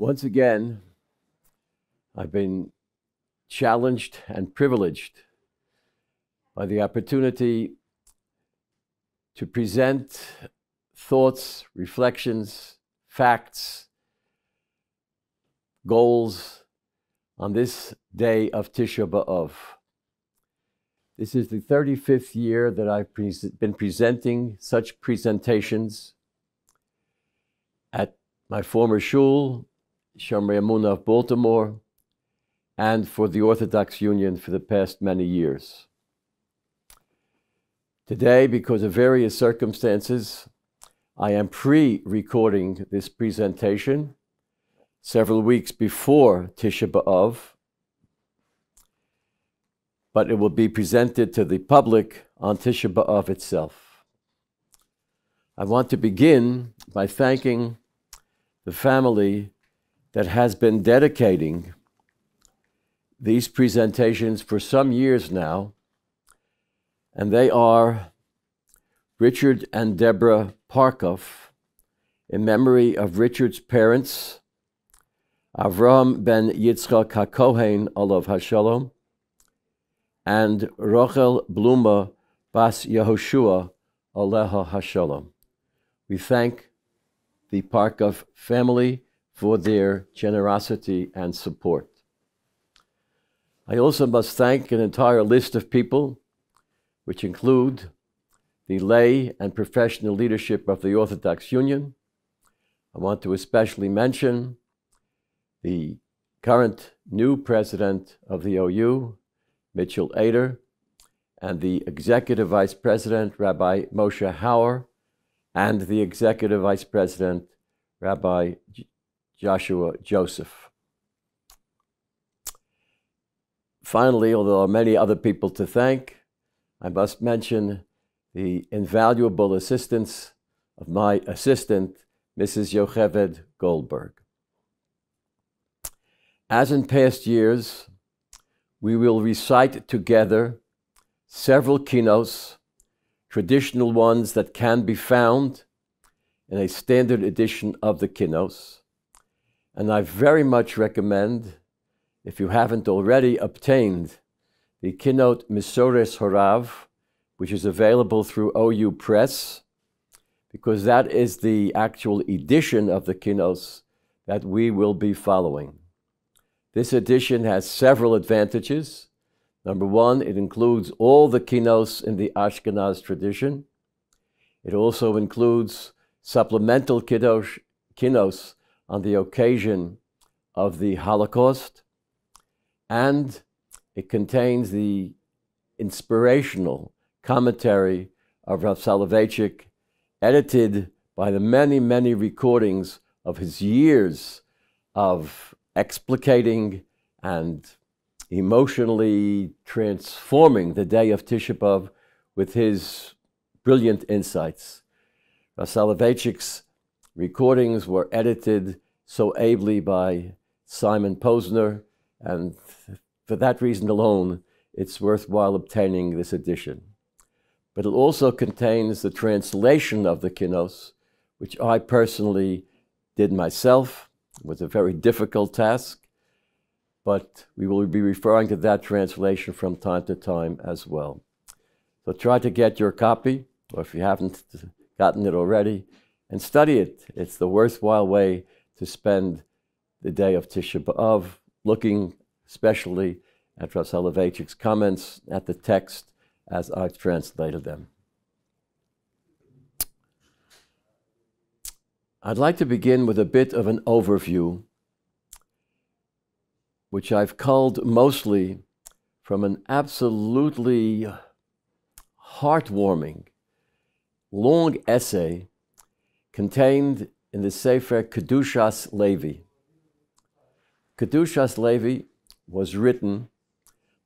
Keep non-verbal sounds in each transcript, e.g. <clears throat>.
Once again, I've been challenged and privileged by the opportunity to present thoughts, reflections, facts, goals on this day of Tisha B'Av. This is the 35th year that I've been presenting such presentations at my former shul, Shomrei Emunah of Baltimore, and for the Orthodox Union for the past many years. Today, because of various circumstances, I am pre recording this presentation several weeks before Tisha B'Av, but it will be presented to the public on Tisha B'Av itself. I want to begin by thanking the family that has been dedicating these presentations for some years now and they are Richard and Deborah Parkoff, in memory of Richard's parents, Avram ben Yitzchak HaKohen Olav Hashalom, and Rochel Bluma Bas Yehoshua Aleha Hashalom. We thank the Parkoff family for their generosity and support. I also must thank an entire list of people which include the lay and professional leadership of the Orthodox Union. I want to especially mention the current new president of the OU, Mitchell Aeder, and the executive vice president, Rabbi Moshe Hauer, and the executive vice president, Rabbi Joshua Joseph. Finally, although there are many other people to thank, I must mention the invaluable assistance of my assistant, Mrs. Yocheved Goldberg. As in past years, we will recite together several kinos, traditional ones that can be found in a standard edition of the kinos. And I very much recommend, if you haven't already obtained the Kinot Misores Horav, which is available through OU Press, because that is the actual edition of the Kinos that we will be following. This edition has several advantages. Number one, it includes all the Kinos in the Ashkenaz tradition. It also includes supplemental kiddush, kinos on the occasion of the Holocaust, and it contains the inspirational commentary of Rav Soloveitchik, edited by the many, many recordings of his years of explicating and emotionally transforming the day of Tisha B'Av with his brilliant insights. Rav Soloveitchik's recordings were edited so ably by Simon Posner, and for that reason alone, it's worthwhile obtaining this edition. But it also contains the translation of the Kinos, which I personally did myself. It was a very difficult task, but we will be referring to that translation from time to time as well. So try to get your copy, or if you haven't gotten it already, and study it. It's the worthwhile way to spend the day of Tisha B'Av, looking especially at Rav Soloveitchik's comments at the text as I've translated them. I'd like to begin with a bit of an overview, which I've culled mostly from an absolutely heartwarming, long essay contained in the Sefer Kedushas Levi. Kedushas Levi was written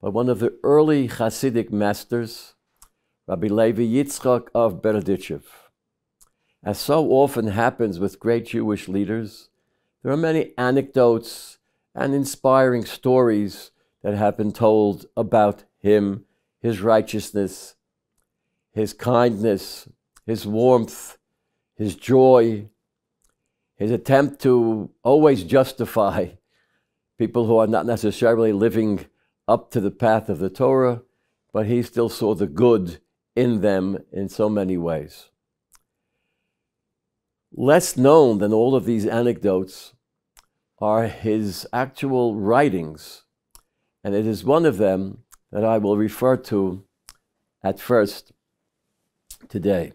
by one of the early Hasidic masters, Rabbi Levi Yitzchak of Berdichev. As so often happens with great Jewish leaders, there are many anecdotes and inspiring stories that have been told about him, his righteousness, his kindness, his warmth, his joy, his attempt to always justify people who are not necessarily living up to the path of the Torah, but he still saw the good in them in so many ways. Less known than all of these anecdotes are his actual writings, and it is one of them that I will refer to at first today.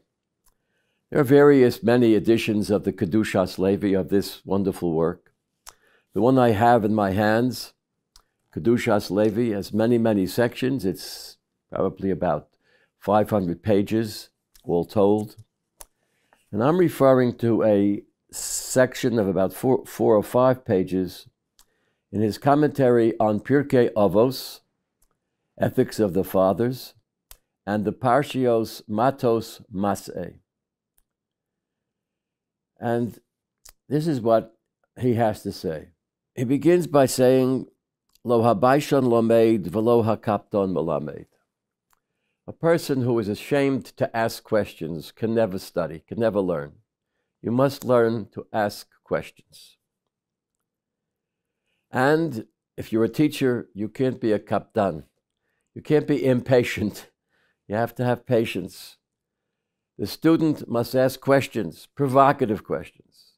There are various, many editions of the Kedushas Levi of this wonderful work. The one I have in my hands, Kedushas Levi, has many, many sections. It's probably about 500 pages, all told. And I'm referring to a section of about four, four or five pages in his commentary on Pirkei Avos, Ethics of the Fathers, and the Parshios Matos Mas'eh. And this is what he has to say. He begins by saying, Lo habaishon lomeid velo hakapton melamed. A person who is ashamed to ask questions can never study, can never learn. You must learn to ask questions. And if you're a teacher, you can't be a kaptan. You can't be impatient. You have to have patience. The student must ask questions, provocative questions.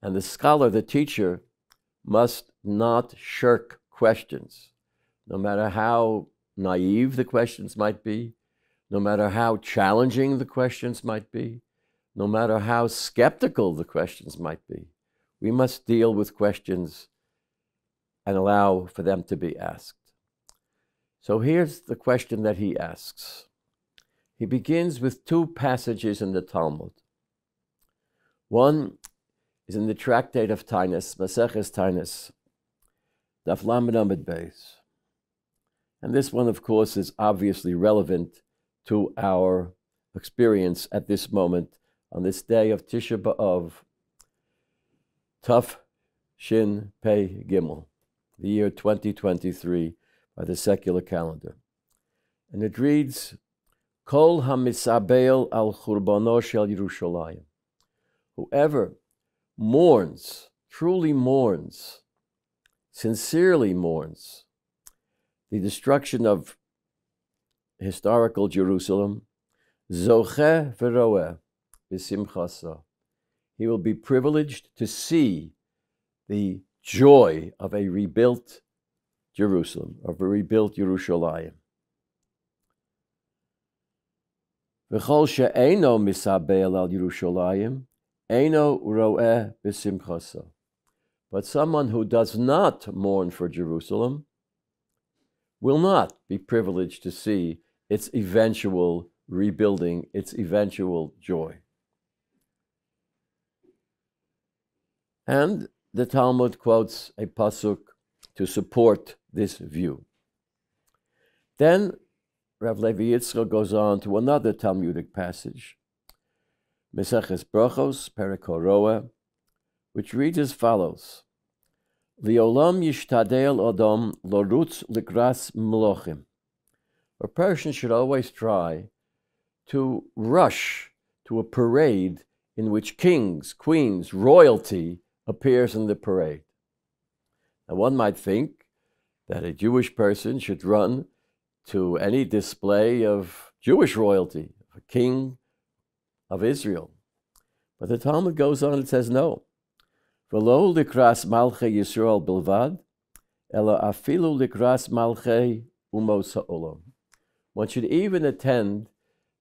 And the scholar, the teacher, must not shirk questions, no matter how naive the questions might be, no matter how challenging the questions might be, no matter how skeptical the questions might be. We must deal with questions and allow for them to be asked. So here's the question that he asks he begins with two passages in the Talmud. One is in the Tractate of Taanis, Maseches Taanis, Daf Lamed Beis. And this one, of course, is obviously relevant to our experience at this moment on this day of Tisha B'Av, Tuf Shin Pei Gimel, the year 2023 by the secular calendar. And it reads, Kol hamisabel al churbono shel Yerushalayim. Whoever mourns, truly mourns, sincerely mourns the destruction of historical Jerusalem, zoche v'roeh b'simchasa. He will be privileged to see the joy of a rebuilt Jerusalem, of a rebuilt Yerushalayim. V'chol misabel al Yerushalayim, ro'eh b'simchasa. But someone who does not mourn for Jerusalem will not be privileged to see its eventual rebuilding, its eventual joy. And the Talmud quotes a pasuk to support this view. Then Rav Levi Yitzchak goes on to another Talmudic passage, Meseches Brachos, Perikoroa, which reads as follows: Liolam yishtadel odom lorutz likras mlochim. A person should always try to rush to a parade in which kings, queens, royalty appears in the parade. Now, one might think that a Jewish person should run to any display of Jewish royalty, a king of Israel. But the Talmud goes on and says no. V'lo likras malche Yisrael bilvad, ela afilu likras malche umos. One should even attend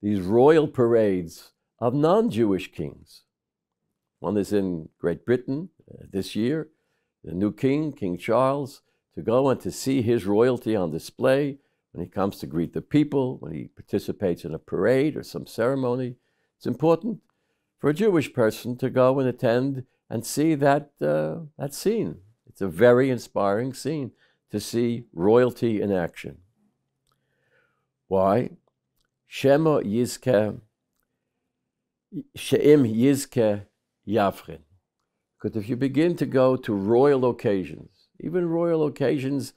these royal parades of non-Jewish kings. One is in Great Britain uh, this year, the new king, King Charles, to go and to see his royalty on display when he comes to greet the people, when he participates in a parade or some ceremony. It's important for a Jewish person to go and attend and see that, uh, that scene. It's a very inspiring scene to see royalty in action. Why? Shema Yizke, She'im Yizke Yavrin. Because if you begin to go to royal occasions, even royal occasions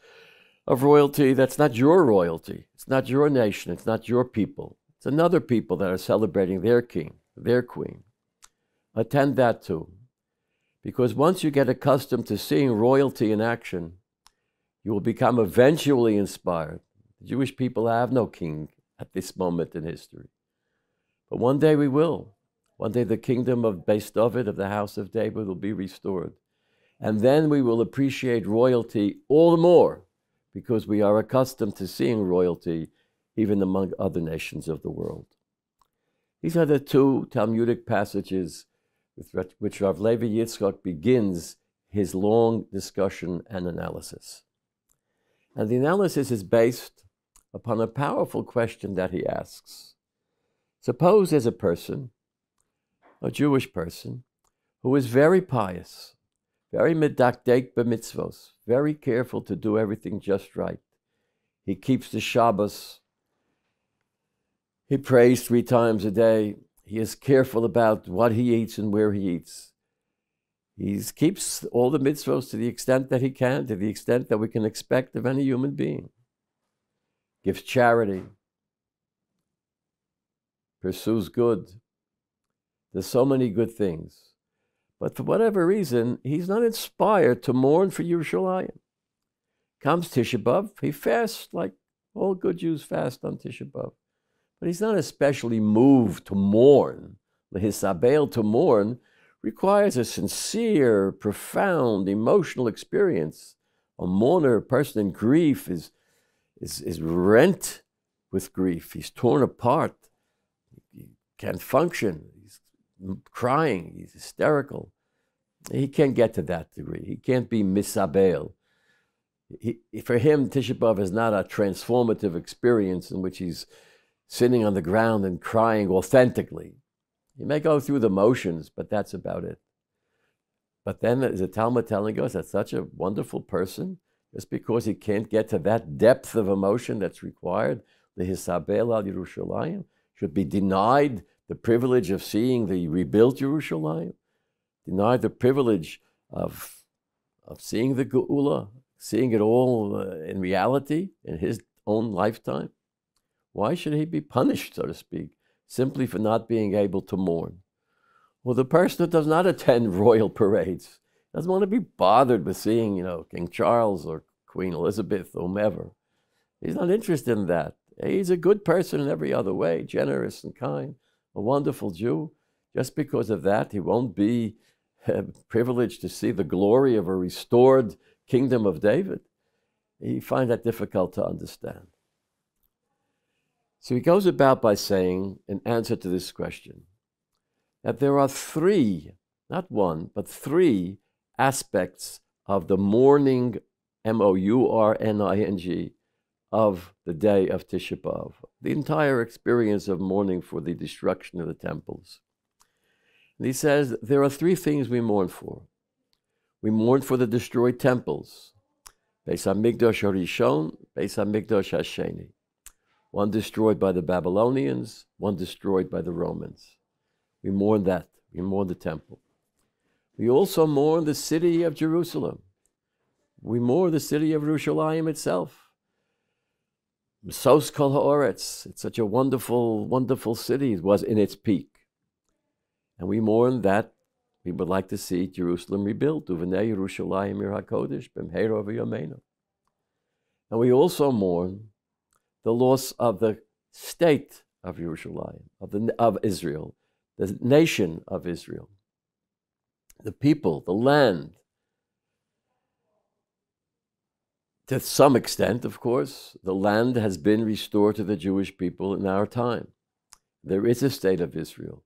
of royalty that's not your royalty. It's not your nation. It's not your people. It's another people that are celebrating their king, their queen. Attend that too. Because once you get accustomed to seeing royalty in action, you will become eventually inspired. The Jewish people have no king at this moment in history. But one day we will. One day the kingdom of Beis David, of the house of David, will be restored. And then we will appreciate royalty all the more because we are accustomed to seeing royalty even among other nations of the world. These are the two Talmudic passages with which Rav Levi Yitzchak begins his long discussion and analysis. And the analysis is based upon a powerful question that he asks. Suppose there's a person, a Jewish person, who is very pious, very medakdek b'mitzvos, very careful to do everything just right. He keeps the Shabbos. He prays three times a day. He is careful about what he eats and where he eats. He keeps all the mitzvos to the extent that he can, to the extent that we can expect of any human being. Gives charity, pursues good. There's so many good things. But for whatever reason, he's not inspired to mourn for Yerushalayim. Comes Tisha B'Av, he fasts like all good Jews fast on Tisha B'Av. But he's not especially moved to mourn. His sabel to mourn requires a sincere, profound, emotional experience. A mourner, a person in grief, is, is, is rent with grief. He's torn apart. He can't function crying, he's hysterical. He can't get to that degree. He can't be misabel. He, for him, Tisha B'Av is not a transformative experience in which he's sitting on the ground and crying authentically. He may go through the motions, but that's about it. But then is the Talmud telling us that such a wonderful person, just because he can't get to that depth of emotion that's required, the Hisabel al Yerushalayim, should be denied the privilege of seeing the rebuilt Jerusalem, denied the privilege of, of seeing the Geula, seeing it all uh, in reality in his own lifetime. Why should he be punished, so to speak, simply for not being able to mourn? Well, the person who does not attend <laughs> royal parades doesn't want to be bothered with seeing, you know, King Charles or Queen Elizabeth whomever. He's not interested in that. He's a good person in every other way, generous and kind a wonderful Jew. Just because of that, he won't be uh, privileged to see the glory of a restored kingdom of David. He finds that difficult to understand. So he goes about by saying, in answer to this question, that there are three, not one, but three aspects of the mourning, M O U R N I N G, of the day of Tisha B'Av, the entire experience of mourning for the destruction of the temples. And he says there are three things we mourn for. We mourn for the destroyed temples, Beis Hamikdash Harishon, Beis Hamikdash Hasheni. One destroyed by the Babylonians, one destroyed by the Romans. We mourn that. We mourn the temple. We also mourn the city of Jerusalem. We mourn the city of Jerusalem itself. Sos Kol Haaretz. It's such a wonderful, wonderful city. It was in its peak. And we mourn that we would like to see Jerusalem rebuilt. Uvenei Yerushalayim HaKodesh V'yomeinu. And we also mourn the loss of the state of Yerushalayim, of, the, of Israel, the nation of Israel, the people, the land, To some extent, of course, the land has been restored to the Jewish people in our time. There is a state of Israel,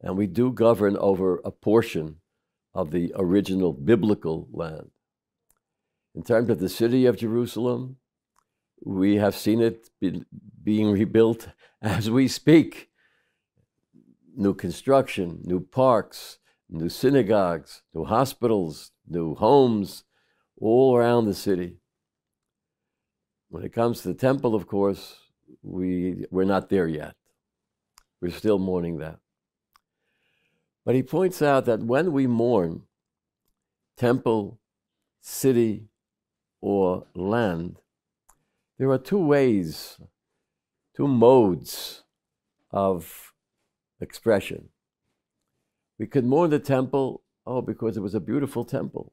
and we do govern over a portion of the original biblical land. In terms of the city of Jerusalem, we have seen it be, being rebuilt <laughs> as we speak. New construction, new parks, new synagogues, new hospitals, new homes, all around the city. When it comes to the temple, of course, we, we're not there yet. We're still mourning that. But he points out that when we mourn temple, city, or land, there are two ways, two modes of expression. We could mourn the temple Oh, because it was a beautiful temple.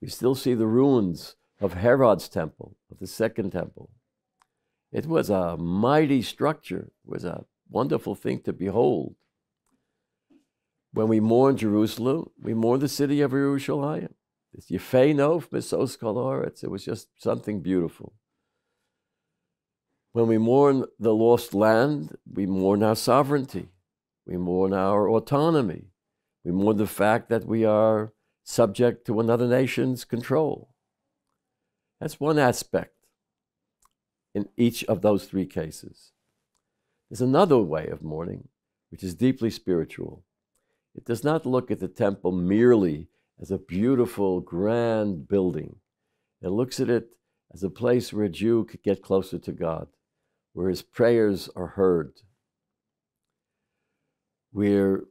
We still see the ruins of Herod's temple, of the second temple. It was a mighty structure, it was a wonderful thing to behold. When we mourn Jerusalem, we mourn the city of Jerusalem. It's Yefei Nof Misos Koloretz. It was just something beautiful. When we mourn the lost land, we mourn our sovereignty. We mourn our autonomy. We mourn the fact that we are subject to another nation's control. That's one aspect in each of those three cases. There's another way of mourning, which is deeply spiritual. It does not look at the temple merely as a beautiful, grand building. It looks at it as a place where a Jew could get closer to God, where his prayers are heard, where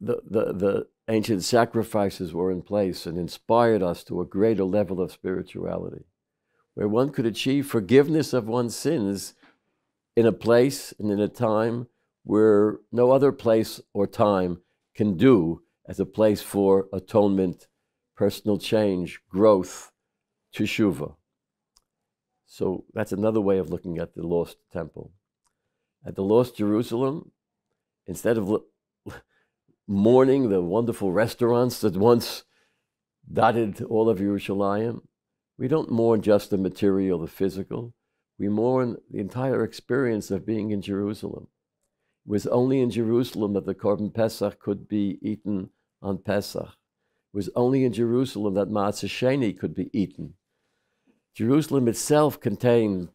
the, the, the ancient sacrifices were in place and inspired us to a greater level of spirituality, where one could achieve forgiveness of one's sins in a place and in a time where no other place or time can do as a place for atonement, personal change, growth, teshuva. So that's another way of looking at the lost temple. At the lost Jerusalem, instead of <laughs> mourning the wonderful restaurants that once dotted all of Yerushalayim, we don't mourn just the material, the physical. We mourn the entire experience of being in Jerusalem. It was only in Jerusalem that the Korban Pesach could be eaten on Pesach. It was only in Jerusalem that Maaser Sheni could be eaten. Jerusalem itself contained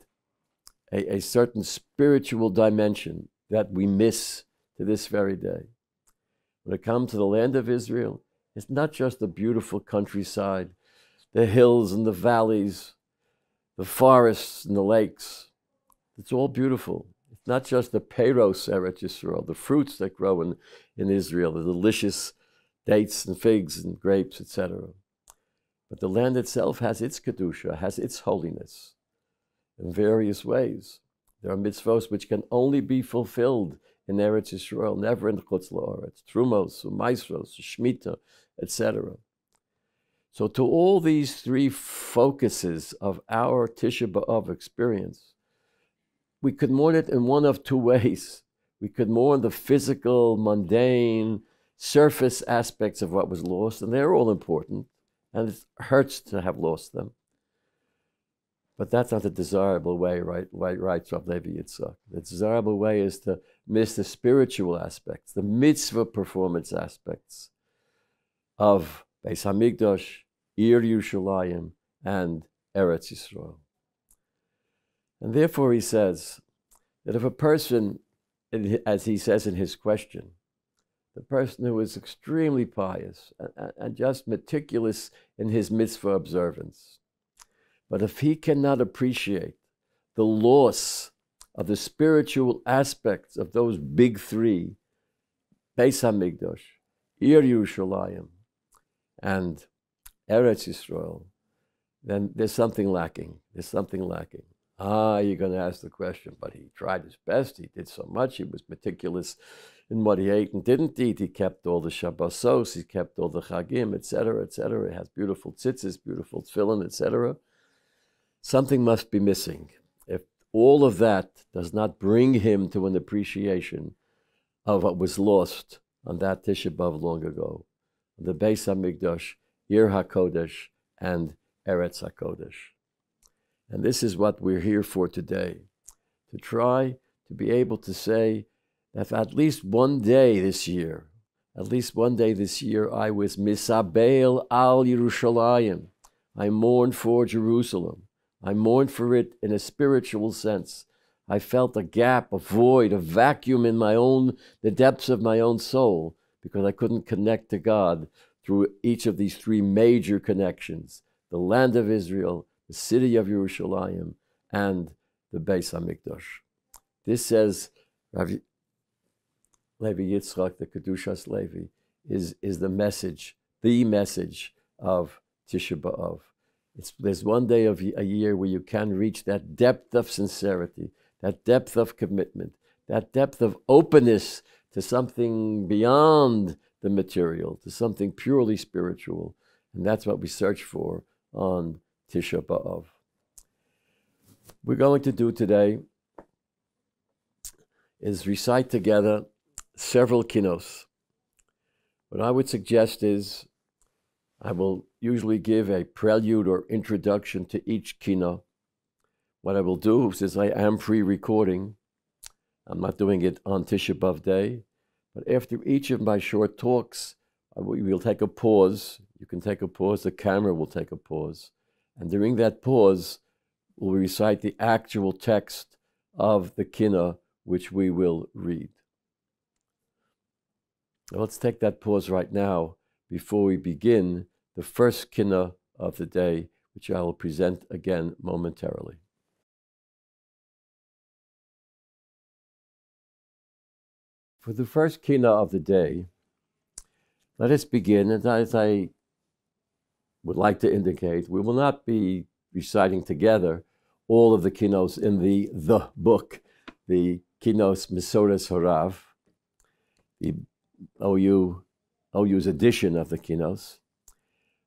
a, a certain spiritual dimension that we miss to this very day. When it comes to the land of Israel, it's not just the beautiful countryside, the hills and the valleys, the forests and the lakes. It's all beautiful. It's not just the peros Eretz Yisrael, the fruits that grow in, in Israel, the delicious dates and figs and grapes, etc. But the land itself has its kedusha, has its holiness in various ways. There are mitzvot which can only be fulfilled in Eretz Yisrael, never in Chutz La'aretz, Trumos, Maisros, Shemitah, etc. So to all these three focuses of our Tisha B'Av experience, we could mourn it in one of two <laughs> ways. We could mourn the physical, mundane, surface aspects of what was lost, and they're all important, and it hurts to have lost them. But that's not the desirable way, right? Right, writes Rav Levi Yitzchak. Uh, the desirable way is to miss the spiritual aspects, the mitzvah performance aspects of Beis Hamikdash, Ir Yushalayim, and Eretz Yisrael. And therefore, he says that if a person, as he says in his question, the person who is extremely pious and, and just meticulous in his mitzvah observance, but if he cannot appreciate the loss of the spiritual aspects of those big three, Beis Hamikdash, Ir Yerushalayim, and Eretz Yisrael, then there's something lacking. There's something lacking. Ah, you're going to ask the question, but he tried his best. He did so much. He was meticulous in what he ate and didn't eat. He kept all the Shabbosos, he kept all the Chagim, etc., etc. He has beautiful tzitzis, beautiful tefillin, etc. Something must be missing. If all of that does not bring him to an appreciation of what was lost on that Tisha B'Av long ago, the Beis Hamikdash, Ir HaKodesh, and Eretz HaKodesh. And this is what we're here for today to try to be able to say that at least one day this year, at least one day this year, I was Misabel al Yerushalayim. I mourned for Jerusalem. I mourned for it in a spiritual sense. I felt a gap, a void, a vacuum in my own, the depths of my own soul, because I couldn't connect to God through each of these three major connections the land of Israel, the city of Yerushalayim, and the Beis Hamikdash. This says Rav Levi Yitzchak, the Kedushas Levi, is, is the message, the message of Tisha B'Av. It's, there's one day of a year where you can reach that depth of sincerity, that depth of commitment, that depth of openness to something beyond the material, to something purely spiritual. And that's what we search for on Tisha B'Av. We're going to do today is recite together several kinos. What I would suggest is I will usually give a prelude or introduction to each kino. What I will do, since I am pre recording, I'm not doing it on Tisha B'Av Day, but after each of my short talks, we will take a pause. You can take a pause, the camera will take a pause. And during that pause, we'll recite the actual text of the kina which we will read. Now let's take that pause right now before we begin the first kina of the day, which I will present again momentarily. For the first kina of the day, let us begin, and as I would like to indicate, we will not be reciting together all of the kinos in the the book, the kinos Mesoras Harav, the OU OU's edition of the kinos.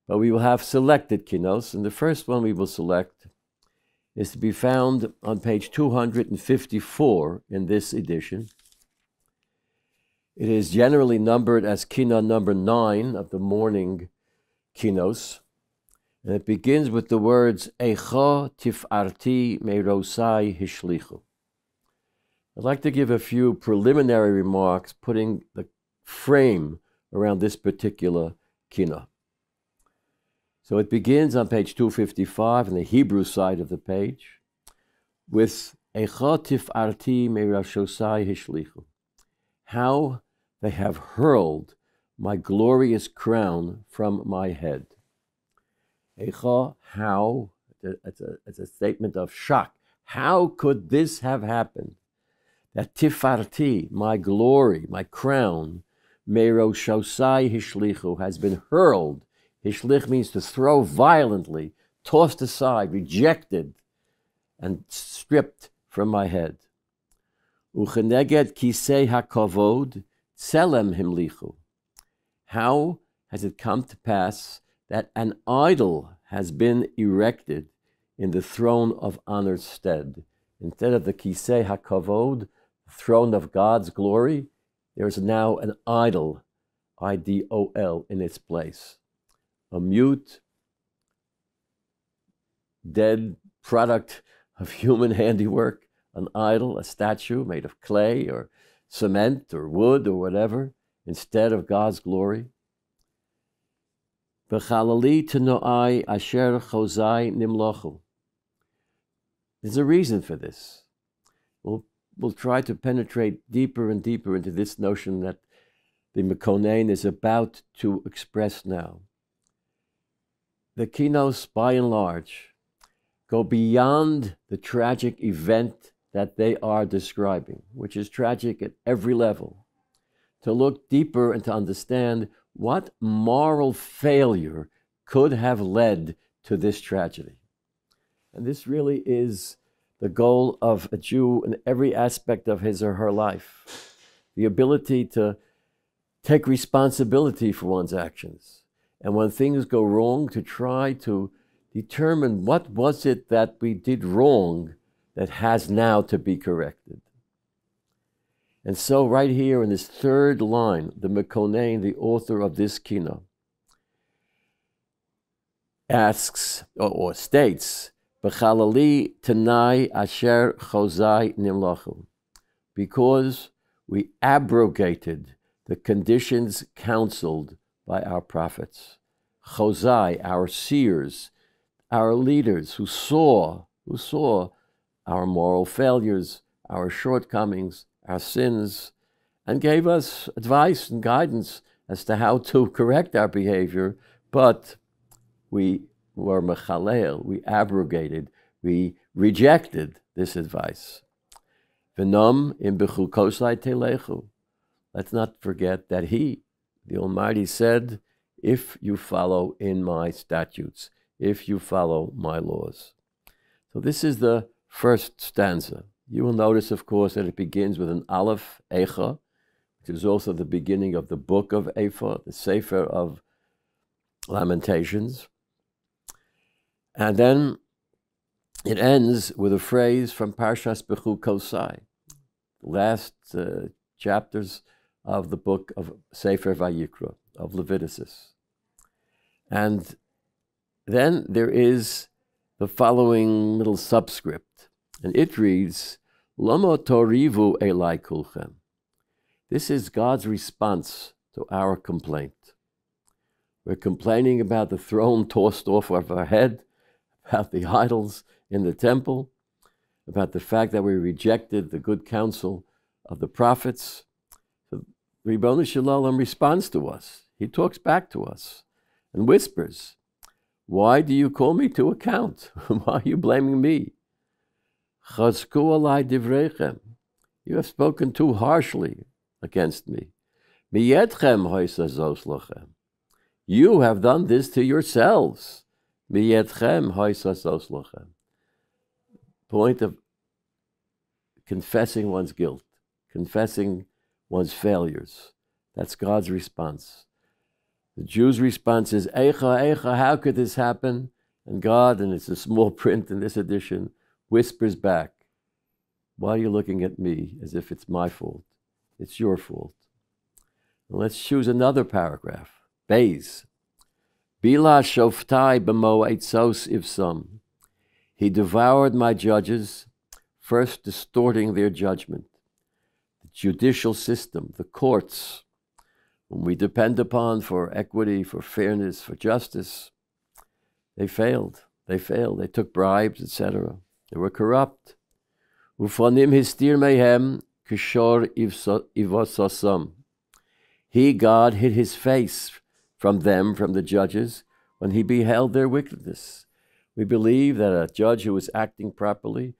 But we will have selected kinos, and the first one we will select is to be found on page 254 in this edition. It is generally numbered as kina number nine of the morning kinos, and it begins with the words Echa tif'arti meirosai hishlichu. I'd like to give a few preliminary remarks putting the frame around this particular kina. So it begins on page 255 on the Hebrew side of the page with Echa tif'arti meirosai hishlichu how they have hurled my glorious crown from my head. Echa, how? It's a, it's a statement of shock. How could this have happened? That tifarti, my glory, my crown, mero shosai hishlichu, has been hurled. Hishlich means to throw violently, tossed aside, rejected, and stripped from my head. Ucheneged kisei hakavod tselem himlichu. How has it come to pass that an idol has been erected in the throne of honor's stead? Instead of the kisei hakavod, throne of God's glory, there is now an idol, I D O L, in its place. A mute, dead product of <laughs> human handiwork an idol, a statue made of clay or cement or wood or whatever, instead of God's glory. There's a reason for this. We'll, we'll try to penetrate deeper and deeper into this notion that the Mekonen is about to express now. The kinos, by and large, go beyond the tragic event that they are describing, which is tragic at every level, to look deeper and to understand what moral failure could have led to this tragedy. And this really is the goal of a Jew in every aspect of his or her life the ability to take responsibility for one's actions. And when things go wrong, to try to determine what was it that we did wrong that has now to be corrected. And so, right here in this third line, the Mekonen, the author of this kina, asks or, or states, B'chalali tanai asher chozai nimlachu, because we abrogated the conditions counseled by our prophets. Chozai, our seers, our leaders who saw, who saw our moral failures, our shortcomings, our sins, and gave us advice and guidance as to how to <laughs> correct our behavior, but we were mechalel, we abrogated, we rejected this advice. V'nam im bechukosai telechu. Let's not forget that He, the Almighty, said, if you follow in my statutes, if you follow my laws. So this is the first stanza. You will notice, of course, that it begins with an aleph, echa, which is also the beginning of the book of Eicha, the Sefer of Lamentations. And then it ends with a phrase from Parshas Behukosai, last uh, chapters of the book of Sefer Vayikra, of Leviticus. And then there is the following little subscript, and it reads, Lama torivu elai kulchem. This is God's response to our complaint. We're complaining about the throne tossed off of our head, about the idols in the temple, about the fact that we rejected the good counsel of the prophets. So Ribbon Shalom responds to us. He talks back to us and whispers, Why do you call me to account? <laughs> Why are you blaming me? You have spoken too harshly against me. You have done this to yourselves. Point of confessing one's guilt, confessing one's failures. That's God's response. The Jews' response is, Eicha, Eicha, how could this happen? And God, and it's a small <laughs> print in this edition, whispers back, Why are you looking at me as if it's my fault? It's your fault. And let's choose another paragraph. Bays. Bila shoftai b'mo eitzos ivsam. He devoured my judges, first distorting their judgment. The judicial system, the courts, whom we depend upon for equity, for fairness, for justice, they failed. They failed. They took bribes, etc. They were corrupt. Histir mehem kishor ivososam. He, God, hid his face from them, from the judges, when he beheld their wickedness. We believe that a judge who is acting properly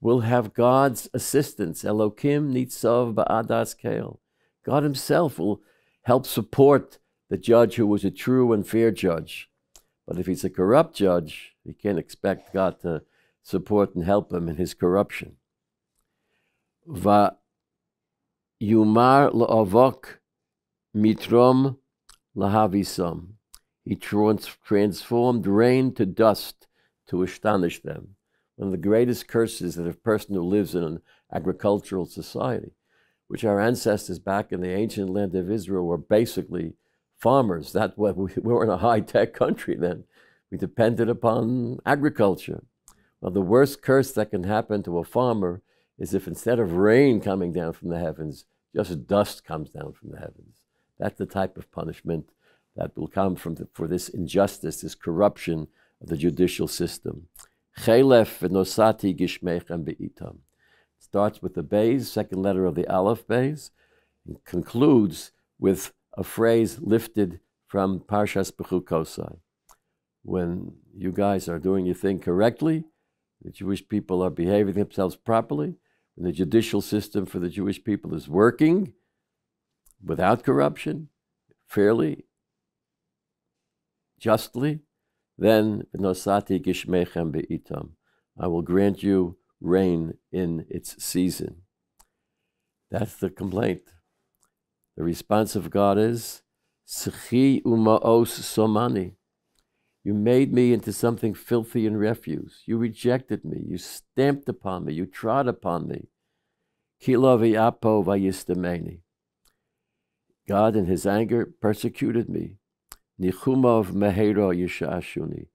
will have God's assistance. Elokim nitzav ba'adas keil. God himself will help support the judge who was a true and fair judge. But if he's a corrupt judge, he can't expect God to support and help him in his corruption. Va yumar la'avok mitrom lahavisam. He trans- transformed rain to dust to astonish them. One of the greatest curses that a person who lives in an agricultural society, which our ancestors back in the ancient land of Israel were basically farmers. That <laughs> we were in a high tech country then. We depended upon agriculture. Well, the worst curse that can happen to a farmer is if instead of rain coming down from the heavens, just dust comes down from the heavens. That's the type of punishment that will come from the, for this injustice, this corruption of the judicial system. Chelef v'nosati gishmechem be'itam. Starts with the Bays, second letter of the Aleph Bays, and concludes with a phrase lifted from Parshas Behukosai. When you guys are doing your thing correctly, the Jewish people are behaving themselves properly, when the judicial system for the Jewish people is working without corruption, fairly, justly, then nosati gishmechem be'itam. I will grant you rain in its season. That's the complaint. The response of God is, Schi umaos somani. You made me into something filthy and refuse. You rejected me. You stamped upon me. You trod upon me. Kilavi apo vayistameni. God, in his anger, persecuted me. Nichumov mehero yishashuni.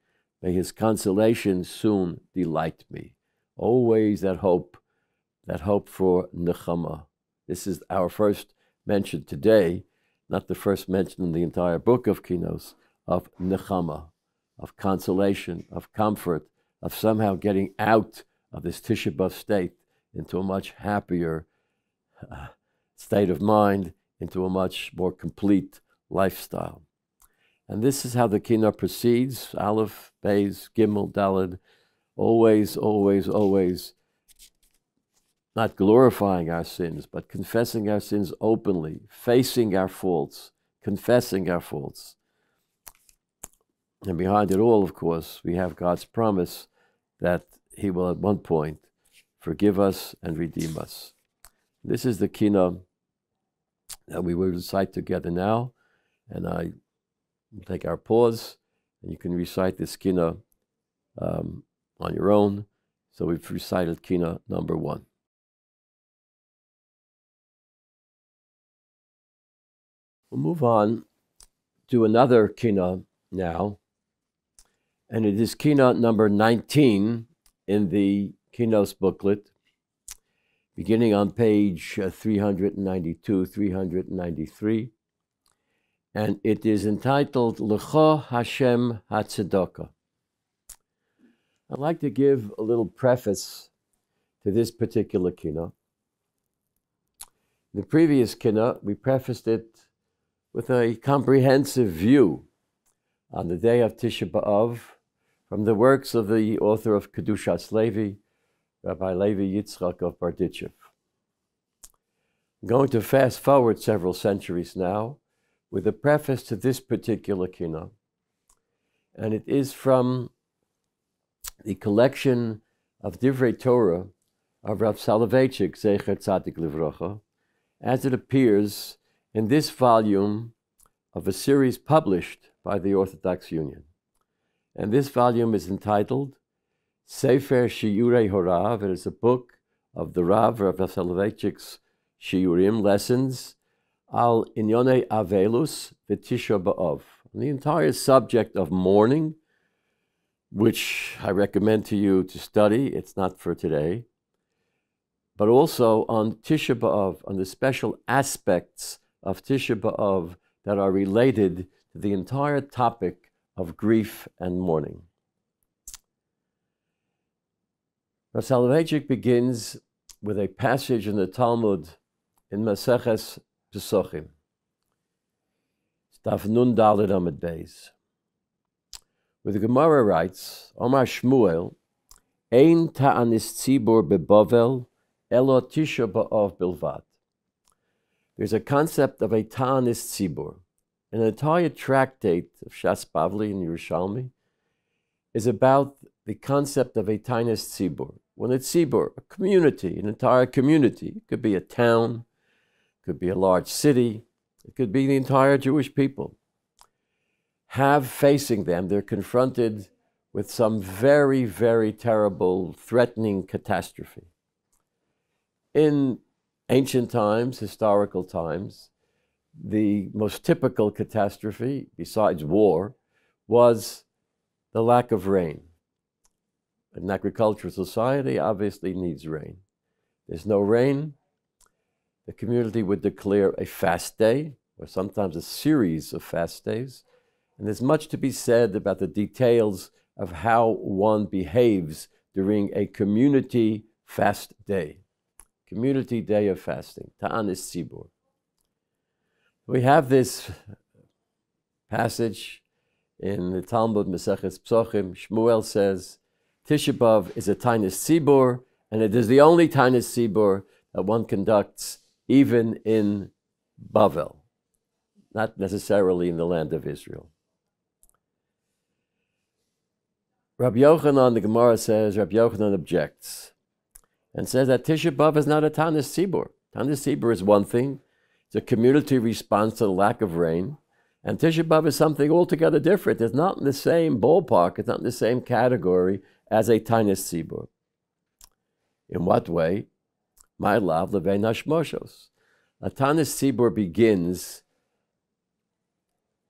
May his consolation soon delight me. Always that hope, that hope for nechama. This is our first mention today, not the first mention in the entire book of Kinos, of nechama, of consolation, of comfort, of somehow getting out of this Tisha state into a much happier uh, state of mind, into a much more complete lifestyle. And this is how the Kinnah proceeds Aleph, Beis, Gimel, Dalid, always, always, always not glorifying our sins, but confessing our sins openly, facing our faults, confessing our faults. And behind it all, of course, we have God's promise that He will at one point forgive us and redeem us. This is the kina that we will recite together now. And I take our pause, and you can recite this kina um, on your own. So we've recited kina number one. We'll move on to another kina now, and it is kina number 19 in the Kinos booklet, beginning on page uh, 392, 393, and it is entitled Lecho Hashem Hatzedoka. I'd like to give a little preface to this particular kina. The previous kina, we prefaced it with a comprehensive view on the day of Tisha B'Av from the works of the author of Kedushas Levi, Rabbi Levi Yitzchak of Berditchev. I'm going to fast forward several centuries now with a preface to this particular kina, and it is from the collection of Divrei Torah of Rav Soloveitchik, Zecher Tzadik Livrocha, as it appears in this volume of a series published by the Orthodox Union. And this volume is entitled Sefer Shiurei Horav. It is a book of the Rav Rav Soloveitchik's Shiurim lessons al Inyone Avelus V'Tisha B'Av. The entire subject of mourning, which I recommend to you to study. It's not for today. But also on Tisha B'Av, on the special aspects of Tisha B'Av that are related to the entire topic of grief and mourning. Soloveitchik begins with a passage in the Talmud in Maseches Pesachim. Staf Nun Daled Amid Beis. Where the Gemara writes, Omar Shmuel, Ein ta'anis tzibur bebavel, elo tisha ba'ov bilvat. There's a concept of a ta'anis tzibur. An entire tractate of Shas Bavli and Yerushalmi is about the concept of a ta'anis tzibur. When a tzibur, a community, an entire community, it could be a town, it could be a large city, it could be the entire Jewish people, have facing them, they're confronted with some very, very terrible, threatening catastrophe. In ancient times, historical times, the most typical catastrophe, besides war, was the lack of rain. An agricultural society obviously needs rain. There's no rain, the community would declare a fast day, or sometimes a series of fast days. And there's much to be said about the details of how one behaves during a community fast day community day of fasting, Ta'anis Tzibur. We have this passage in the Talmud Maseches Psochim. Shmuel says, Tisha B'Av is a Ta'anis Tzibur, and it is the only Ta'anis Tzibur that one conducts even in Bavel, not necessarily in the land of Israel. Rabbi Yochanan, the Gemara says, Rabbi Yochanan objects and says that Tisha B'Av is not a Tanis Tzibur. Tanis Tzibur is one thing. It's a community response to the lack of rain. And Tisha B'Av is something altogether different. It's not in the same ballpark. It's not in the same category as a Tanis Tzibur. In what way? My love, Levei Nashmoshos. A Tanis Tzibur begins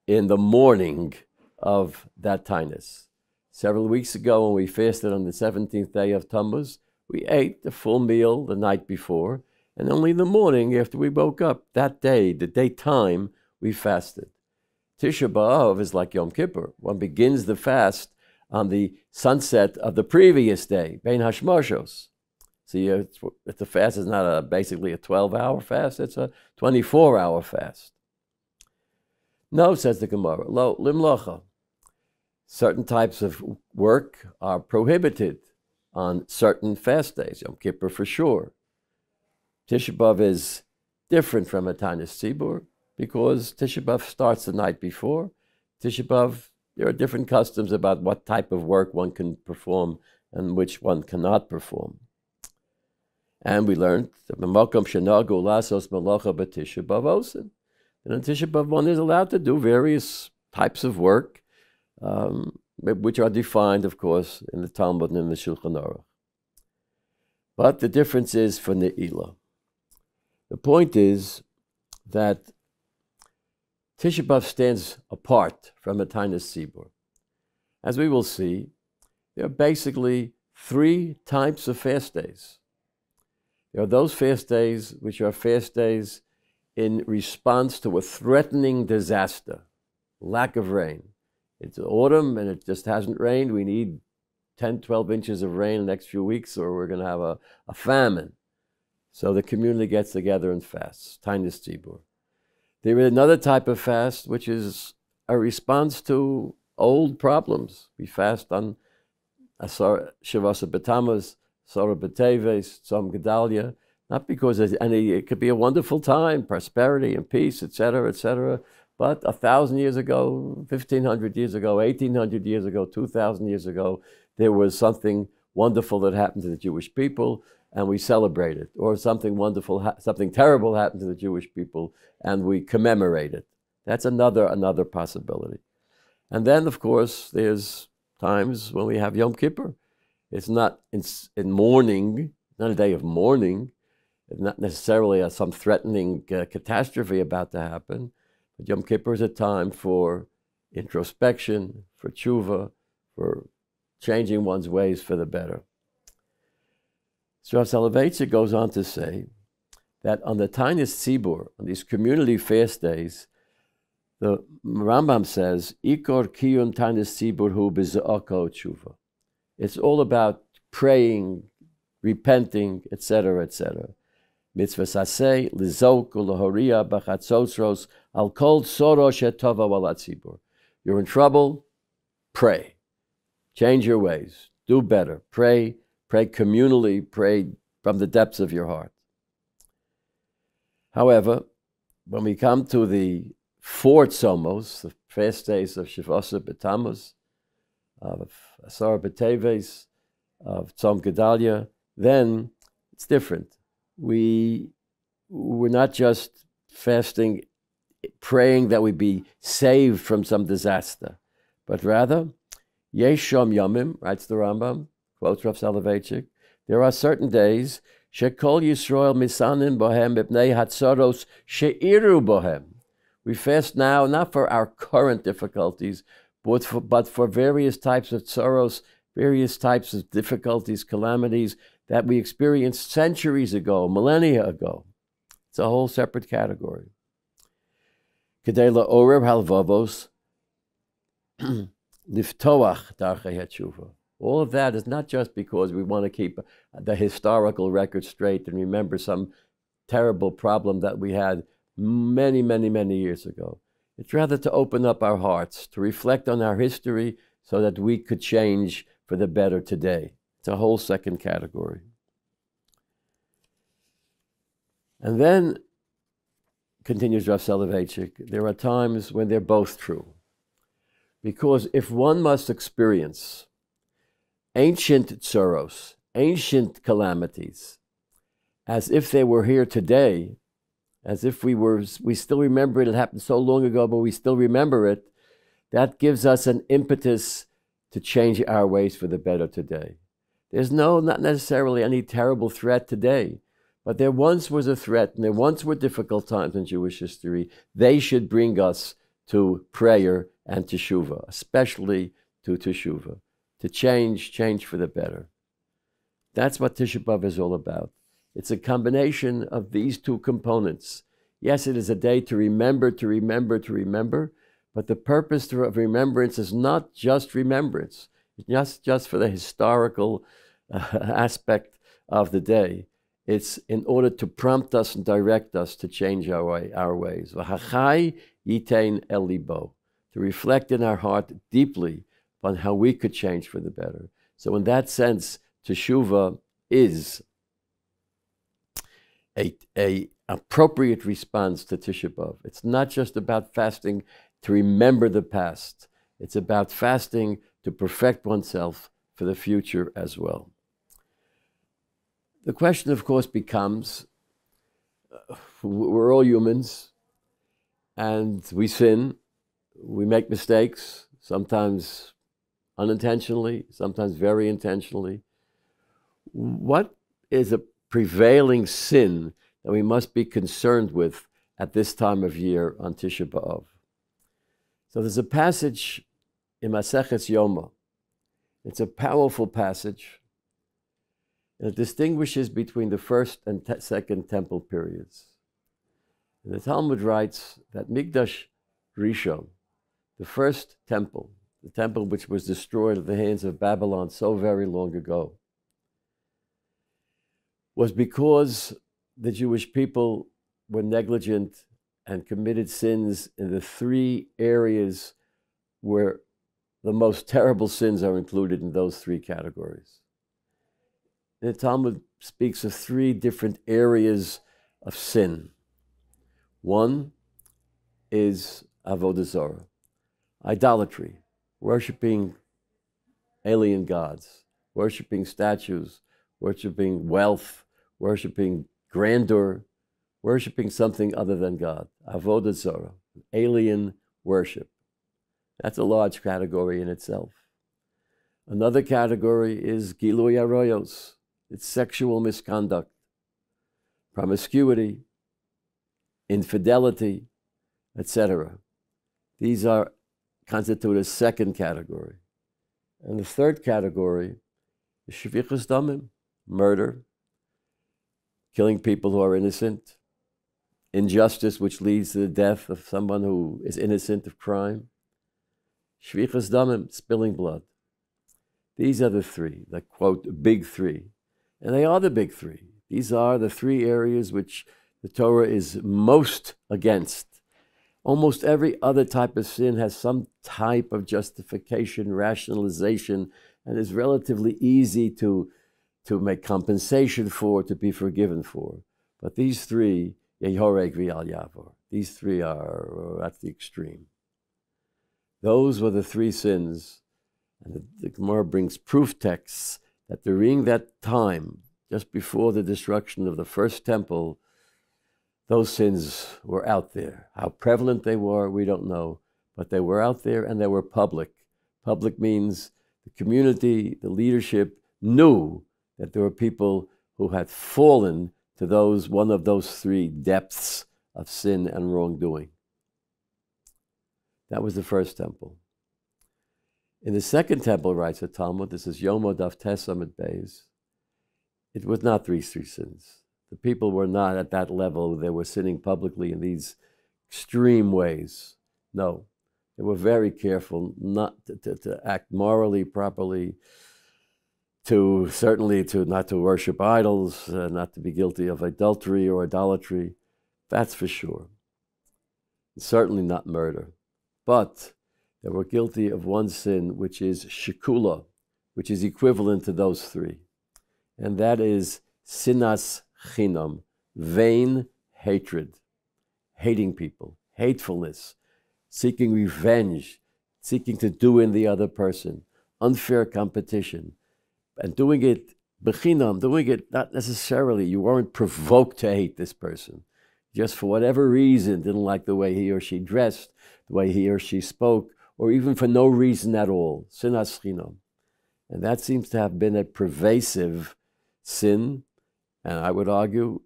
in the morning of that Tanis. Several weeks ago, when we fasted on the 17th day of Tammuz, we ate the full meal the night before, and only in the morning after we woke up that day, the daytime, we fasted. Tisha B'Av is like Yom Kippur. One begins the fast on the sunset of the previous day, Bein Hashmoshos. See, it's, a fast is not a, basically a 12-hour fast, it's a 24-hour fast. No, says the Gemara, lo limlocha. Certain types of work are prohibited on certain fast days, Yom Kippur for sure. Tisha B'Av is different from Atanas Tzibur because Tisha B'Av starts the night before. Tisha B'Av, there are different customs about what type of work one can perform and which one cannot perform. And we learned that Makom Shanagu Lasos Malacha Batisha Bavosin. And on Tisha B'Av, one is allowed to do various types of work, um, which are defined, of course, in the Talmud and in the Shulchan Aruch. But the difference is for Ne'ilah. The point is that Tisha B'Av stands apart from a Tainus Tzibur. As we will see, there are basically three types of fast days. There are those fast days which are fast days in response to a threatening disaster, lack of rain. It's autumn and it just hasn't rained. We need 10, 12 inches of rain in the next few weeks or we're going to have a, a famine. So the community gets together and fasts, Tainus Tzibur. There is another type of fast which is a response to old problems. We fast on Asar Shavasa Betamas, Sora Beteves, Tzom Gedalia, not because any, it could be a wonderful time, prosperity and peace, etc., etc. But a thousand years ago, 1500 years ago, 1800 years ago, 2000 years ago, there was something wonderful that happened to the Jewish people and we celebrate it. Or something wonderful, something terrible happened to the Jewish people and we commemorate it. That's another, another possibility. And then, of course, there's times when we have Yom Kippur. It's not in, in mourning, not a day of mourning, not necessarily a, some threatening uh, catastrophe about to happen, Yom Kippur is a time for introspection, for tshuva, for changing one's ways for the better. So Soloveitchik goes on to say that on the Tainus Tzibur, on these community fast days, the Rambam says, Ikor kiyun Tainus Tzibur hu tshuva. It's all about praying, repenting, etc., etc mitzvah saseh, lizok, ulahoria, bachatzosros, al kol soro shetova walatzibur. You're in trouble, pray. Change your ways. Do better. Pray. Pray communally. Pray from the depths of your heart. However, when we come to the four tzomos, the first days of Shavasa B'Tammuz, of Asar B'Teves, of Tzom Gedalia, then it's different we we're not just fasting, praying that we be saved from some disaster, but rather, Yeshom Yomim, writes the Rambam, quotes Rav Soloveitchik, there are certain days, Shekol Yisrael Misanim Bohem Ibnei Hatzaros Sheiru Bohem. We fast now not for our current difficulties, but for, but for various types of sorrows, various types of difficulties, calamities that we experienced centuries ago, millennia ago. It's a whole separate category. Halvavos <clears throat> liftoach darchei All of that is not just because we want to keep the historical record straight and remember some terrible problem that we had many, many, many years ago. It's rather to open up our hearts, to reflect on our history so that we could change for the better today. It's a whole second category. And then, continues Rav Soloveitchik, there are times when they're both true. Because if one must experience ancient sorrows, ancient calamities, as if they were here today, as if we were we still remember it, it happened so long ago, but we still remember it, that gives us an impetus to change our ways for the better today. There's no, not necessarily any terrible threat today, but there once was a threat and there once were difficult times in Jewish history. They should bring us to prayer and teshuva, especially to teshuva, to change, change for the better. That's what Tisha B'Av is all about. It's a combination of these two components. Yes, it is a day to remember, to remember, to remember, but the purpose of remembrance is not just remembrance. It's not just for the historical <laughs> aspect of the day. It's in order to prompt us and direct us to change our way, our ways. elibo, to reflect in our heart deeply on how we could change for the better. So, in that sense, teshuva is a, a appropriate response to Tisha B'av. It's not just about fasting to remember the past. It's about fasting to perfect oneself for the future as well. The question, of course, becomes uh, we're all humans and we sin, we make mistakes, sometimes unintentionally, sometimes very intentionally. What is a prevailing sin that we must be concerned with at this time of year on Tisha B'Av? So there's a passage in Maseches Yoma. It's a powerful passage. And it distinguishes between the first and te- second temple periods. And the Talmud writes that Migdash Rishon, the first temple, the temple which was destroyed at the hands of Babylon so very long ago, was because the Jewish people were negligent and committed sins in the three areas where the most terrible sins are included in those three categories. The Talmud speaks of three different areas of sin. One is avodah zarah, idolatry, worshiping alien gods, worshiping statues, worshiping wealth, worshiping grandeur, worshiping something other than God. Avodah zarah, alien worship. That's a large category in itself. Another category is gilui arayos. It's sexual misconduct, promiscuity, infidelity, etc. These are constitute a second category. And the third category is shfichas damim, murder, killing people who are innocent, injustice which leads to the death of someone who is innocent of crime, shfichas damim, spilling blood. These are the three, the quote, big three. And they are the big three. These are the three areas which the Torah is most against Almost every other type of sin has some type of justification, rationalization, and is relatively easy to, to make compensation for, to be forgiven for. But these three, these three are at the extreme. Those were the three sins. And the, the Gemara brings proof texts that during that time, just before the destruction of the first temple, those sins were out there. How prevalent they were, we don't know, but they were out there and they were public. Public means the community, the leadership knew that there were people who had fallen to those one of those three depths of sin and wrongdoing. That was the first temple. In the second temple, writes the Talmud, this is Yomo Daf Tesam Beis, it was not three, three sins. The people were not at that level. They were sinning publicly in these extreme ways. No, they were very careful not to, to, to act morally properly, to certainly to not to worship idols, uh, not to be guilty of adultery or idolatry. That's for sure. certainly not murder. But they were guilty of one sin, which is shikula, which is equivalent to those three. And that is sinas chinam, vain hatred, hating people, hatefulness, seeking revenge, seeking to do in the other person, unfair competition, and doing it bechinam, doing it not necessarily, you weren't provoked to hate this person. Just for whatever reason, didn't like the way he or she dressed, the way he or she spoke, or even for no reason at all. Sinas chinam. And that seems to have been a pervasive sin and I would argue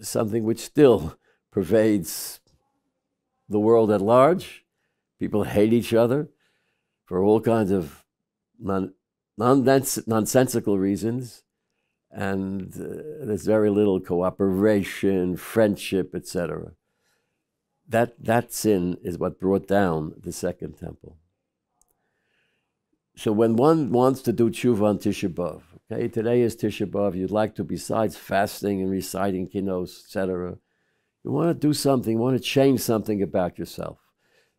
something which still <laughs> pervades the world at large. People hate each other for all kinds of non, nonsensical reasons, and uh, there's very little cooperation, friendship, etc. That, that sin is what brought down the second temple. So when one wants to do tshuva on Tisha B'Av, okay, today is Tisha B'Av, you'd like to, besides fasting and reciting kinos, etc., you want to do something, you want to change something about yourself.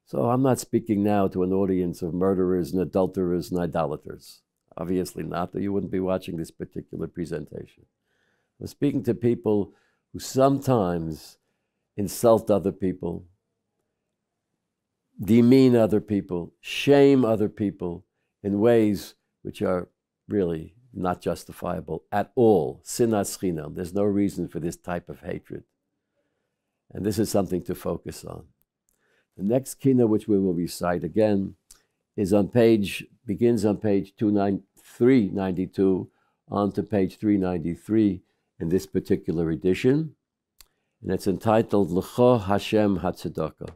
So I'm not speaking now to an audience of murderers and adulterers and idolaters. Obviously not, or you wouldn't be watching this particular presentation. I'm speaking to people who sometimes insult other people, demean other people, shame other people, in ways which are really not justifiable at all. Sinas chinam. There's no reason for this type of hatred. And this is something to focus on. The next kina, which we will recite again, is on page, begins on page 392 on to page 393 in this particular edition. And it's entitled L'cho Hashem Hatzedakah.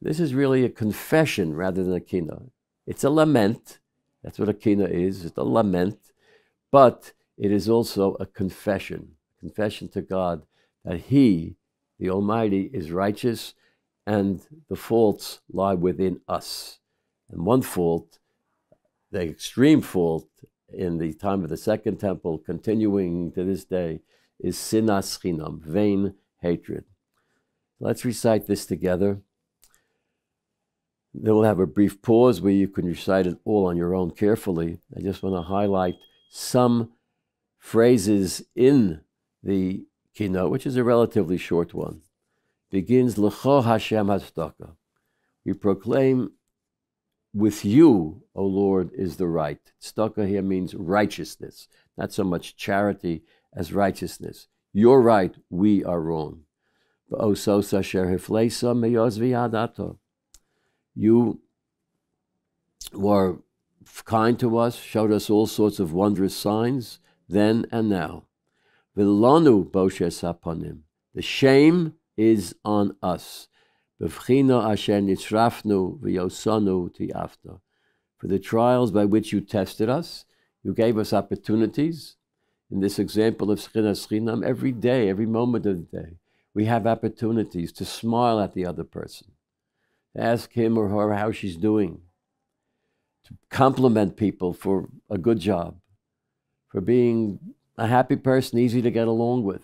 This is really a confession rather than a kina. It's a lament. That's what a kina is. It's a lament. But it is also a confession, confession to God that He, the Almighty, is righteous and the faults lie within us. And one fault, the extreme fault in the time of the Second Temple, continuing to this day, is sinas chinam, vain hatred. Let's recite this together. Then we'll have a brief pause where you can recite it all on your own carefully. I just want to highlight some phrases in the keynote, which is a relatively short one. Begins L'cho Hashem Hazdaka. We proclaim, with you, O Lord, is the right. Tzedakah here means righteousness, not so much charity as righteousness. You're right, we are wrong. You were kind to us, showed us all sorts of wondrous signs then and now. The shame is on us. For the trials by which you tested us, you gave us opportunities. In this example of Schinas Chinam, every day, every moment of the day, we have opportunities to smile at the other person ask him or her how she's doing, to compliment people for a good job, for being a happy person, easy to get along with.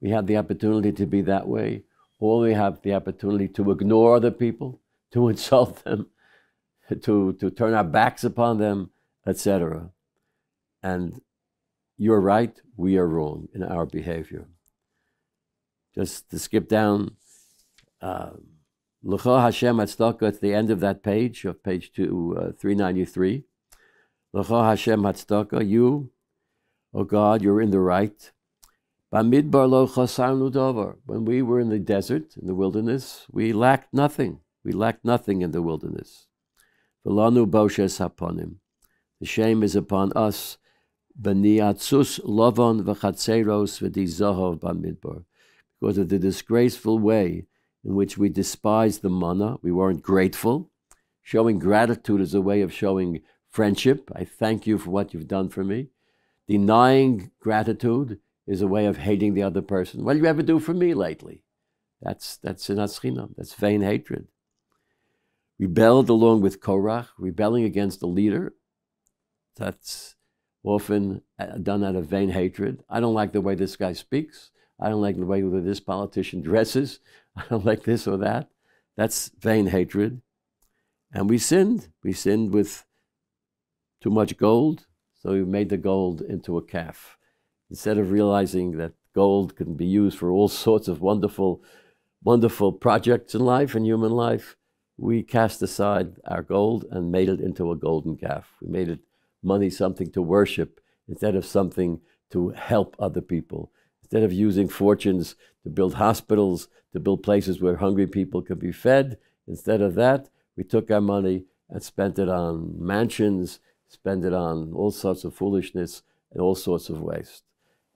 We have the opportunity to be that way, or we have the opportunity to ignore other people, to <laughs> insult them, to, to turn our backs upon them, etc. And you're right, we are wrong in our behavior. Just to skip down. Um, L'cho Hashem Hatzdaka, at the end of that page, of page two, uh, 393. L'cho Hashem Hatzdaka, you, O God, you're in the right. Bamidbar lo chasarnu davar. When we were in the desert, in the wilderness, we lacked nothing. We lacked nothing in the wilderness. V'lanu boshes haponim. The shame is upon us. Lovon v'chatzeros bamidbar. Because of the disgraceful way in which we despised the manna, we weren't grateful. Showing gratitude is a way of showing friendship. I thank you for what you've done for me. Denying gratitude is a way of hating the other person. What did you ever do for me lately? That's that's sinaschina. That's vain hatred. Rebelled along with Korach, rebelling against the leader. That's often uh, done out of vain hatred. I don't like the way this guy speaks. I don't like the way this politician <laughs> dresses. I don't like this or that. That's vain hatred. And we sinned. We sinned with too much gold, so we made the gold into a calf. Instead of realizing that gold can be used for all <laughs> sorts of wonderful, wonderful projects in life and human life, we cast aside our gold and made it into a golden calf. We made it money something to worship instead of something to help other people. Instead of using fortunes to build hospitals, to build places where hungry people could be fed, instead of that, we took our money and spent it on mansions, spent it on all sorts of foolishness and all sorts of waste.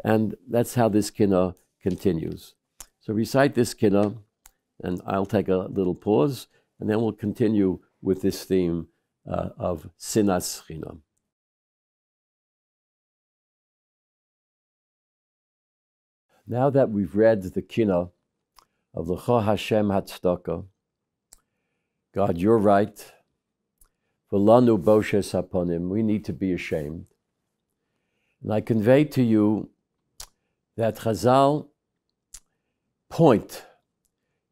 And that's how this kina continues. So recite this kina, and I'll take a little pause, and then we'll continue with this theme uh, of sinas chinam. Now that we've read the kina of L'cho Hashem Hatzdaka, God, you're right. V'lanu boshes haponim, we need to be ashamed. And I convey to you that Chazal point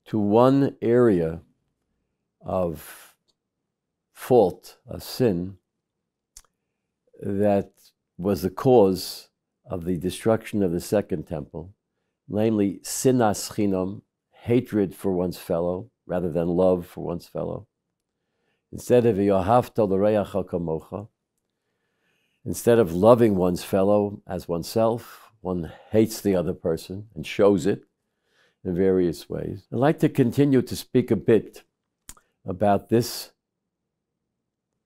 to one area of fault, a sin, that was the cause of the destruction of the second temple, namely sinas chinam, hatred for one's fellow rather than love for one's fellow. Instead of kamocha, Instead of loving one's fellow as oneself, one hates the other person and shows it in various ways. I'd like to continue to speak a bit about this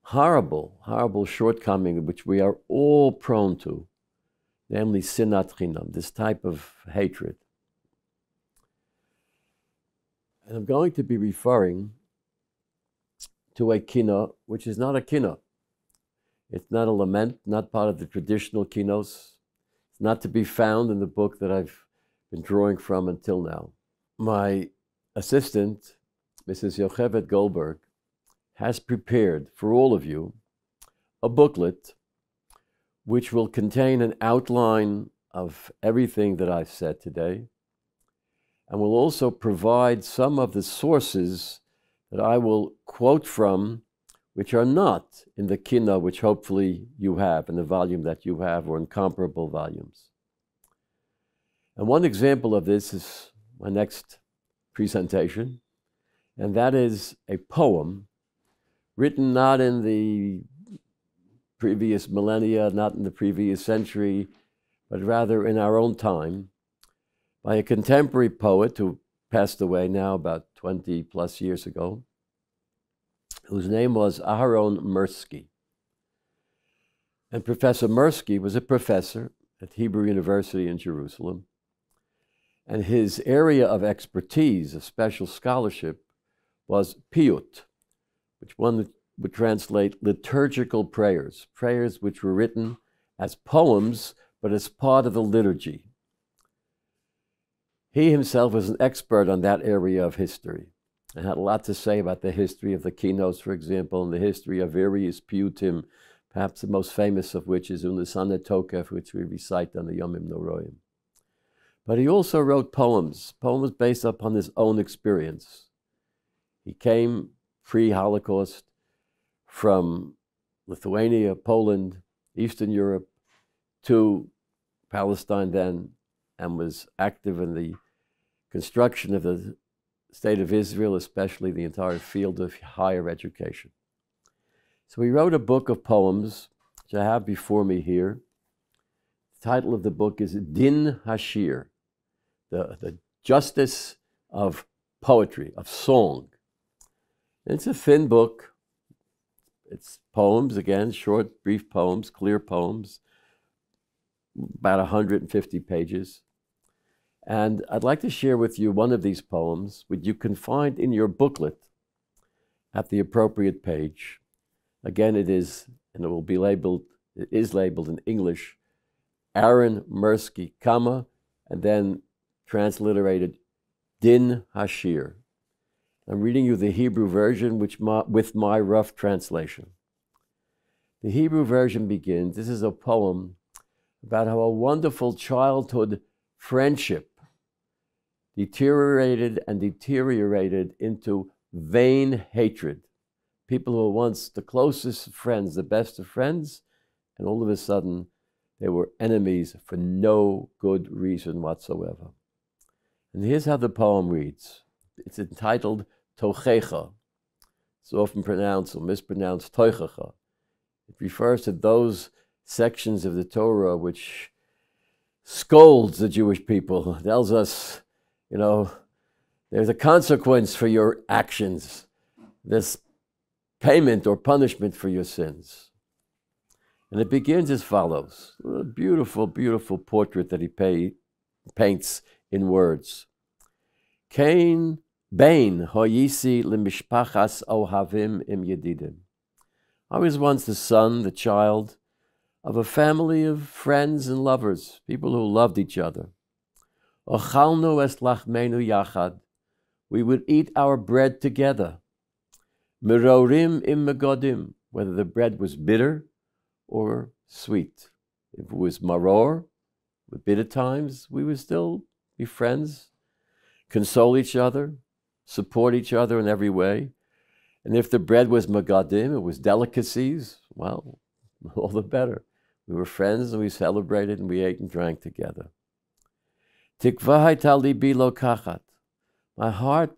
horrible, horrible shortcoming which we are all prone to, namely sinat chinam, this type of hatred. And I'm going to be referring to a kina which is not a kina. It's not a lament, not part of the traditional kinos. It's not to be found in the book that I've been drawing from until now. My assistant, Mrs. Yocheved Goldberg, has prepared for all of you a booklet which will contain an outline of everything that I've said today and will also provide some of the sources that I will quote from which are not in the kina which hopefully you have, in the volume that you have, or in comparable volumes. And one example of this is my next presentation, and that is a poem written not in the previous millennia, not in the previous century, but rather in our own time, by a contemporary poet who passed away now about 20 plus years ago, whose name was Aharon Mirsky. And Professor Mirsky was a professor at Hebrew University in Jerusalem. And his area of expertise, of special scholarship, was piyut, which one would translate liturgical prayers, prayers which were written as poems, but as part of the liturgy. He himself was an expert on that area of history and had a lot to say about the history of the kinos, for example, and the history of various piyutim, perhaps the most famous of which is Unasana Tokef, which we recite on the Yomim Noroim. But he also wrote poems, poems based upon his own experience. He came pre Holocaust from Lithuania, Poland, Eastern Europe to Palestine then, and was active in the construction of the state of Israel, especially the entire field of higher education. So he wrote a book of poems, which I have before me here. The title of the book is Din Hashir, the, the justice of poetry, of song. It's a thin book. It's poems, again, short, brief poems, clear poems, about 150 pages. And I'd like to share with you one of these poems, which you can find in your booklet at the appropriate page. Again, it is, and it will be labeled, it is labeled in English, Aaron Mirsky, comma, and then transliterated Din Hashir. I'm reading you the Hebrew version which my, with my rough translation. The Hebrew version begins this is a poem about how a wonderful childhood friendship deteriorated and deteriorated into vain hatred. People who were once the closest friends, the best of friends, and all of a sudden they were enemies for no good reason whatsoever. And here's how the poem reads it's entitled tochecha. It's often pronounced or mispronounced toichecha. It refers to those sections of the Torah which scolds the Jewish people, <laughs> tells us, you know, there's a consequence for your actions, this payment or punishment for your sins. And it begins as follows a beautiful, beautiful portrait that he pay, paints in words. Cain Bain hoyisi limishpachas ohavim im yedidim. I was once the son, the child of a family of friends and lovers, people who loved each other. Ochalnu es lachmenu yachad. We would eat our bread together. Mirorim im megodim, whether the bread was bitter or sweet. If it was maror, with bitter times, we would still be friends, console each other, support each other in every way. And if the bread was magadim, it was delicacies, well, <laughs> all the better. We were friends and we celebrated and we ate and drank together. My heart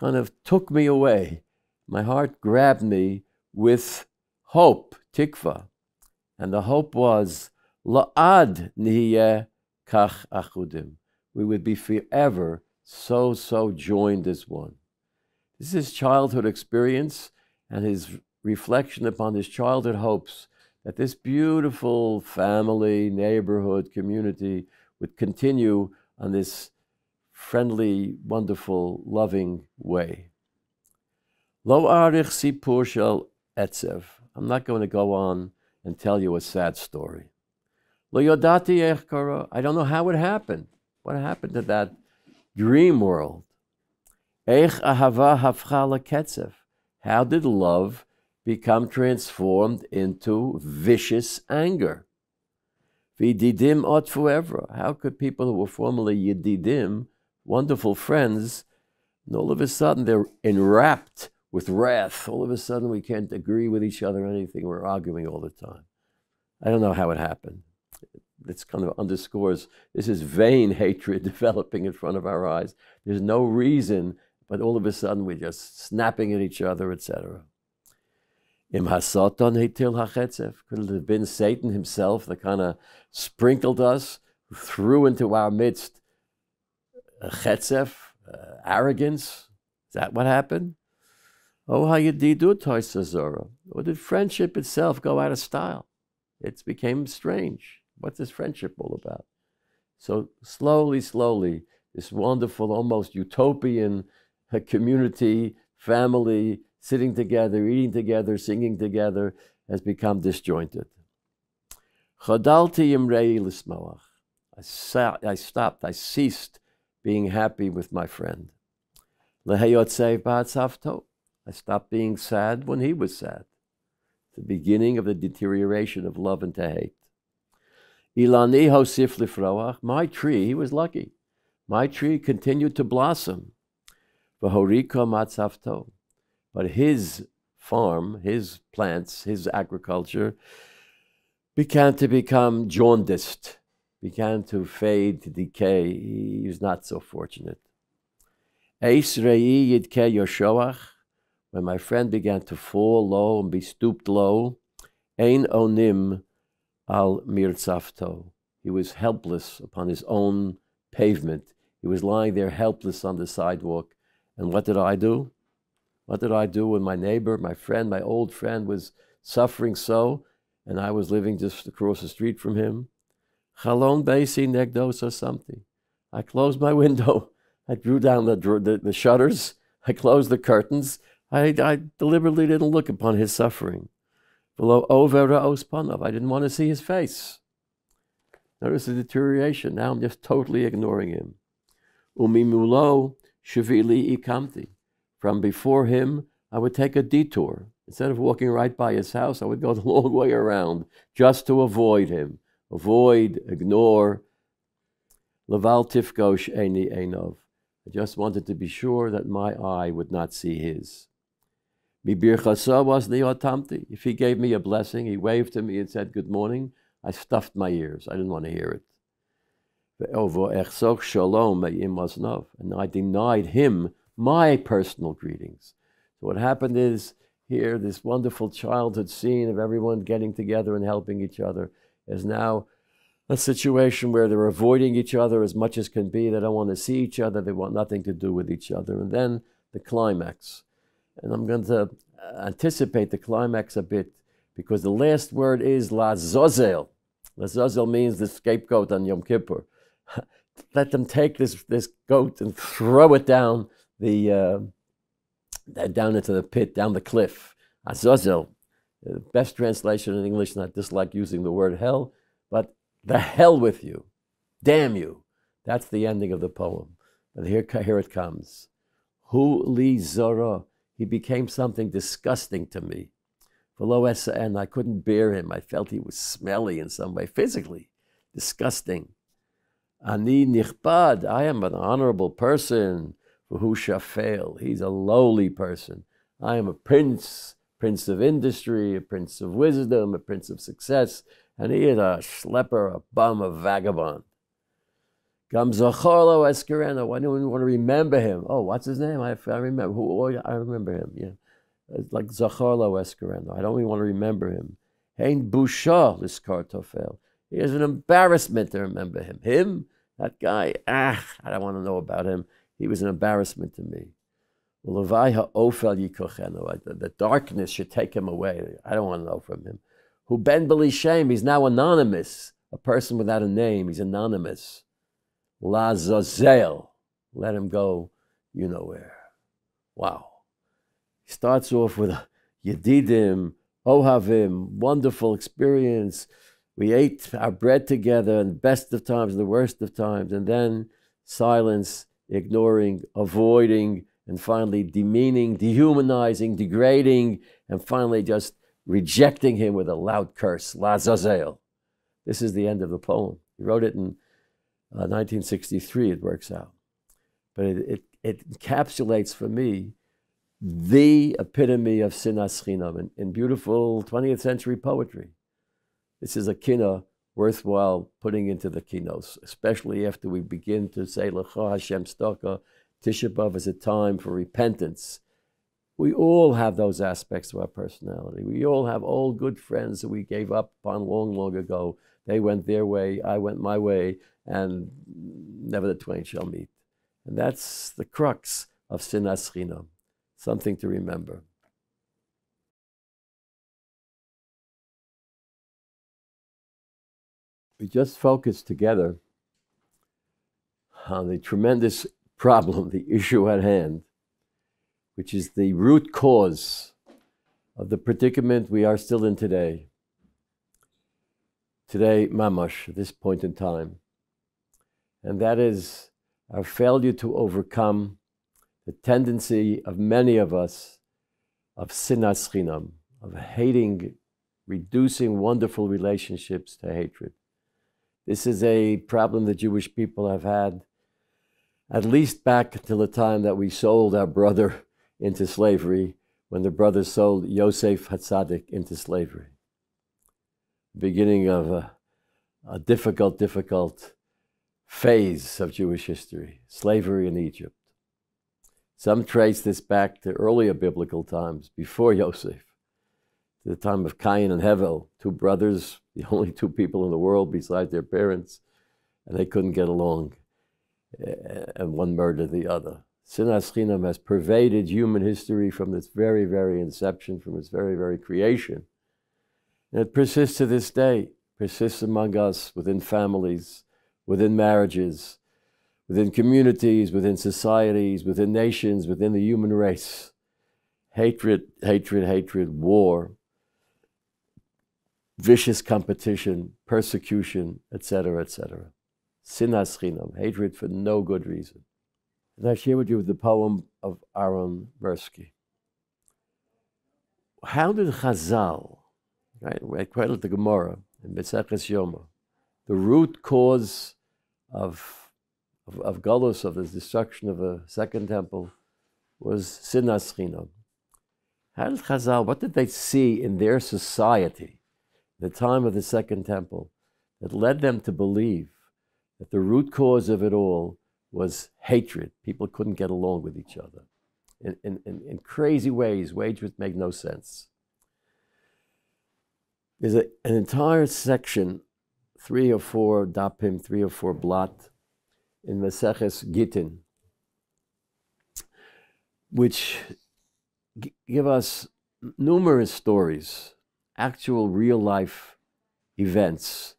kind of took me away. My heart grabbed me with hope, tikva. And the hope was, La'ad niyeh kach achudim. We would be forever so, so joined as one. This is his childhood experience and his reflection upon his childhood hopes that this beautiful family, neighborhood, community would continue on this friendly, wonderful, loving way. Lo arich sipur shel etzev. I'm not going to go on and tell you a sad story. Lo yodati I don't know how it happened. What happened to that dream world? Ech ahava hafcha ketzev. How did love become transformed into vicious anger? Vididim ot forever. How could people who were formerly yedidim, wonderful friends, and all of a sudden they're enwrapped with wrath. All of a sudden, we can't agree with each other anything. We're arguing all the time. I don't know how it happened. This kind of underscores this is vain hatred <laughs> developing in front of our eyes. There's no reason, but all of a sudden we're just snapping at each other, etc. Im hasoton hitil hachetzef. Could it have been Satan himself that kind of sprinkled us, threw into our midst a chetzef, uh, arrogance? Is that what happened? Oh, how you do. Or did friendship itself go out of style? It became strange. What's this friendship all about? So slowly, slowly, this wonderful, almost utopian uh, community, family, sitting together, eating together, singing together, has become disjointed. Imrei lismoach. I stopped, I ceased being happy with my friend. I stopped being sad when he was sad. The beginning of the deterioration of love into hate. Ilani hosif lifroach. My tree, he was lucky. My tree continued to blossom. Vahoriko matzavto. But his farm, his plants, his agriculture began to become jaundiced, began to fade, to decay. He was not so fortunate. Eis rei yidke yoshoach when my friend began to fall low and be stooped low, ein onim al mirtzafto. He was helpless upon his own pavement. He was lying there helpless on the sidewalk. And what did I do? What did I do when my neighbor, my friend, my old friend was suffering so, and I was living just across the street from him? Chalon beisi negdos or something. I closed my window. <laughs> I drew down the, the, the shutters. I closed the curtains. I, I deliberately didn't look upon his suffering. I didn't want to see his face. Notice the deterioration. Now I'm just totally ignoring him. Umimulo shavili ikamti. From before him, I would take a detour. Instead of walking right by his house, I would go <laughs> the long way around just to avoid him. Avoid, ignore. Laval tifgosh eni enov. I just wanted to be sure that my eye would not see his. If he gave me a blessing, he waved to me and said, Good morning, I stuffed my ears. I didn't want to hear it. And I denied him my personal greetings. So what happened is here, this wonderful childhood scene of everyone getting together and helping each other is now a situation where they're avoiding each other as much as can be. They don't want to see each other. They want nothing to do with each other. And then the climax and I'm going to uh, anticipate the climax a bit because the last word is Lazozel. Lazozel means the scapegoat on Yom Kippur. <laughs> Let them take this, this goat and throw it down the uh, uh down into the pit, down the cliff. Azazel. The uh, best translation in English, and I dislike using the word hell, but the hell with you. Damn you. That's the ending of the poem. And here, here it comes. Hu li zara he became something disgusting to me. Below and I couldn't bear him. I felt he was smelly in some way, physically disgusting. Ani nichbad, I am an honorable person. For who shall fail? He's a lowly person. I am a prince, prince of industry, a prince of wisdom, a prince of success, and he is a schlepper, a bum, a vagabond. Gam Zacharlo Escareno. I don't even want to remember him. Oh, what's his name? I, I remember. Who? Oh, I remember him. Yeah, it's like Zacharlo Escareno. I don't even want to remember him. Hein busha liskartofel. He is an embarrassment to remember him. Him, that guy, ah, I don't want to know about him. He was an embarrassment to me. The darkness should take him away. I don't want to know from him. Who ben Beli Shem, he's now anonymous. A person without a name, he's anonymous. Lazazel, let him go, you know where. Wow. He starts off with Yedidim, Ohavim, wonderful experience. We ate our bread together in the best of times and the worst of times, and then silence, ignoring, avoiding, and finally demeaning, dehumanizing, degrading, and finally just rejecting him with a loud curse, Lazazel. This is the end of the poem. He wrote it in uh, 1963, it works out. But it, it, it, encapsulates for me the epitome of sinas chinam in, in beautiful 20th century poetry. This is a kina worthwhile putting into the kinos, especially after we begin to say L'cha Hashem Staka. Tisha B'Av is a time for repentance. We all have those aspects of our personality. We all have old good friends that we gave up upon long, long ago. They went their way, I went my way, and never the twain shall meet. And that's the crux of Sinas Chinam, something to remember. We just focused together on the tremendous problem, the issue at hand, which is the root cause of the predicament we are still in today. Today, mamash, at this point in time. And that is our failure to overcome the tendency of many of us of sinas chinam, of hating, reducing wonderful relationships to hatred. This is a problem that Jewish people have had at least back to the time that we sold our brother <laughs> into slavery, when the brothers sold Yosef Hatzadik into slavery. Beginning of a, a difficult, difficult phase of Jewish history, slavery in Egypt. Some trace this back to earlier biblical times, before <laughs> Yosef, to the time of Cain and Hevel, two brothers the <laughs> only two people in the world besides their parents, and they couldn't get along, eh, and one murdered the other. Sinas Chinam has pervaded human history from its very, very inception, from its very, very creation. It persists to this day, persists among us, within families, within marriages, within communities, within societies, within nations, within the human race. Hatred, hatred, hatred, war, vicious competition, persecution, etc., etc. Sinas chinam, hatred for no good reason. And I share with you the poem of Aaron Mirsky. How did Chazal, right, we quoted the Gemara in Maseches Yoma, the root cause of, of, of Galus, of the destruction of the second temple, was Sinas chinam. How did Chazal, what did they see in their society the time of the Second Temple, that led them to believe that the root cause of it all was hatred. People couldn't get along with each other in, in, in, in crazy ways, ways which make no sense. There's a, an entire section, three or four dapim, three or four blot, in Maseches Gittin, which give us numerous stories actual real life events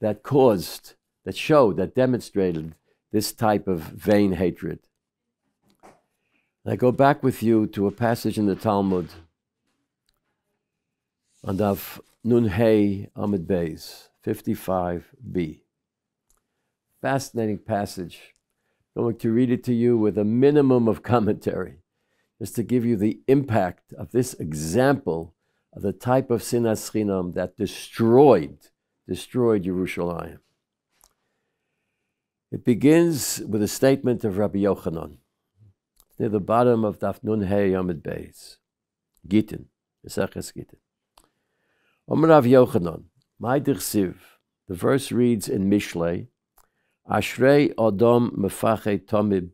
that caused, that showed, that demonstrated this type of vain hatred. I go back with you to a passage in the Talmud on Daf Nun Hey Amid Beis, 55b. Fascinating passage. I'm going to read it to you with a minimum of commentary, just to give you the impact of this example of the type of sinas chinam that destroyed, destroyed Yerushalayim. It begins with a statement of Rabbi Yochanan near the bottom of Daf Nun Hey Yomid Beis, Gittin, Gittin. Omer Yochanan, my dirsiv, the verse reads in Mishlei, Ashrei Odom Mefache Tomib,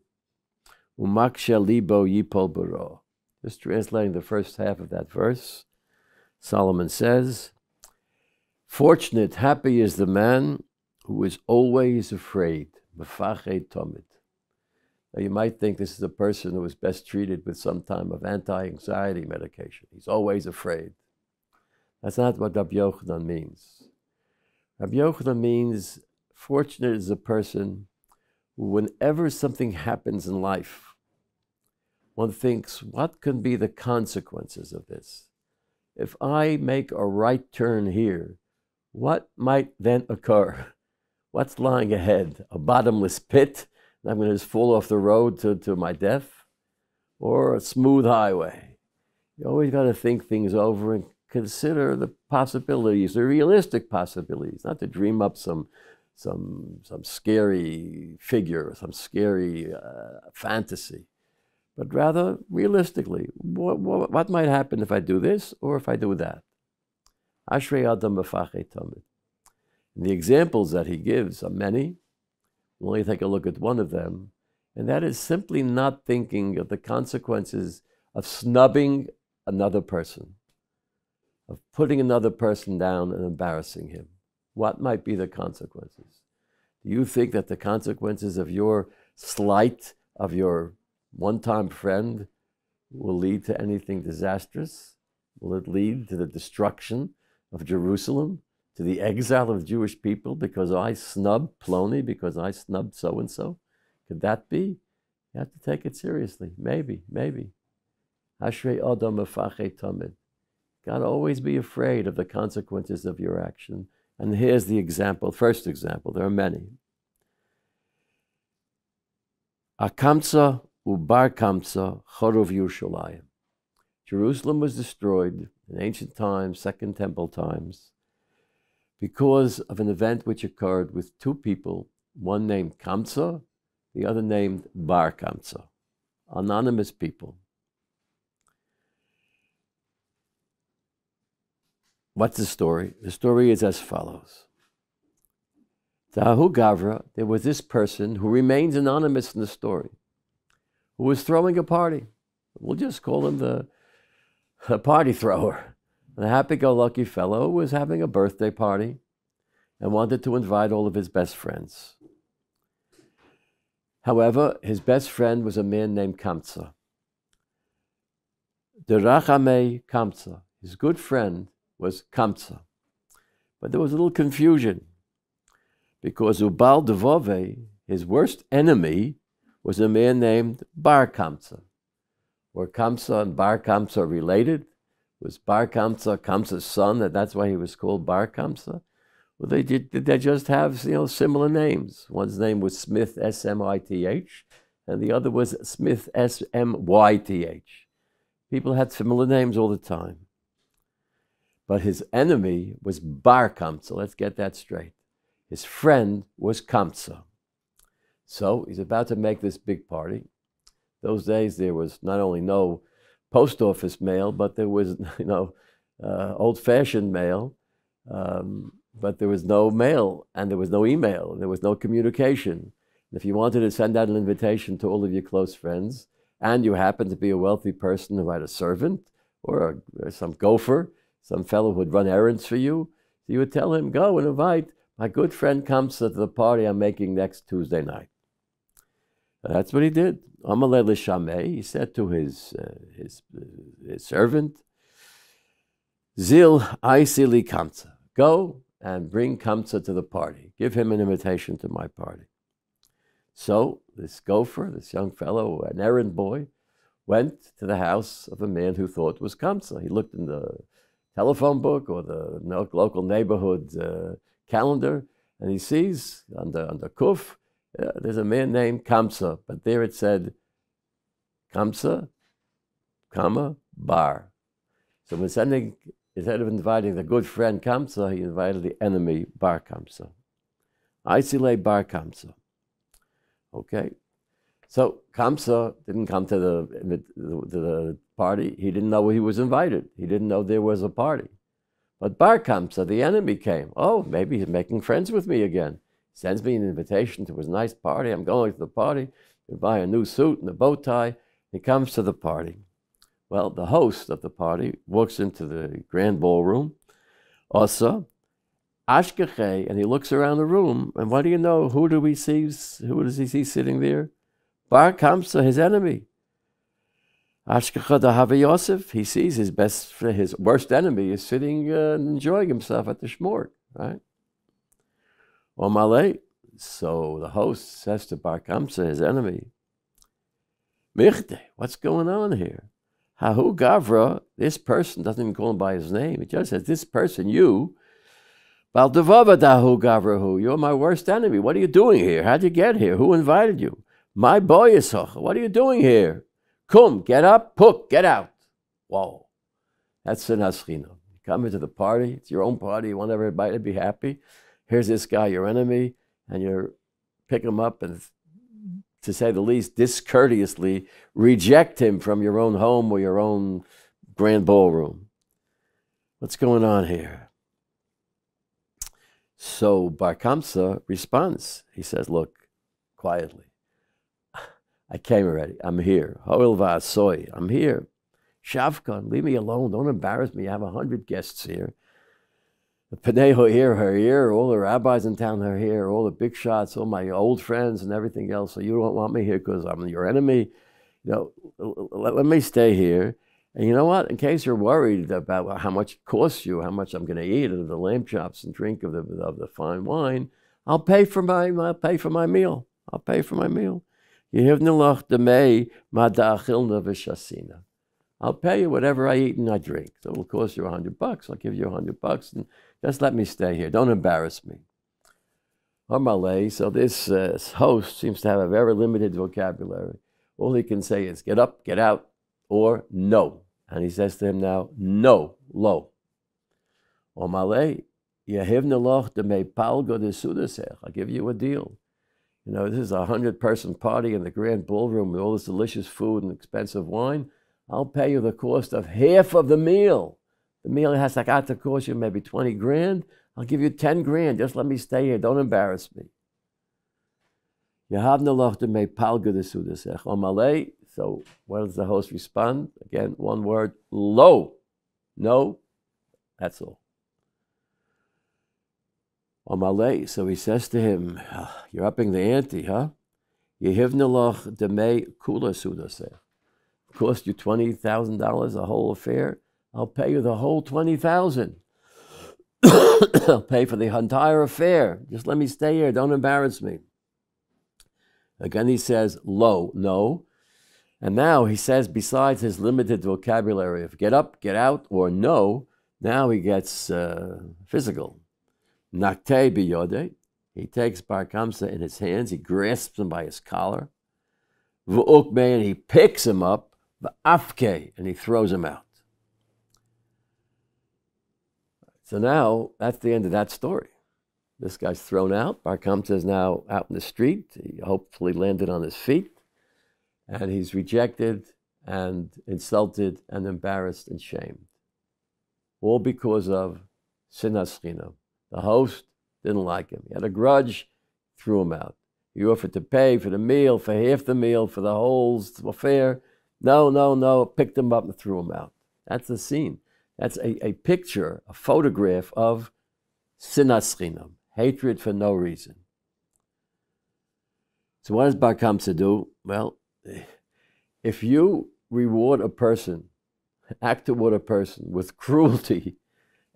Umaksha Libo Yipol Baro. Just translating the first half of that verse. Solomon says, Fortunate, happy is the man who is always afraid. Mefache tomit. Now you might think this is a person who is best treated with some type of anti-anxiety medication. He's always afraid. That's not what Rabbi Yochanan means. Rabbi Yochanan means fortunate is a person who, whenever something happens in life, one thinks, what can be the consequences of this? If I make a right turn here, what might then occur? <laughs> What's lying ahead? A bottomless pit? And I'm going to just fall off the road to, to my death? Or a smooth highway? You always got to think things over and consider the possibilities, the realistic possibilities, not to dream up some, some, some scary figure, some scary uh, fantasy, but rather realistically, what, what, what, might happen if I do this or if I do that? Ashrei Adam Tamid. The examples that he gives are many. We'll only take a look at one of them, and that is simply not thinking of the consequences of snubbing another person, of putting another person down and embarrassing him. What might be the consequences? Do you think that the consequences of your slight of your one time friend will lead to anything disastrous? Will it lead to the destruction of Jerusalem? to the exile of Jewish people because I snubbed Plony, because I snubbed so and so? Could that be? You have to take it seriously. Maybe, maybe. Ashrei Adam Tamid. God always be afraid of the consequences of your action. And here's the example, first example, there are many. Akamsa ubar kamsa chorov Yerushalayim. Jerusalem was destroyed in ancient times, Second Temple times because of an event which occurred with two people, one named Kamsa, the other named Bar Kamsa, anonymous people. What's the story? The story is as follows. Tahu Gavra, there was this person who remains anonymous in the story, who was throwing a party. We'll just call him the, the party thrower. The happy go lucky fellow was having a birthday party and wanted to invite all of his best friends. However, his best friend was a man named Kamsa. Derachame Kamsa. His good friend was Kamsa. But there was a little confusion because Ubal Devove, his worst enemy, was a man named Bar Kamsa. Were Kamsa and Bar Kamsa related? was Bar Kamsa, Kamsa's son, and that's why he was called Bar Kamsa. Well, they did, did they just have you know similar names? One's name was Smith S M I T H, and the other was Smith S M Y T H. People had similar names all the time. But his enemy was Bar Kamsa. Let's get that straight. His friend was Kamsa. So he's about to make this big party. Those days there was not only no post office mail, but there was, <laughs> you know, uh, old-fashioned mail. Um, but there was no mail and there was no email. There was no communication. And if you wanted to send out an invitation to all of your close friends, and you happened to be a wealthy person who had a servant or, a, or some gopher, some fellow would run errands for you, so you would tell him, "Go and invite my good friend comes to the party I'm making next Tuesday night." That's what he did. Amalei Shameh, he said to his, uh, his, uh, his servant, Zil Aisili Kamsa, go and bring Kamsa to the party. Give him an invitation to my party. So this gopher, this young fellow, an errand boy, went to the house of a man who thought was Kamsa. He looked in the telephone book or the local neighborhood uh, calendar, and he sees under, the kuf, uh, there's a man named Kamsa, but there it said Kamsa, comma, bar. So when sending, instead of inviting the good friend Kamsa, he invited the enemy Bar Kamsa. Aisile Bar Kamsa. Okay? So Kamsa didn't come to the, to the party. He didn't know he was invited. He didn't know there was a party. But Bar Kamsa, the enemy, came. Oh, maybe he's making friends with me again sends me an invitation to his nice party. I'm going to the party. You buy a new suit and a bow tie. He comes to the party. Well, the host of the party walks into the grand ballroom, also, Ashkeche, and he looks around the room, and what do you know? Who do we see? Who does he see sitting there? Bar Kamsa, his enemy. Yosef, he sees his best, friend, his worst enemy is sitting uh, enjoying himself at the shmort, right? Omale. So the host says to Bar Kamsa, his enemy, Michte, what's going on here? Hahu Gavra, this person doesn't even call him by his name. It just says, this person, you, Baldavava Dahu Gavrahu, you're my worst enemy. What are you doing here? How'd you get here? Who invited you? My boy Yisoch, what are you doing here? Come, get up, puk, get out. Whoa. That's an aschino. Come into the party, it's your own party, you want everybody to be happy. Here's this guy, your enemy, and you pick him up and to say the least, discourteously reject him from your own home or your own grand ballroom. What's going on here? So Bar Kamsa responds. He says, Look, quietly, I came already. I'm here. Hoil soy. I'm here. Shavkon, leave me alone. Don't embarrass me. I have a hundred guests here. The Paneho here, her here, all the rabbis in town are here, all the big shots, all my old friends and everything else. So you don't want me here because I'm your enemy. You know, let, let, me stay here. And you know what? In case you're worried about how much it costs you, how much I'm going to eat of the lamb chops and drink of the of the fine wine, I'll pay for my I'll pay for my meal. I'll pay for my meal. I'll pay you whatever I eat and I drink. So it'll cost you a hundred bucks. I'll give you a hundred bucks and just let me stay here. Don't embarrass me. Malay, so this uh, host seems to have a very limited vocabulary. All he can say is get up, get out, or no. And he says to him now, no, lo. Sudasech. I'll give you a deal. You know, this is a hundred person party in the grand ballroom with all this delicious food and expensive wine. I'll pay you the cost of half of the meal. The meal has like, got to cost you maybe 20 grand. I'll give you 10 grand. Just let me stay here. Don't embarrass me. So what does the host respond? Again, one word, lo. No, that's all. Amalei. So he says to him, You're upping the ante, huh? Yehivnalach demei kula sudaseh. Cost you $20,000 a whole affair? I'll pay you the whole 20000 <coughs> I'll pay for the entire affair. Just let me stay here. Don't embarrass me. Again, he says, low, no. And now he says, besides his limited vocabulary of get up, get out, or no, now he gets uh, physical. Nakte biyode. He takes Bar Kamsa in his hands. He grasps him by his collar. V'ukme, and he picks him up. V'afke, and he throws him out. So now that's the end of that story. This guy's thrown out. Bar Kamsa is now out in the street. He hopefully landed on his feet. And he's rejected and insulted and embarrassed and shamed. All because of sinas chinam. The host didn't like him. He had a grudge, threw him out. He offered to pay for the meal, for half the meal, for the whole affair. No, no, no. Picked him up and threw him out. That's the scene. That's a, a picture, a photograph of sinas chinam, hatred for no reason. So what does Bar Kamsa do? Well, if you reward a person, act toward a person with cruelty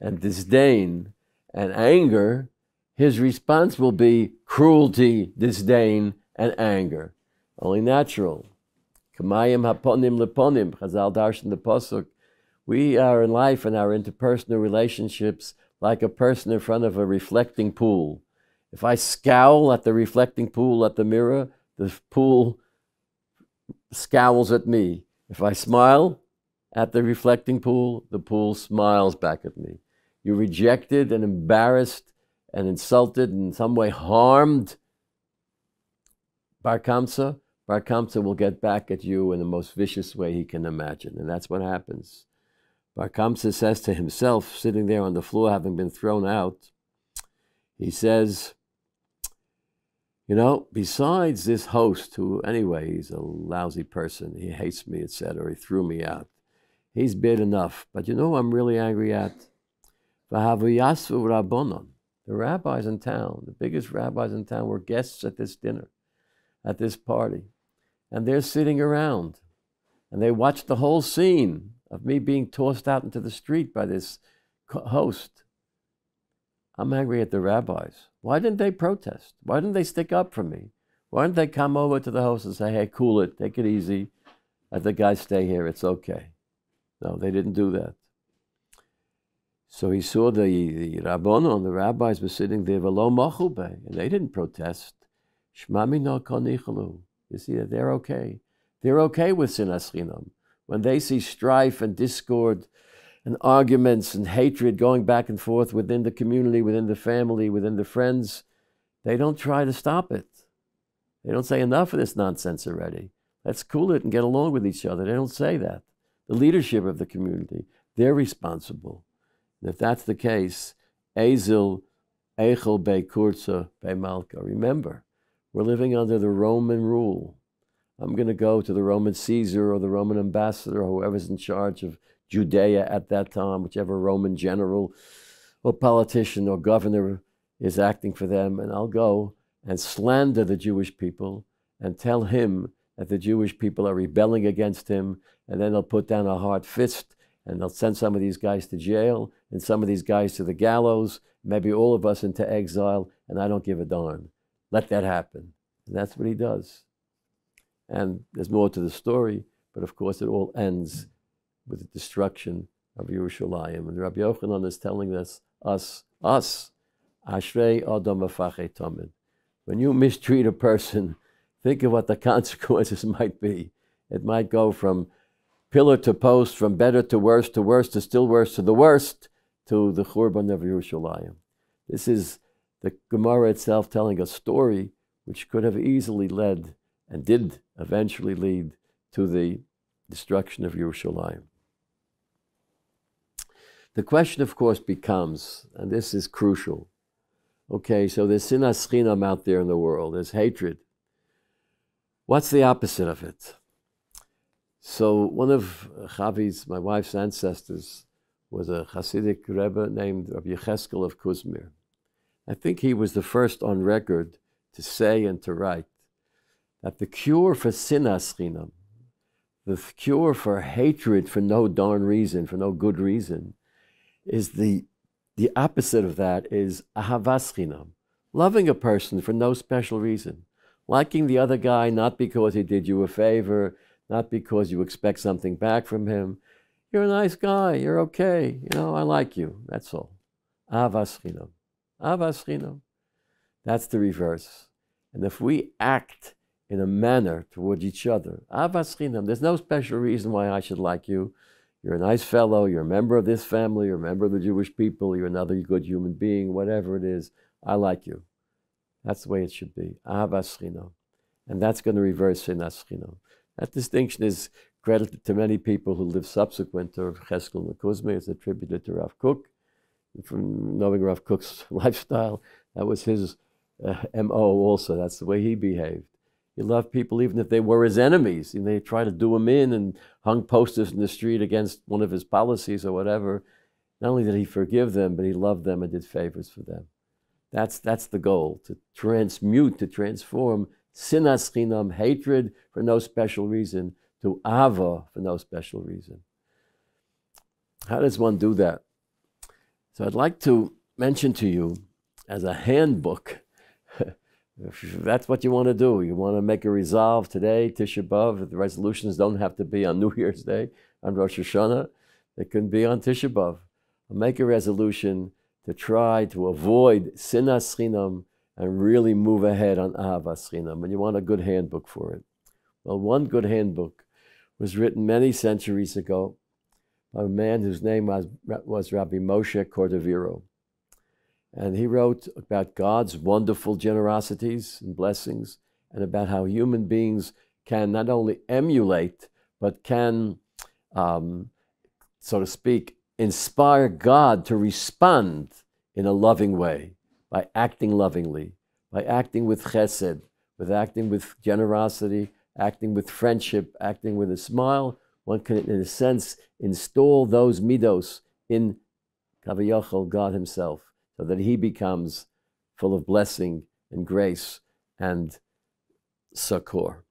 and disdain and anger, his response will be cruelty, disdain, and anger. Only natural. Kamayim haponim leponim. Chazal darshan the pasuk. We are in life and our interpersonal relationships like a person in front of a reflecting pool. If I scowl at the reflecting pool at the mirror, the pool scowls at me. If I smile at the reflecting pool, the pool smiles back at me. You're rejected and embarrassed and insulted and in some way harmed. Bar Kamsa, Bar Kamsa will get back at you in the most vicious way he can imagine. And that's what happens. Bar Kamsa says to himself, sitting there on the floor, having been thrown out, he says, You know, besides this host, who anyway, he's a lousy person, he hates me, etc., he threw me out. He's bad enough. But you know I'm really angry at? The rabbis in town, the biggest rabbis in town, were guests at this dinner, at this party. And they're sitting around and they watched the whole scene of me being tossed out into the street by this host. I'm angry at the rabbis. Why didn't they protest? Why didn't they stick up for me? Why didn't they come over to the host and say, hey, cool it, take it easy, let the guy stay here, it's okay? No, they didn't do that. So he saw the, the Rabbono and the rabbis were sitting there, and they didn't protest. You see that they're okay. They're okay with sinas chinam. When they see strife and discord and arguments and hatred going back and forth within the community, within the family, within the friends, they don't try to stop it. They don't say enough of this nonsense already. Let's cool it and get along with each other. They don't say that. The leadership of the community, they're responsible. And if that's the case, Azil Echel Be Kurza Be Malka. Remember, we're living under the Roman rule. I'm going to go to the Roman Caesar or the Roman ambassador, or whoever's in charge of Judea at that time, whichever Roman general or politician or governor is acting for them, and I'll go and slander the Jewish people and tell him that the Jewish people are rebelling against him, and then they'll put down a hard fist and they'll send some of these guys to jail and some of these guys to the gallows, maybe all of us into exile, and I don't give a darn. Let that happen. And that's what he does. And there's more to the story, but of course it all ends with the destruction of Yerushalayim. And Rabbi Yochanan is telling us, us, us, Ashrei Adam Tamid. When you mistreat a person, <laughs> think of what the <laughs> consequences might be. It might go from pillar to post, from better to worse to worse to still worse to the worst to the Churban of Yerushalayim. This is the Gemara itself telling a story which could have easily led and did eventually lead to the destruction of Yerushalayim. The question, of course, becomes, and this is crucial, okay, so there's sinas chinam out there in the world, there's hatred. What's the opposite of it? So one of uh, Chavi's, my wife's ancestors, was a Hasidic Rebbe named Rabbi Yecheskel of Kuzmir. I think he was the first on record to say and to write that the cure for sinas chinam, the cure for hatred for no darn reason, for no good reason, is the, the opposite of that is ahavas chinam, loving a person for no special reason, liking the other guy not because he did you a favor, not because you expect something back from him. You're a nice guy. You're okay. You know, I like you. That's all. Ahavas chinam. Ahavas chinam. That's the reverse. And if we act in a manner towards each other. Avas chinam. There's no special reason why I should like you. You're a nice fellow. You're a member of this family. You're a member of the Jewish people. You're another good human being. Whatever it is, I like you. That's the way it should be. Avas chinam. And that's going to reverse sinas chinam. That distinction is credited to many people who live subsequent to Cheskel Kuzma. It's attributed to Rav Kook. From knowing Rav Kook's <laughs> lifestyle, that was his uh, MO also. That's the way he behaved. He loved people even if they were his enemies. And they tried to do him in and hung posters in the street against one of his policies or whatever. Not only did he forgive them, but he loved them and did favors for them. That's, that's the goal, to transmute, to transform sinas chinam, hatred for no special reason, to ava for no special reason. How does one do that? So I'd like to mention to you as a handbook if <laughs> that's what you want to do, you want to make a resolve today, Tisha B'Av, the resolutions don't have to be on New Year's Day, on Rosh Hashanah, they can be on Tisha B'Av. Make a resolution to try to avoid sinas chinam and really move ahead on ahavas chinam. And you want a good handbook for it. Well, one good handbook was written many centuries ago by a man whose name was, was Rabbi Moshe Cordovero. And he wrote about God's wonderful generosities and blessings and about how human beings can not only emulate, but can, um, so to speak, inspire God to respond in a loving way by acting lovingly, by acting with chesed, with acting with generosity, acting with friendship, acting with a smile. One can, in a sense, install those midos in Kaviyachal, God Himself. so that he becomes full of blessing and grace and succor.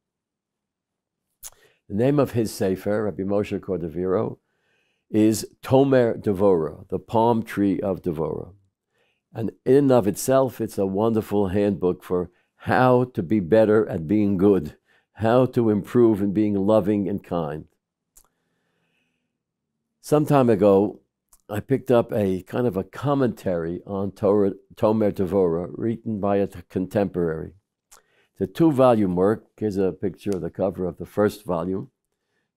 The name of his Sefer, Rabbi Moshe Cordovero, is Tomer Devora, the palm tree of Devora. And in and of itself, it's a wonderful handbook for how to be better at being good, how to improve in being loving and kind. Some time ago, I picked up a kind of a commentary on Torah, Tomer written by a contemporary. A two volume work. Here's a picture of the cover of the first volume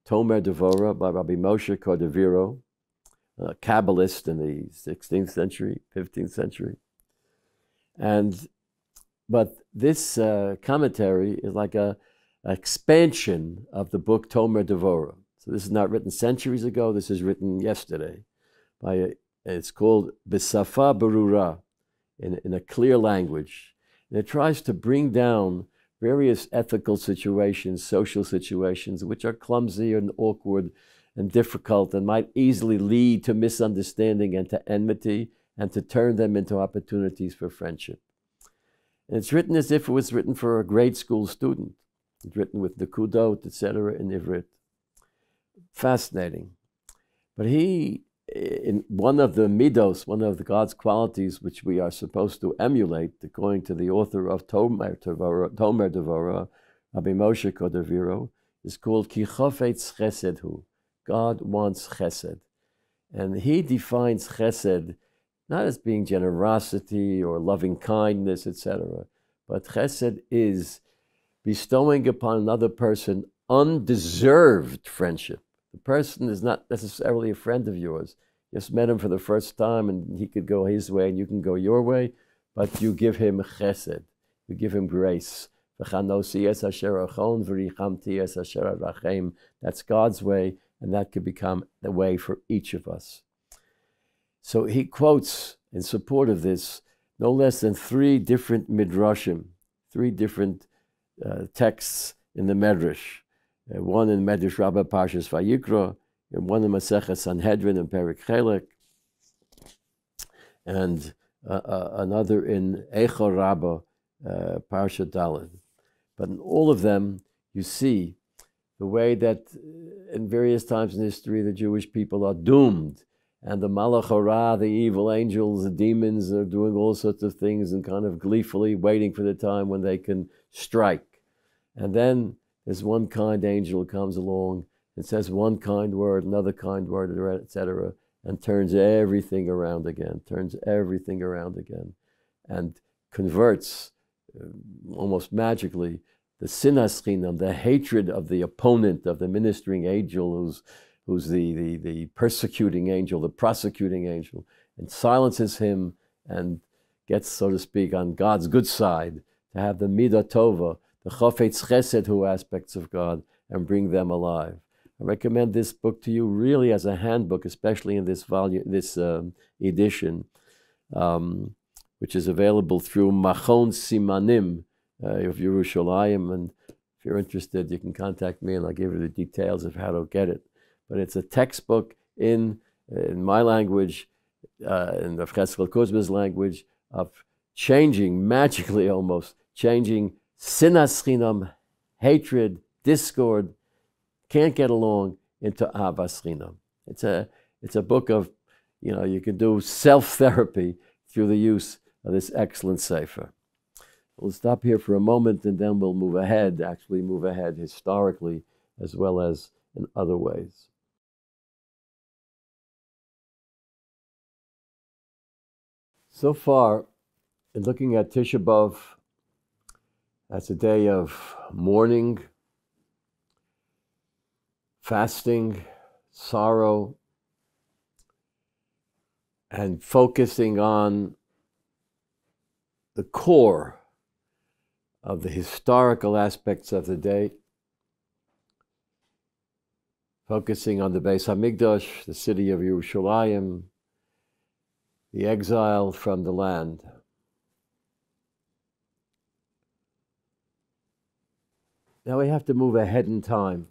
Tomer Devora by Rabbi Moshe Cordovero, a Kabbalist in the 16th century, 15th century. And but this uh, commentary is like a, a, expansion of the book Tomer Devora. So this is not written centuries ago. This is written yesterday. By a, it's called Bisafa Barura, in, in a clear language. And it tries to bring down various ethical situations, social situations, which are clumsy and awkward and difficult and might easily lead to misunderstanding and to enmity and to turn them into opportunities for friendship. And it's written as if it was written for a grade school student. It's written with the Kudot, etc., in Ivrit. Fascinating. But he, in one of the midos, one of the God's qualities which we are supposed to emulate, according to the author of Tomer Devora, Tomer Devora Rabbi Moshe Cordovero, is called Ki Chofetz Chesed Hu. God wants chesed. And he defines chesed not as being generosity or loving kindness, etc., but chesed is bestowing upon another person undeserved friendship. The person is not necessarily a friend of yours. You just met him for the first time and he could go his way and you can go your way, but you give him chesed. You give him grace. That's God's way, and that could become the way for each of us. So he quotes in support of this no less than three different midrashim, three different uh, texts in the Medrash. Uh, one in Medrash Rabbah Parshas Vayikra, and one in Masechet Sanhedrin and Perek Chelek, and uh, uh another in Eicha Rabbah, uh, Parsha Dalin. But in all of them, you see the way that uh, in various times in history the Jewish people are doomed and the Malachara, the evil angels, the demons are doing all sorts of things and kind of gleefully waiting for the time when they can strike. And then this one kind angel comes along and says one kind word, another kind word, etc., and turns everything around again, turns everything around again, and converts uh, almost magically the sinas chinam, the hatred of the opponent, of the ministering angel who's who's the, the, the persecuting angel, the prosecuting angel, and silences him and gets, so to speak, on God's good side to have the midah tova, the chafetz chesed hu aspects of God, and bring them alive. I recommend this book to you really as a handbook, especially in this volume, this um, edition, um, which is available through Machon Simanim of Yerushalayim. And if you're interested, you can contact me and I'll give you the details of how to get it but it's a textbook in, in my language, uh, in the Cheskel Kuzma's language, of changing, <laughs> magically almost, changing sinas chinam, hatred, discord, can't get along, into avas chinam. It's a, it's a book of, you know, you can do self-therapy through the use of this excellent sefer. We'll stop here for a moment and then we'll move ahead, actually move ahead historically as well as in other ways. So far, in looking at Tisha B'Av, that's a day of mourning, fasting, sorrow, and focusing on the core of the historical aspects of the day, focusing on the Beis Hamikdash, the city of Yerushalayim, the exile from the land. Now we have to move ahead in time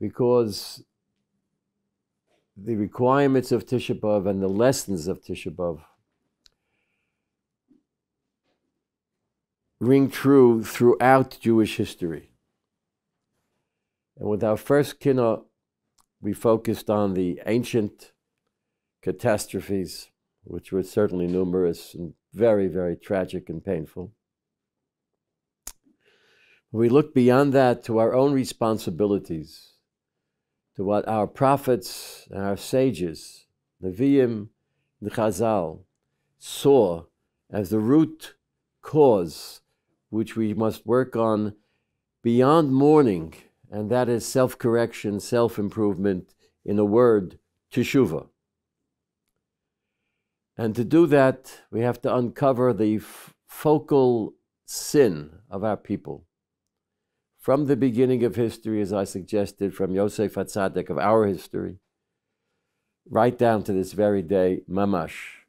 because the requirements of Tisha B'Av and the lessons of Tisha B'Av ring true throughout Jewish history. And with our first kina, we focused on the ancient catastrophes, which were certainly numerous and very, very tragic and painful. We look beyond that to our own responsibilities, to what our prophets and our sages, Nevi'im and Chazal, saw as the root cause which we must work on beyond mourning, and that is self correction, self improvement, in a word, teshuva. And to do that, we have to uncover the focal sin of our people. From the beginning of history, as I suggested, from Yosef Hatzadik of our history, right down to this very day, mamash.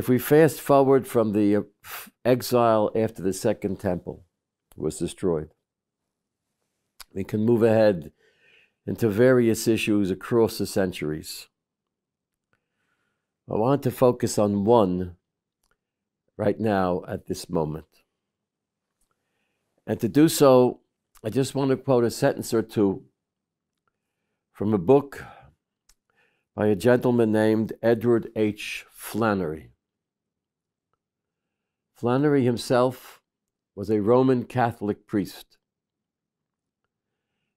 If we fast forward from the uh, exile after the Second Temple was destroyed, we can move ahead into various issues across the centuries. I want to focus on one right now at this moment. And to do so, I just want to quote a sentence or two from a book by a gentleman named Edward H. Flannery. Flannery himself was a Roman Catholic priest.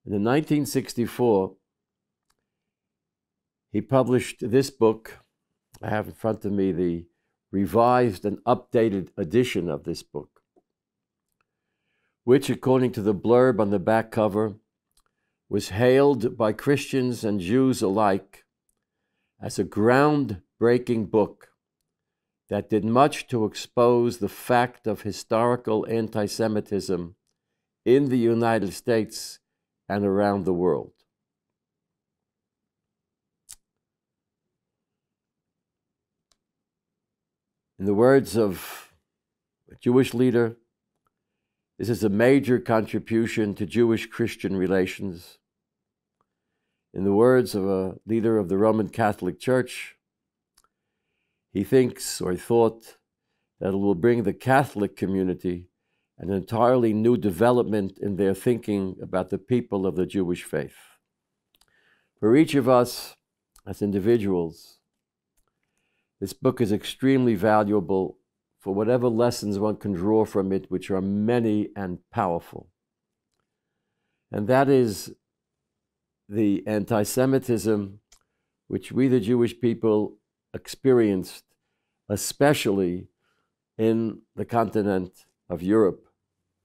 And in 1964, he published this book. I have in front of me the revised and updated edition of this book, which, according to the blurb on the back cover, was hailed by Christians and Jews alike as a groundbreaking book that did much to expose the fact of historical anti Semitism in the United States and around the world. In the words of a Jewish leader, this is a major contribution to Jewish Christian relations. In the words of a leader of the Roman Catholic Church, he thinks or thought that it will bring the Catholic community an entirely new development in their thinking about the people of the Jewish faith. For each of us as individuals, this book is extremely valuable for whatever lessons one can draw from it, which are many and powerful. And that is the anti Semitism which we, the Jewish people, experienced, especially in the continent of Europe.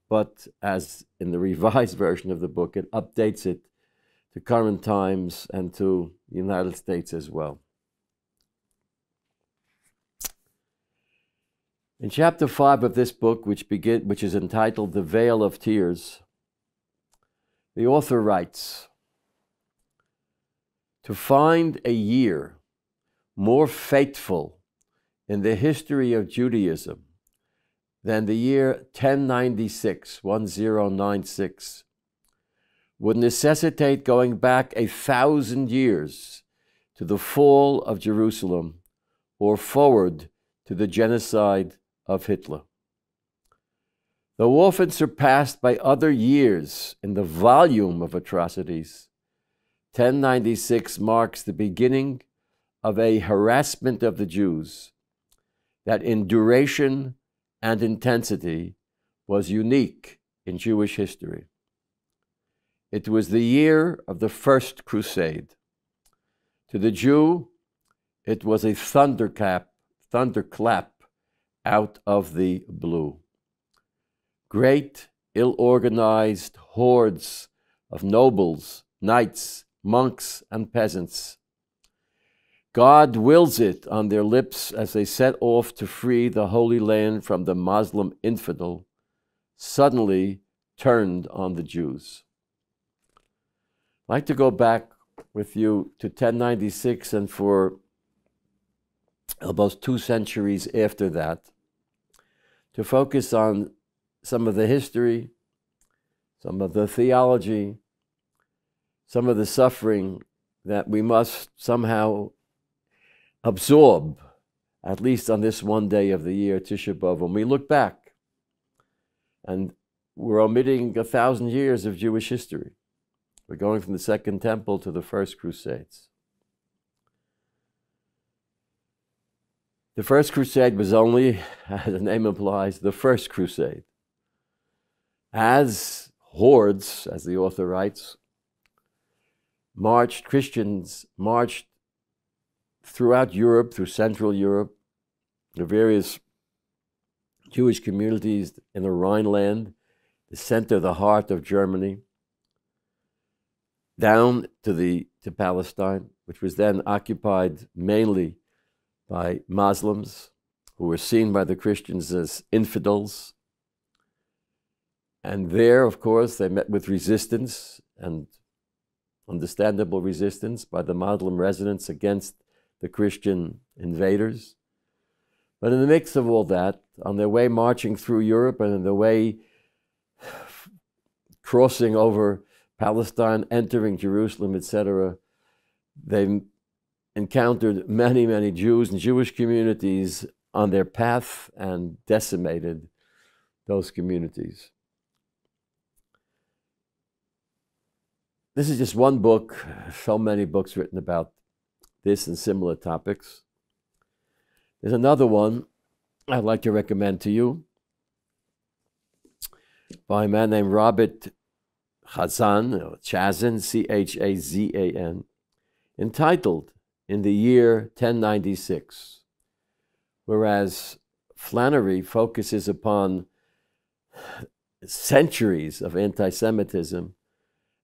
But as in the <laughs> revised version of the book, it updates it to current times and to the United States as well. In chapter 5 of this book, which, begin, which is entitled The Veil of Tears, the author writes To find a year more fateful in the history of Judaism than the year 1096, 1096, would necessitate going back a thousand years to the fall of Jerusalem or forward to the genocide of Hitler. Though often surpassed by other years in the volume of atrocities, 1096 marks the beginning of a harassment of the Jews that in duration and intensity was unique in Jewish history. It was the year of the First Crusade. To the Jew, it was a thunderclap, thunderclap out of the blue. Great, ill organized hordes of nobles, knights, monks, and peasants God wills it on their lips as they set off to free the Holy Land from the Muslim infidel, suddenly turned on the Jews. I'd like to go back with you to 1096 and for almost two centuries after that to focus on some of the history, some of the theology, some of the suffering that we must somehow absorb at least on this one day of the year, Tisha B'Av, when we look back and we're omitting a thousand years of Jewish history. We're going from the Second Temple to the First Crusades. The First Crusade was only, <laughs> as the name implies, the First Crusade. As hordes, as the author writes, marched, Christians marched throughout Europe, through Central Europe, the various Jewish communities in the Rhineland, the center, the heart of Germany, down to the to Palestine, which was then occupied mainly by Muslims who were seen by the Christians as infidels. And there, of course, they met with resistance and understandable resistance by the Muslim residents against the Christian invaders. But in the mix of all that, on their way marching through Europe and on their way crossing over Palestine, entering Jerusalem, etc., they encountered many, many Jews and Jewish communities on their path and decimated those communities. This is just one book, so many books written about this and similar topics. There's another one I'd like to recommend to you by a man named Robert Chazan, Chazan, C H A Z A N, entitled In the Year 1096, whereas Flannery focuses upon centuries of anti Semitism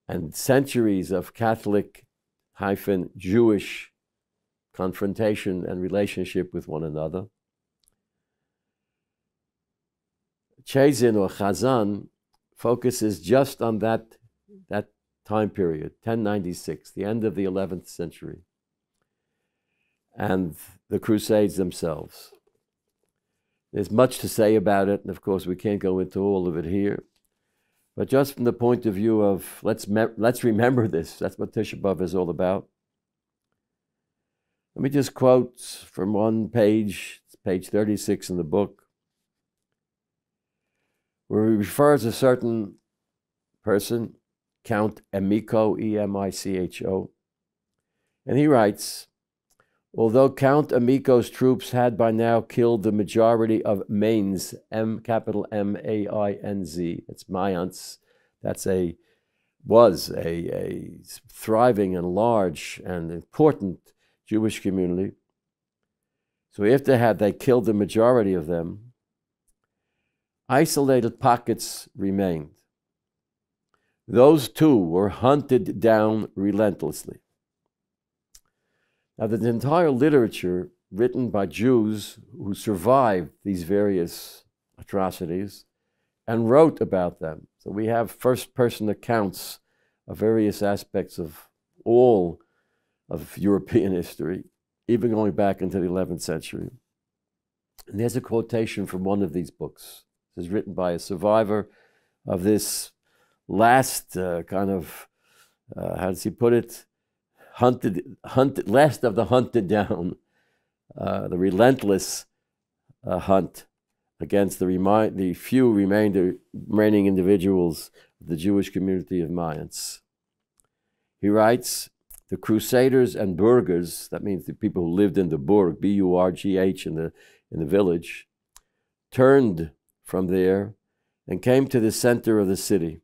and centuries of Catholic hyphen Jewish confrontation and relationship with one another. Chazin or Chazan focuses just on that, that time period, 1096, the end of the 11th century, and the Crusades themselves. There's much to say about it, and of course, we can't go into all of it here. But just from the point of view of let's, let's remember this, that's what Tisha B'Av is all about. Let me just quote from one page, page 36 in the book, where he refers a certain person, Count Emicho, E M I C H O. And he writes Although Count Emicho's troops had by now killed the majority of Mainz, M capital M A I N Z, it's Mainz, that's a was a, a thriving and large and important Jewish community. So after they had they killed the majority of them, isolated pockets remained. Those too were hunted down relentlessly. Now, the entire literature written by Jews who survived these various atrocities and wrote about them. So we have first person accounts of various aspects of all of European history, even going back into the 11th century. And there's a quotation from one of these books. This is written by a survivor of this last uh, kind of, uh, how does he put it? Hunted, hunted, last of the hunted down, uh, the relentless uh, hunt against the, remi- the few remainder, remaining individuals of the Jewish community of Mainz. He writes, the Crusaders and Burghers, that means the people who lived in the Burg, B U R G H, in the, in the village, turned from there and came to the center of the city,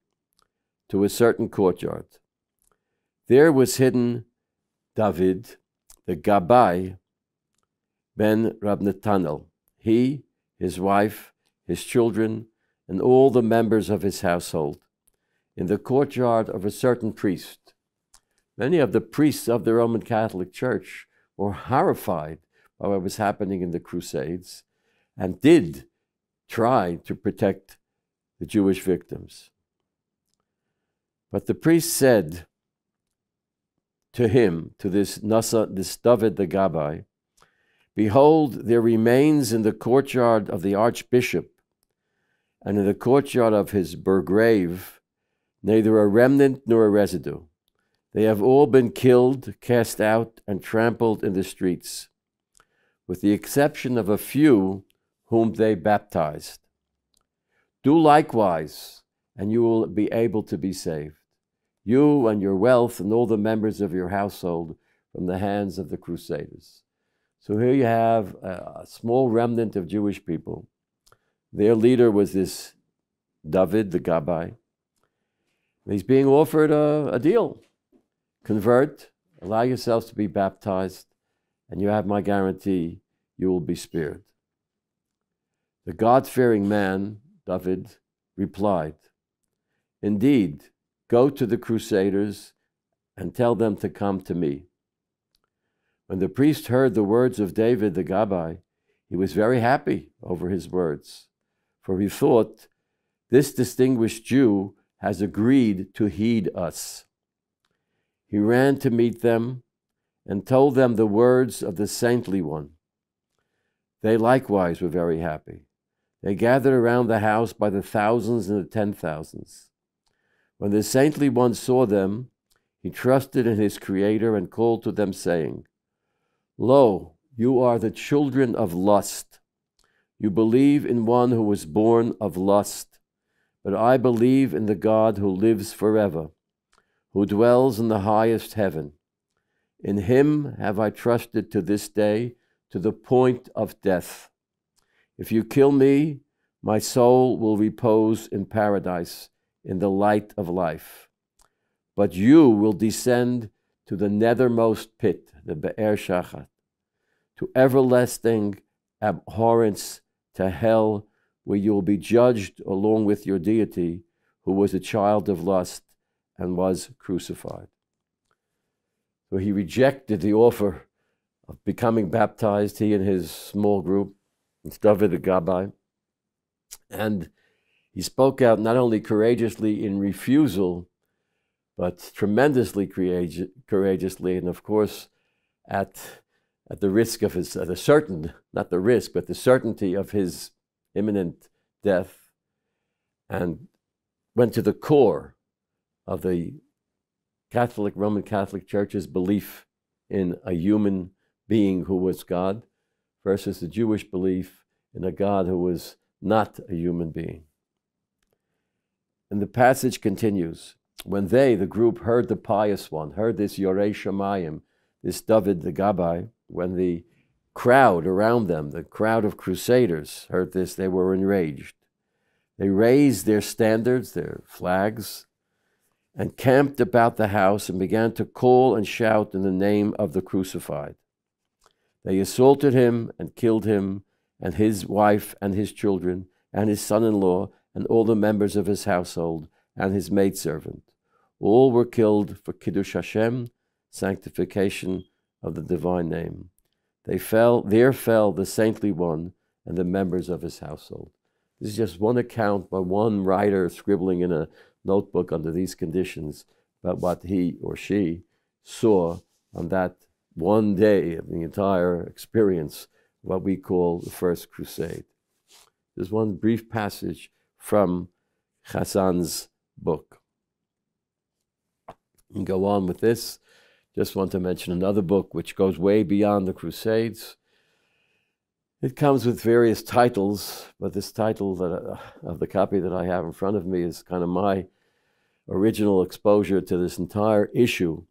to a certain courtyard. There was hidden David, the Gabai, ben Rabnatanel, he, his wife, his children, and all the members of his household, in the courtyard of a certain priest Many of the priests of the Roman Catholic Church were horrified by what was happening in the Crusades and did try to protect the Jewish victims. But the priest said to him, to this Nasa, this David the Gabbai, Behold, there remains in the courtyard of the archbishop and in the courtyard of his burgrave neither a remnant nor a residue. They have all been killed, cast out, and trampled in the streets. with the exception of a few whom they baptized. Do likewise, and you will be able to be saved, you and your wealth and all the members of your household from the hands of the crusaders. So here you have a small remnant of Jewish people. Their leader was this David, the Gabbai. He's being offered a, a deal. Convert, allow yourselves to be baptized, and you have my guarantee you will be spared. The God fearing man, David, replied, Indeed, go to the crusaders and tell them to come to me. When the priest heard the words of David the Gabbai, he was very happy over his words, for he thought, This distinguished Jew has agreed to heed us. He ran to meet them and told them the words of the saintly one. They likewise were very happy. They gathered around the house by the thousands and the ten thousands. When the saintly one saw them, he trusted in his Creator and called to them, saying, Lo, you are the children of lust. You believe in one who was born of lust, but I believe in the God who lives forever, who dwells in the highest heaven. In him have I trusted to this day, to the point of death. If you kill me, my soul will repose in paradise, in the light of life. But you will descend to the nethermost pit, the Be'er Shachat, to everlasting abhorrence to hell, where you will be judged along with your deity, who was a child of lust and was crucified. So he rejected the offer of becoming baptized, he and his small group, David the Gabbai. And he spoke out not only courageously in refusal, but tremendously courageously, and of course, at, at the risk of his, at a certain, not the risk, but the certainty of his imminent death, and went to the core of the Catholic, Roman Catholic Church's belief in a human being who was God versus the Jewish belief in a God who was not a human being. And the passage continues when they, the group, heard the pious one, heard this Yorei Shamayim, this David the Gabbai, when the crowd around them, the crowd of crusaders, heard this, they were enraged. They raised their standards, their flags, and camped about the house and began to call and shout in the name of the crucified. They assaulted him and killed him, and his wife and his children, and his son in law, and all the members of his household, and his maidservant. All were killed for Kiddush Hashem, sanctification of the divine name. They fell, there fell the saintly one and the members of his household. This is just one account by one writer scribbling in a notebook under these conditions about what he or she saw on that one day of the entire experience, what we call the First Crusade. There's one brief passage from Chazan's book and go on with this. Just want to mention another book which goes way beyond the Crusades. It comes with various titles, but this title that, uh, of the copy that I have in front of me is kind of my original exposure to this entire issue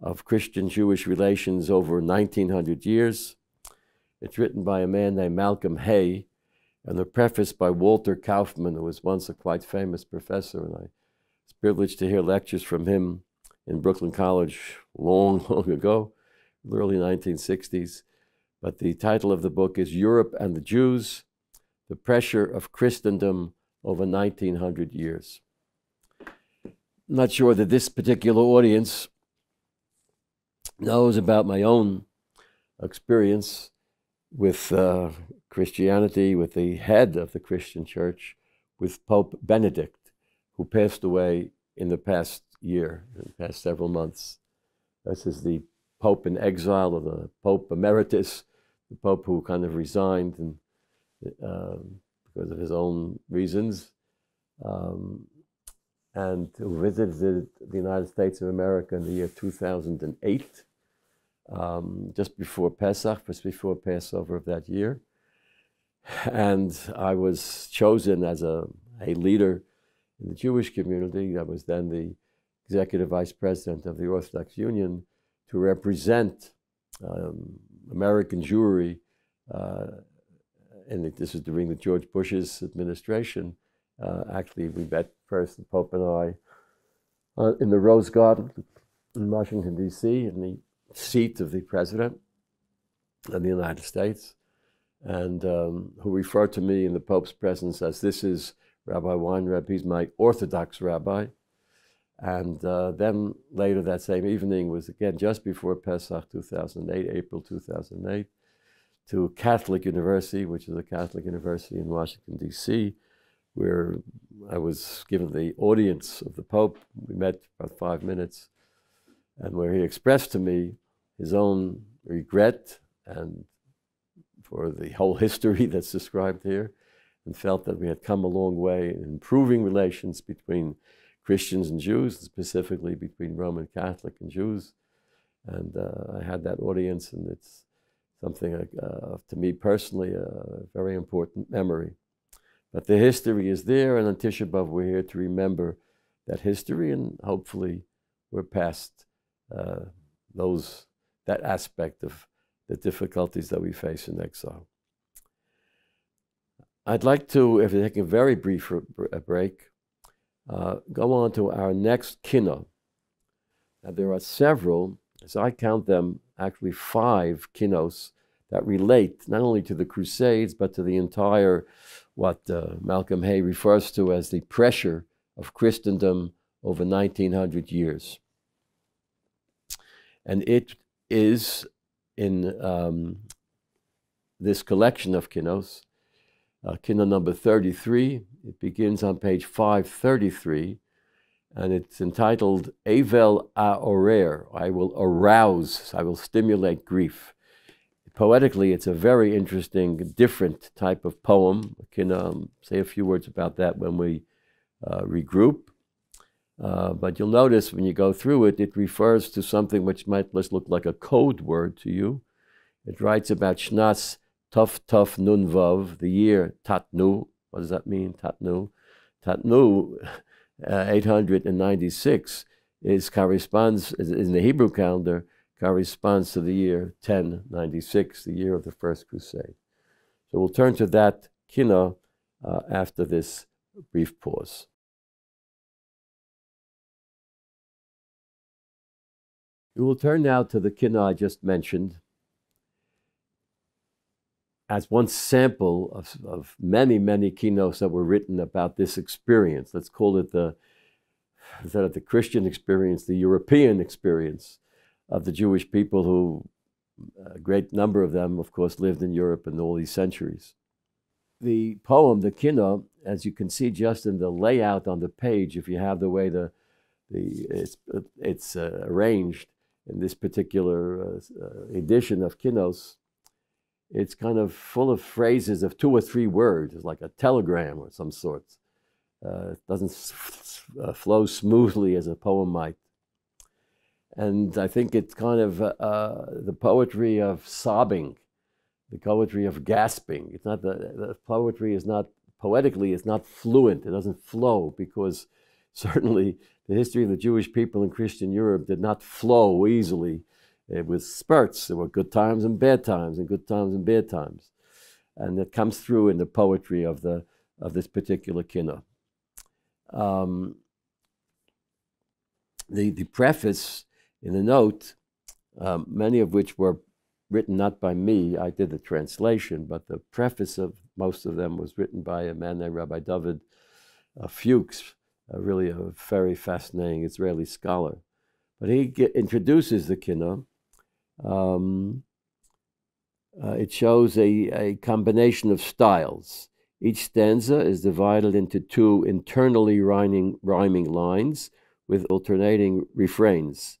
of Christian Jewish relations over 1900 years. It's written by a man named Malcolm Hay, and the preface by Walter Kaufmann, who was once a quite famous professor, and I was privileged to hear lectures from him in Brooklyn College long, <laughs> long ago, the early 1960s. But the title of the book is Europe and the Jews The Pressure of Christendom Over 1900 Years. I'm not sure that this particular audience knows about my own experience with uh, Christianity, with the head of the Christian church, with Pope Benedict, who passed away in the past year, in the past several months. This is the Pope in exile, or the Pope emeritus, the Pope who kind of resigned and, uh, because of his own reasons, um, and who visited the United States of America in the year 2008. um, just before Pesach, just before Passover of that year. And I was chosen as a, a leader in the Jewish community. I was then the executive vice president of the Orthodox Union to represent um, American Jewry. Uh, and this is during the George Bush's administration. Uh, actually, we met first, the Pope and I, uh, in the Rose Garden in Washington, D.C., in the seat of the President of the United States, and um, who referred to me in the Pope's presence as this is Rabbi Weinreb, he's my Orthodox rabbi. And uh, then later that same evening was again just before Pesach 2008, April 2008, to Catholic University, which is a Catholic university in Washington, D.C., where I was given the audience of the Pope. We met about five minutes, and where he expressed to me his own regret and for the whole history <laughs> that's described here, and felt that we had come a long way in improving relations between Christians and Jews, specifically between Roman Catholic and Jews. And uh, I had that audience, and it's something uh, to me personally a very important memory. But the history is there, and on Tisha B'Av we're here to remember that history, and hopefully we're past uh, those that aspect of the difficulties that we face in exile. I'd like to, if we take a very brief break, uh, go on to our next kino. Now, there are several, as I count them, actually five kinos that relate not only to the Crusades, but to the entire, what uh, Malcolm Hay refers to as the pressure of Christendom over 1900 years. And it is in um, this collection of kinos uh, Kino number 33. It begins on page 533, and it's entitled Avel Aorer, I will arouse, I will stimulate grief. Poetically, it's a very interesting, different type of poem. I can um, say a few words about that when we uh, regroup. Uh, but you'll notice when you go through it, it refers to something which might just look like a code word to you. It writes about Shnas Tuf Tuf Nun Vav, the year Tatnu. What does that mean, Tatnu? Tatnu, <laughs> uh, 896, is corresponds is, in the Hebrew calendar corresponds to the year 1096, the year of the First Crusade. So we'll turn to that kina uh, after this brief pause. We will turn now to the kina I just mentioned, as one sample of, of many, many kinos that were written about this experience. Let's call it the, instead of the Christian experience, the European experience of the Jewish people who, a great number of them, of course, lived in Europe in all these centuries. The poem, the kino, as you can see just in the layout on the page, if you have the way the, the it's, it's uh, arranged in this particular uh, uh edition of kinos, it's kind of full of phrases of two or three words, it's like a telegram or some sort. Uh, it doesn't uh, flow smoothly as a poem might. And I think it's kind of uh, uh, the poetry of sobbing, the poetry of gasping. It's not the, the poetry is not poetically, it's not fluent. It doesn't flow because certainly the history of the Jewish people in Christian Europe did not flow easily it was spurts. There were good times and bad times, and good times and bad times, and it comes through in the poetry of the of this particular kina. Um, the the preface in the note, um, many of which were written not by me. I did the translation, but the preface of most of them was written by a man named Rabbi David uh, Fuchs, uh, really a very fascinating Israeli scholar. But he get, introduces the kina um, uh, it shows a, a combination of styles. Each stanza is divided into two internally rhyming, rhyming lines with alternating refrains.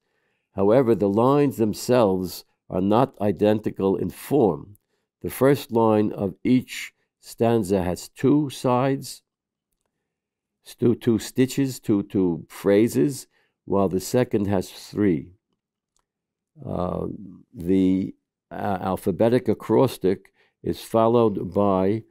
However, the lines themselves are not identical in form. The first line of each stanza has two sides, two, two stitches, two, two phrases, while the second has three. Uh, the uh, alphabetic acrostic is followed by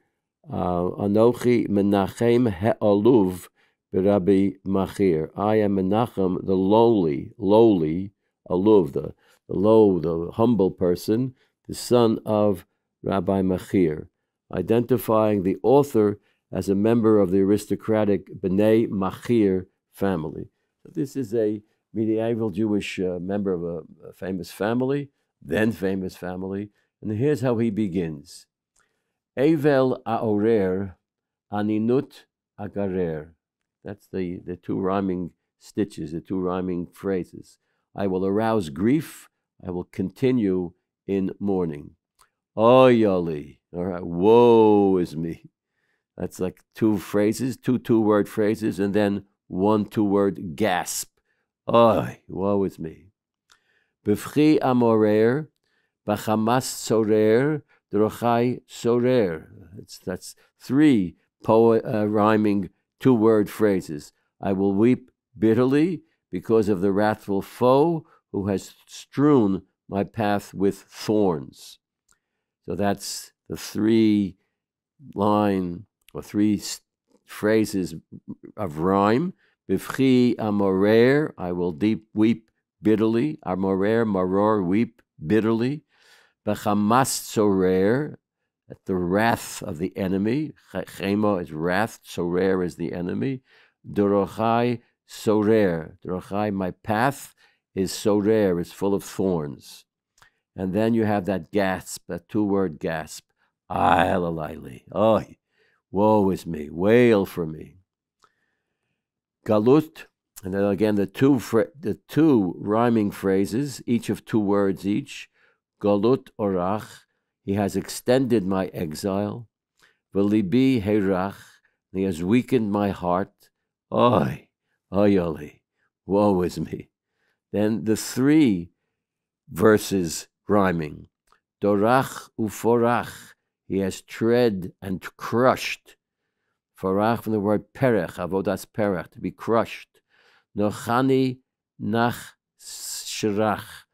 uh, Anochi Menachem He'aluv Rabbi Machir. I am Menachem, the lowly, lowly, Aluv, the, the low, the humble person, the son of Rabbi Machir, identifying the author as a member of the aristocratic Bnei Machir family. This is a medieval Jewish uh, member of a, a famous family, then famous family, and here's how he begins. Evel aorer, aninut agarer. That's the, the two rhyming stitches, the two rhyming phrases. I will arouse grief, I will continue in mourning. Oyoli. All right, woe is me. That's like two phrases, two two word phrases, and then one two word gasp. Oy, woe is me. Bifchi amorer, bachamas sorer, drochai sorer. It's, that's three poet, uh, rhyming two word phrases. I will weep bitterly because of the wrathful foe who has strewn my path with thorns. So that's the three line or three phrases of rhyme. Bifchi amorer, I will deep weep bitterly. Amorer, maror, weep bitterly. Bechamas sorer, at the wrath of the enemy. Chema is wrath, sorer is the enemy. Dorochai sorer. Dorochai, my path is sorer, is full of thorns. And then you have that gasp, that two word gasp. Ayalaili. Oh, woe is me. Wail for me. Galut. And then again, the two, the two rhyming phrases, each of two words each. Galut orach. He has extended my exile. Velibi herach. He has weakened my heart. Oy, oyoli. Woe is me. Then the three verses rhyming. Dorach uforach, he has tread and crushed. Forach from the word perech, avodas perech, to be crushed. Nochani nach shirach,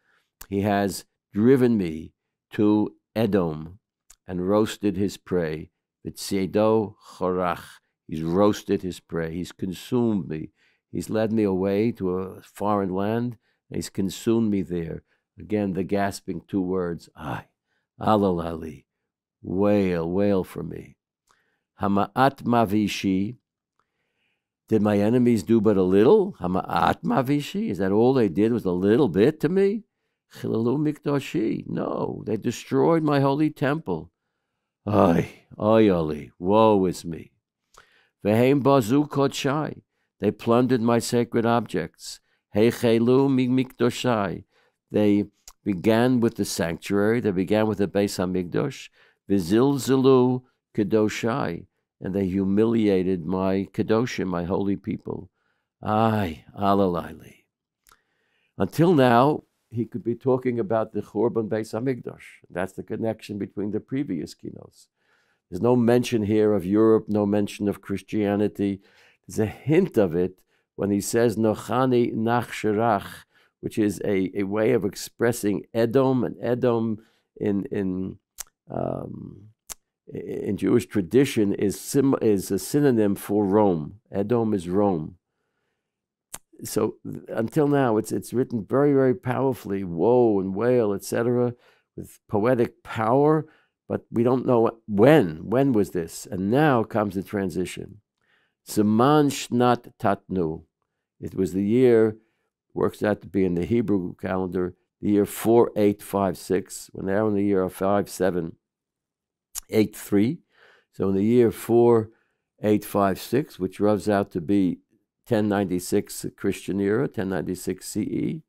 he has driven me to Edom and roasted his prey. Vitzedo chorach, he's roasted his prey. He's consumed me. He's led me away to a foreign land. And he's consumed me there. Again, the gasping two words, ay, alalali, wail, wail for me. Hama'at mavishi, did my enemies do but a little? Hama'at mavishi, is that all they did was a little bit to me? Chilalu mikdoshi, no, they destroyed my holy temple. Ay, ayali, woe is me. Vehem bazu kodshai, they plundered my sacred objects. Heichelu mikdoshai, they began with the sanctuary, they began with the Beis Hamikdash, Vizilzilu Kedoshai, and they humiliated my Kedoshim, my holy people. Ay, Alalali. Until now, he could be talking about the Churban Beis Hamikdash. That's the connection between the previous kinos. There's no mention here of Europe, no mention of Christianity. There's a hint of it when he says Nochani Nach which is a, a way of expressing Edom, and Edom in in um, in Jewish tradition is sim, is a synonym for Rome. Edom is Rome. So until now, it's it's written very very powerfully, woe and wail, etc., with poetic power. But we don't know when. When was this? And now comes the transition. Zaman Shnat Tatnu. It was the year works out to be in the Hebrew calendar the year 4856, when they're in the year of 5783. So in the year 4856, which runs out to be 1096 Christian era, 1096 CE,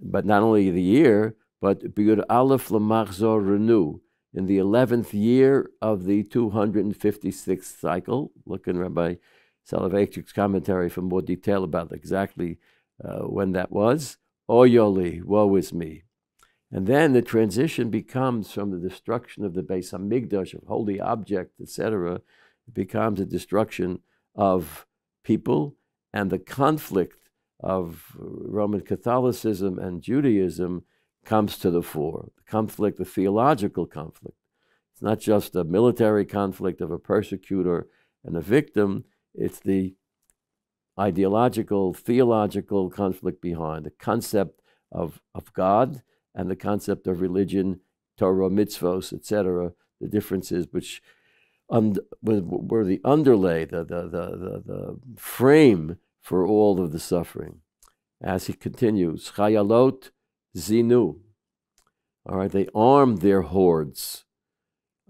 but not only the year, but Biur Aleph Lamachzor Renew, in the 11th year of the 256th cycle. Look in Rabbi Soloveitchik's commentary for more detail about exactly uh, when that was. Oyoli, woe is me. And then the transition becomes from the destruction of the Beis Hamikdash, of holy object, etc., it becomes a destruction of people and the conflict of Roman Catholicism and Judaism comes to the fore. The conflict, the theological conflict. It's not just a military conflict of a persecutor and a victim, it's the ideological, theological conflict behind the concept of, of God and the concept of religion, Torah, mitzvos, etc., the differences which und, were the underlay, the, the, the, the, frame for all of the suffering. As he continues, Chayalot zinu. All right, they armed their hordes.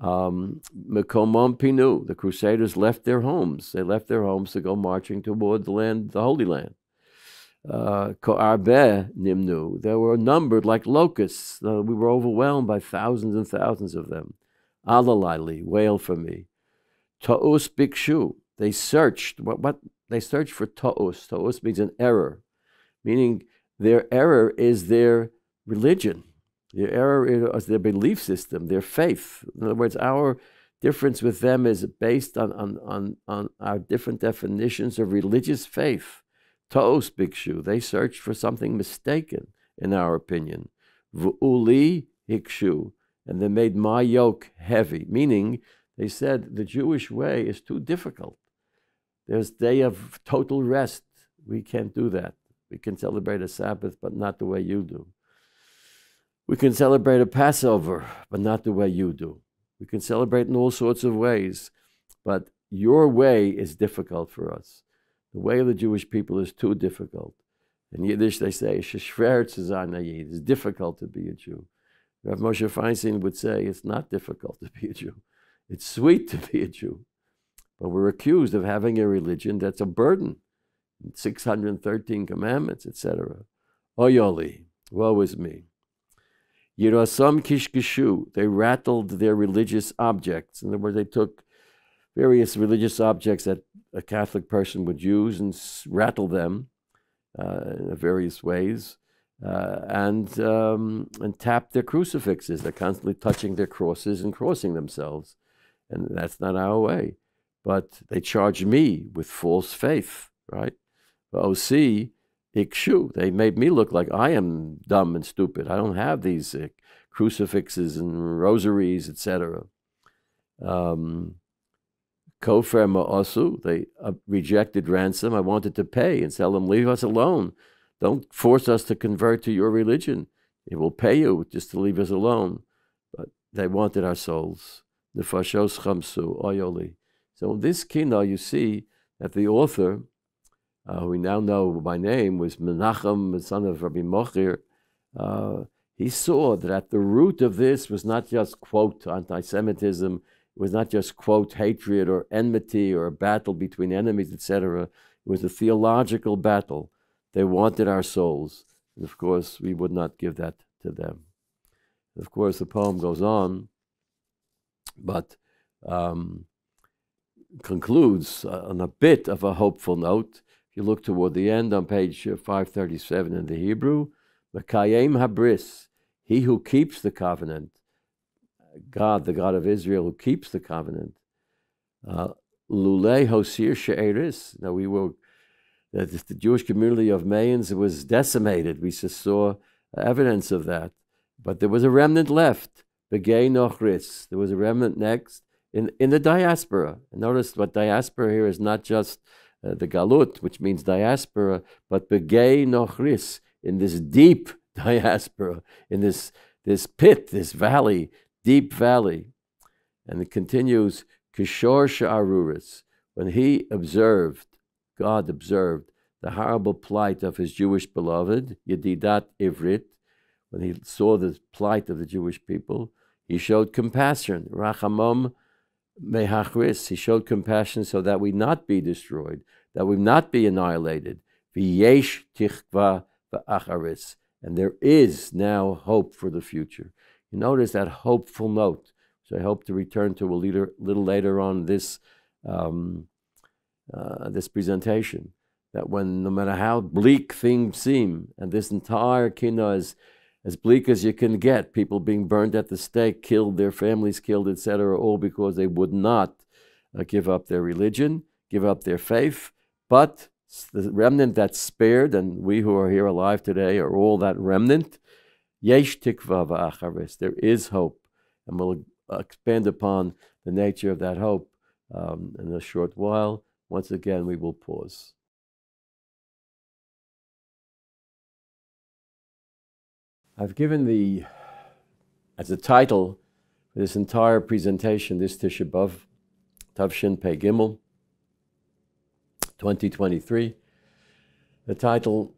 Um, Mekomam pinu. The Crusaders left their homes. They left their homes to go marching toward the land, the Holy Land. Uh, Ko'arbe nimnu. They were numbered like locusts. Uh, we were overwhelmed by thousands and thousands of them. Alalali, wail for me. Ta'us bikshu. They searched. What, what? They searched for ta'us. Ta'us means an error, meaning their error is their religion. Their error is their belief system, their faith. In other words, our difference with them is based on, on, on, on our different definitions of religious faith. Ta'os bikshu. They searched for something mistaken, in our opinion. V'uli hikshu. And they made my yoke heavy, meaning they said the Jewish way is too difficult. There's day of total rest. We can't do that. We can celebrate a Sabbath, but not the way you do. We can celebrate a Passover, but not the way you do. We can celebrate in all sorts of ways, but your way is difficult for us. The way of the Jewish people is too difficult. In Yiddish, they say, It's difficult to be a Jew. Rav Moshe Feinstein would say, It's not difficult to be a Jew. It's sweet to be a Jew. But we're accused of having a religion that's a burden. 613 commandments, etc. Oyoli, woe is me. Yirasam kishkishu, they rattled their religious objects. In other words, they took various religious objects that a Catholic person would use and rattle them uh, in various ways. Uh, and um, and tap their crucifixes. They're constantly touching their crosses and crossing themselves and that's not our way. But they charge me with false faith, right? OC, ikshu, they made me look like I am dumb and stupid. I don't have these uh, crucifixes and rosaries, etc. Um, Kofer ma'asu, they uh, rejected ransom. I wanted to pay and tell them, leave us alone. Don't force us to convert to your religion. It will pay you just to leave us alone. But they wanted our souls. Nefashos Chamsu Oyoli. So in this kina, you see that the author, uh, who we now know by name, was Menachem, the son of Rabbi Mochir. Uh, he saw that at the root of this was not just, quote, anti Semitism, it was not just, quote, hatred or enmity or a battle between enemies, etc. It was a theological battle. They wanted our souls. And of course, we would not give that to them. Of course, the poem goes on but um, concludes uh, on a bit of a hopeful note. If you look toward the end on page 537 in the Hebrew, Mekayem Habris, he who keeps the covenant, God, the God of Israel, who keeps the covenant. Uh, Lule Hosir She'eris. Now we were, the, the Jewish community of Mainz was decimated. We saw evidence of that. But there was a remnant left. Begay Nochris. There was a remnant next in, in the diaspora. notice what diaspora here is not just uh, the Galut, which means diaspora, but Begay Nochris, in this deep <laughs> diaspora, in this, this pit, this valley, deep valley. And it continues, Kishor Sha'aruris, when he observed, God observed, the horrible plight of his Jewish beloved, Yedidat Ivrit, when he saw the plight of the Jewish people, he showed compassion. Rachamom mehachris. He showed compassion so that we not be destroyed, that we not be annihilated. V'yesh tichva v'acharis. And there is now hope for the future. You notice that hopeful note. So I hope to return to a little, little later on this um, uh, this presentation. That when no matter how bleak things seem, and this entire kina is as bleak as you can get. People being burned at the stake, killed, their families killed, etc., all because they would not uh, give up their religion, give up their faith. But the remnant that's spared, and we who are here alive today are all that remnant. Yesh tikva. There is hope. And we'll expand upon the nature of that hope um, in a short while. Once again, we will pause. I've given the, as a title for this entire presentation, this Tisha B'Av, Tav Shin Pei Gimel, 2023, the title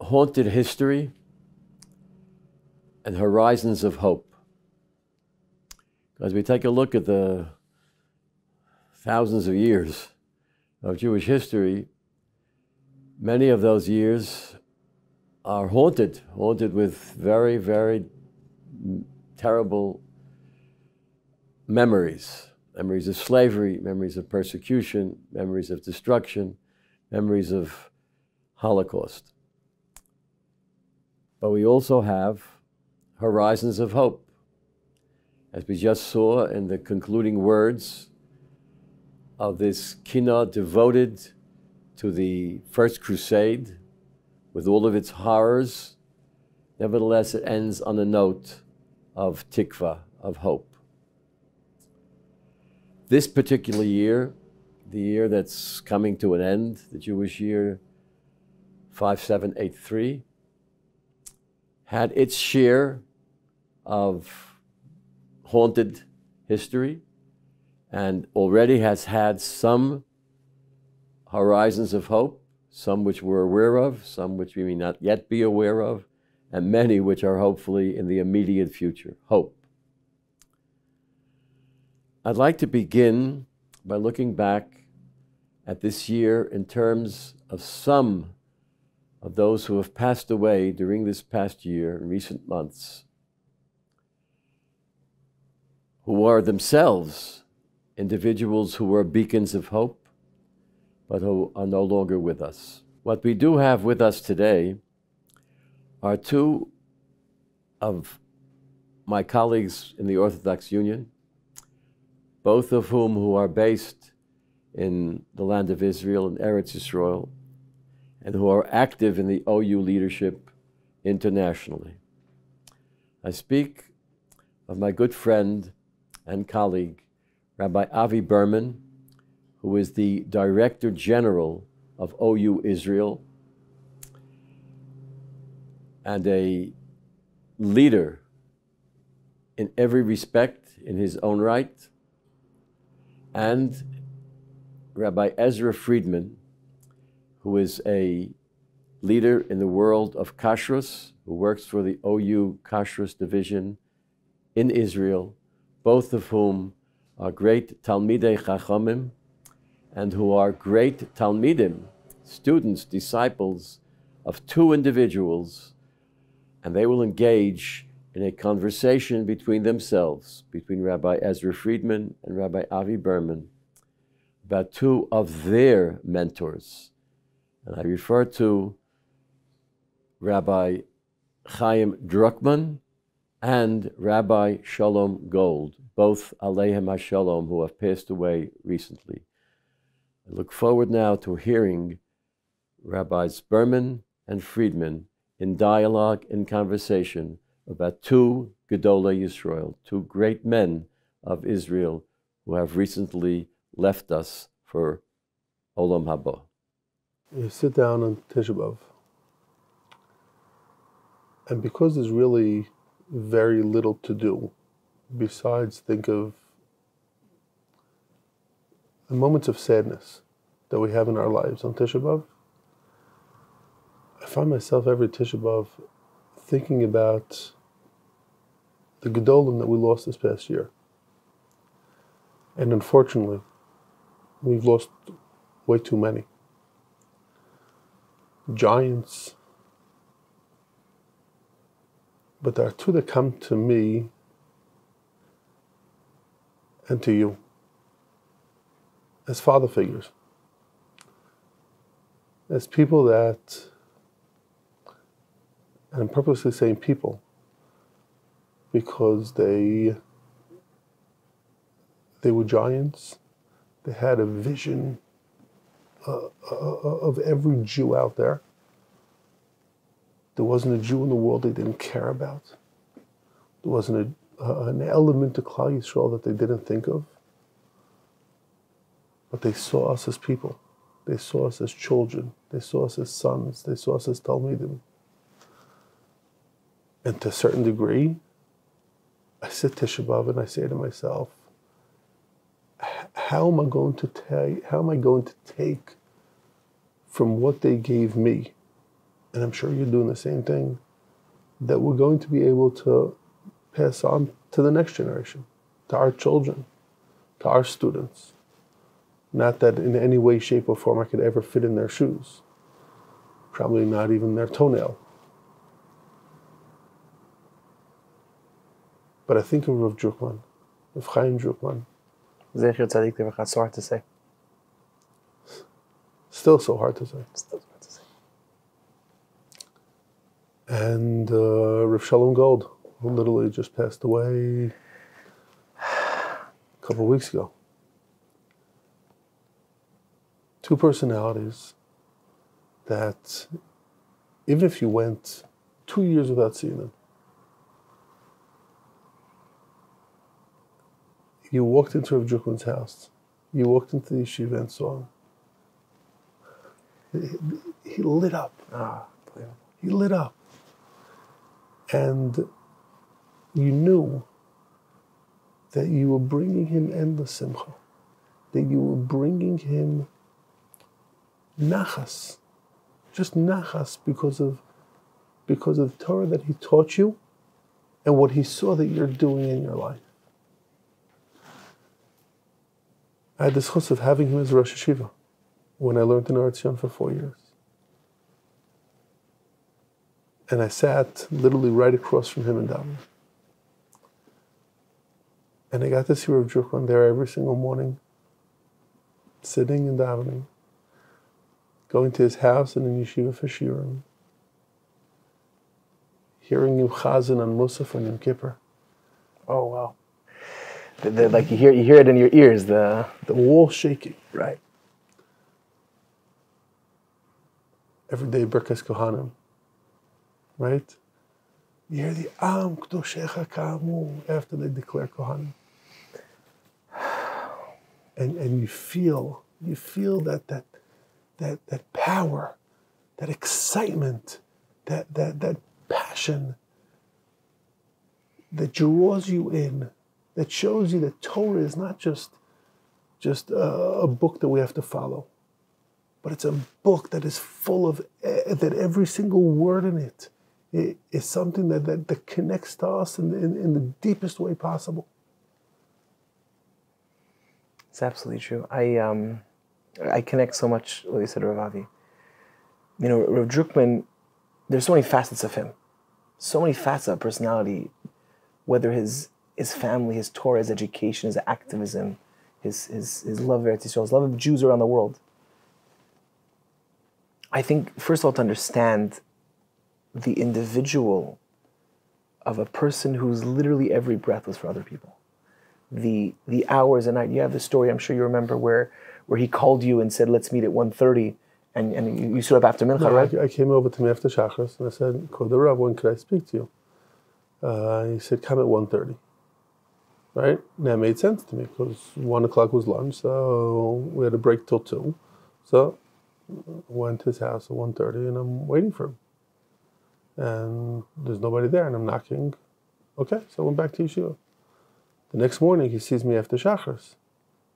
Haunted History and Horizons of Hope. As we take a look at the thousands of years of Jewish history, many of those years are haunted, haunted with very, very terrible memories memories of slavery, memories of persecution, memories of destruction, memories of Holocaust. But we also have horizons of hope. As we just saw in the concluding words of this kinnah devoted to the First Crusade, with all of its horrors, nevertheless, it ends on a note of tikva, of hope. This particular year, the year that's coming to an end, the Jewish year 5783, had its share of haunted history and already has had some horizons of hope some which we're aware of, some which we may not yet be aware of, and many which are hopefully in the immediate future. Hope. I'd like to begin by looking back at this year in terms of some of those who have passed away during this past year in recent months, who are themselves individuals who were beacons of hope but who are no longer with us. What we do have with us today are two of my colleagues in the Orthodox Union, both of whom who are based in the land of Israel and Eretz Israel, and who are active in the OU leadership internationally. I speak of my good friend and colleague, Rabbi Avi Berman, who is the Director General of OU Israel and a leader in every respect in his own right, and Rabbi Ezra Friedman, who is a leader in the world of kashrus, who works for the OU Kashrus Division in Israel, both of whom are great Talmidei Chachamim and who are great Talmidim, students, disciples of two individuals, and they will engage in a conversation between themselves, between Rabbi Ezra Friedman and Rabbi Avi Berman, about two of their mentors. And I refer to Rabbi Chaim Druckman and Rabbi Shalom Gold, both Aleichem HaShalom, who have passed away recently. I look forward now to hearing Rabbis Berman and Friedman in dialogue and conversation about two Gedolei Yisrael, two great men of Israel who have recently left us for Olam Haba. You sit down on Tisha B'Av, and because there's really very little to do besides think of the moments of sadness that we have in our lives on Tisha B'Av, I find myself every Tisha B'Av thinking about the Gedolim that we lost this past year. And unfortunately, we've lost way too many. Giants. But there are two that come to me and to you as father figures, as people that, and I'm purposely saying people, because they they were giants. They had a vision uh, uh, of every Jew out there. There wasn't a Jew in the world they didn't care about. There wasn't a, uh, an element of Klal Yisrael that they didn't think of. But they saw us as people. They saw us as children. They saw us as sons. They saw us as Talmidim. And to a certain degree, I sit Tisha and I say to myself, how am I going to take, how am I going to take from what they gave me, and I'm sure you're doing the same thing, that we're going to be able to pass on to the next generation, to our children, to our students. Not that in any way, shape, or form I could ever fit in their shoes. Probably not even their toenail. But I think of Rav Drukman, of Chaim Drukman. Zecher Tzadik Levracha, so hard to say. Still so hard to say. Still hard to say. And uh, Rav Shalom Gold, who literally just passed away a couple of weeks ago. Two personalities that, even if you went two years without seeing them, you walked into Rav Drukman's house, you walked into the yeshiva and saw him. He, he lit up. Ah. He lit up. And you knew that you were bringing him endless simcha, that you were bringing him nachas, just nachas because of because of Torah that he taught you and what he saw that you're doing in your life. I had the chus of having him as Rosh Yeshiva when I learned in Eretz for four years. And I sat literally right across from him in davening. Mm-hmm. And I got to see Rav Drukman there every single morning, sitting and davening, going to his house and in yeshiva for shiurim, hearing him chazan on Musaf and Yom Kippur, Oh wow. The, the, like you hear you hear it in your ears. The the wall shaking. right. every day Birkas Kohanim, right? You hear the Am Kdoshecha Kamu after they declare Kohanim. <sighs> And, and you feel, you feel that, that, that, that power, that excitement, that, that, that passion that draws you in, that shows you that Torah is not just, just a, a book that we have to follow but it's a book that is full of that every single word in it is something that, that, that connects to us in, in, in, the deepest way possible. It's absolutely true. I um, I connect so much what you said, Rav Avi. You know, Rav Drukman, there's so many facets of him, so many facets of personality, whether his his family, his Torah, his education, his activism, his his, his love of Eretz Yisrael, his love of Jews around the world. I think, first of all, to understand the individual of a person whose literally every breath was for other people. The the hours and night. You have the story, I'm sure you remember, where where he called you and said, "Let's meet at 1.30, and and you, you stood up after mincha, No, right? I, I came over to him after Shachris and I said, Koda Rav, when could I speak to you? Uh, he said, come at 1.30. Right? Now it made sense to me because 1 o'clock was lunch, so we had a break till 2. So went to his house at 1.30 and I'm waiting for him. And there's nobody there and I'm knocking. Okay, so I went back to Yeshiva. The next morning he sees me after Shachris.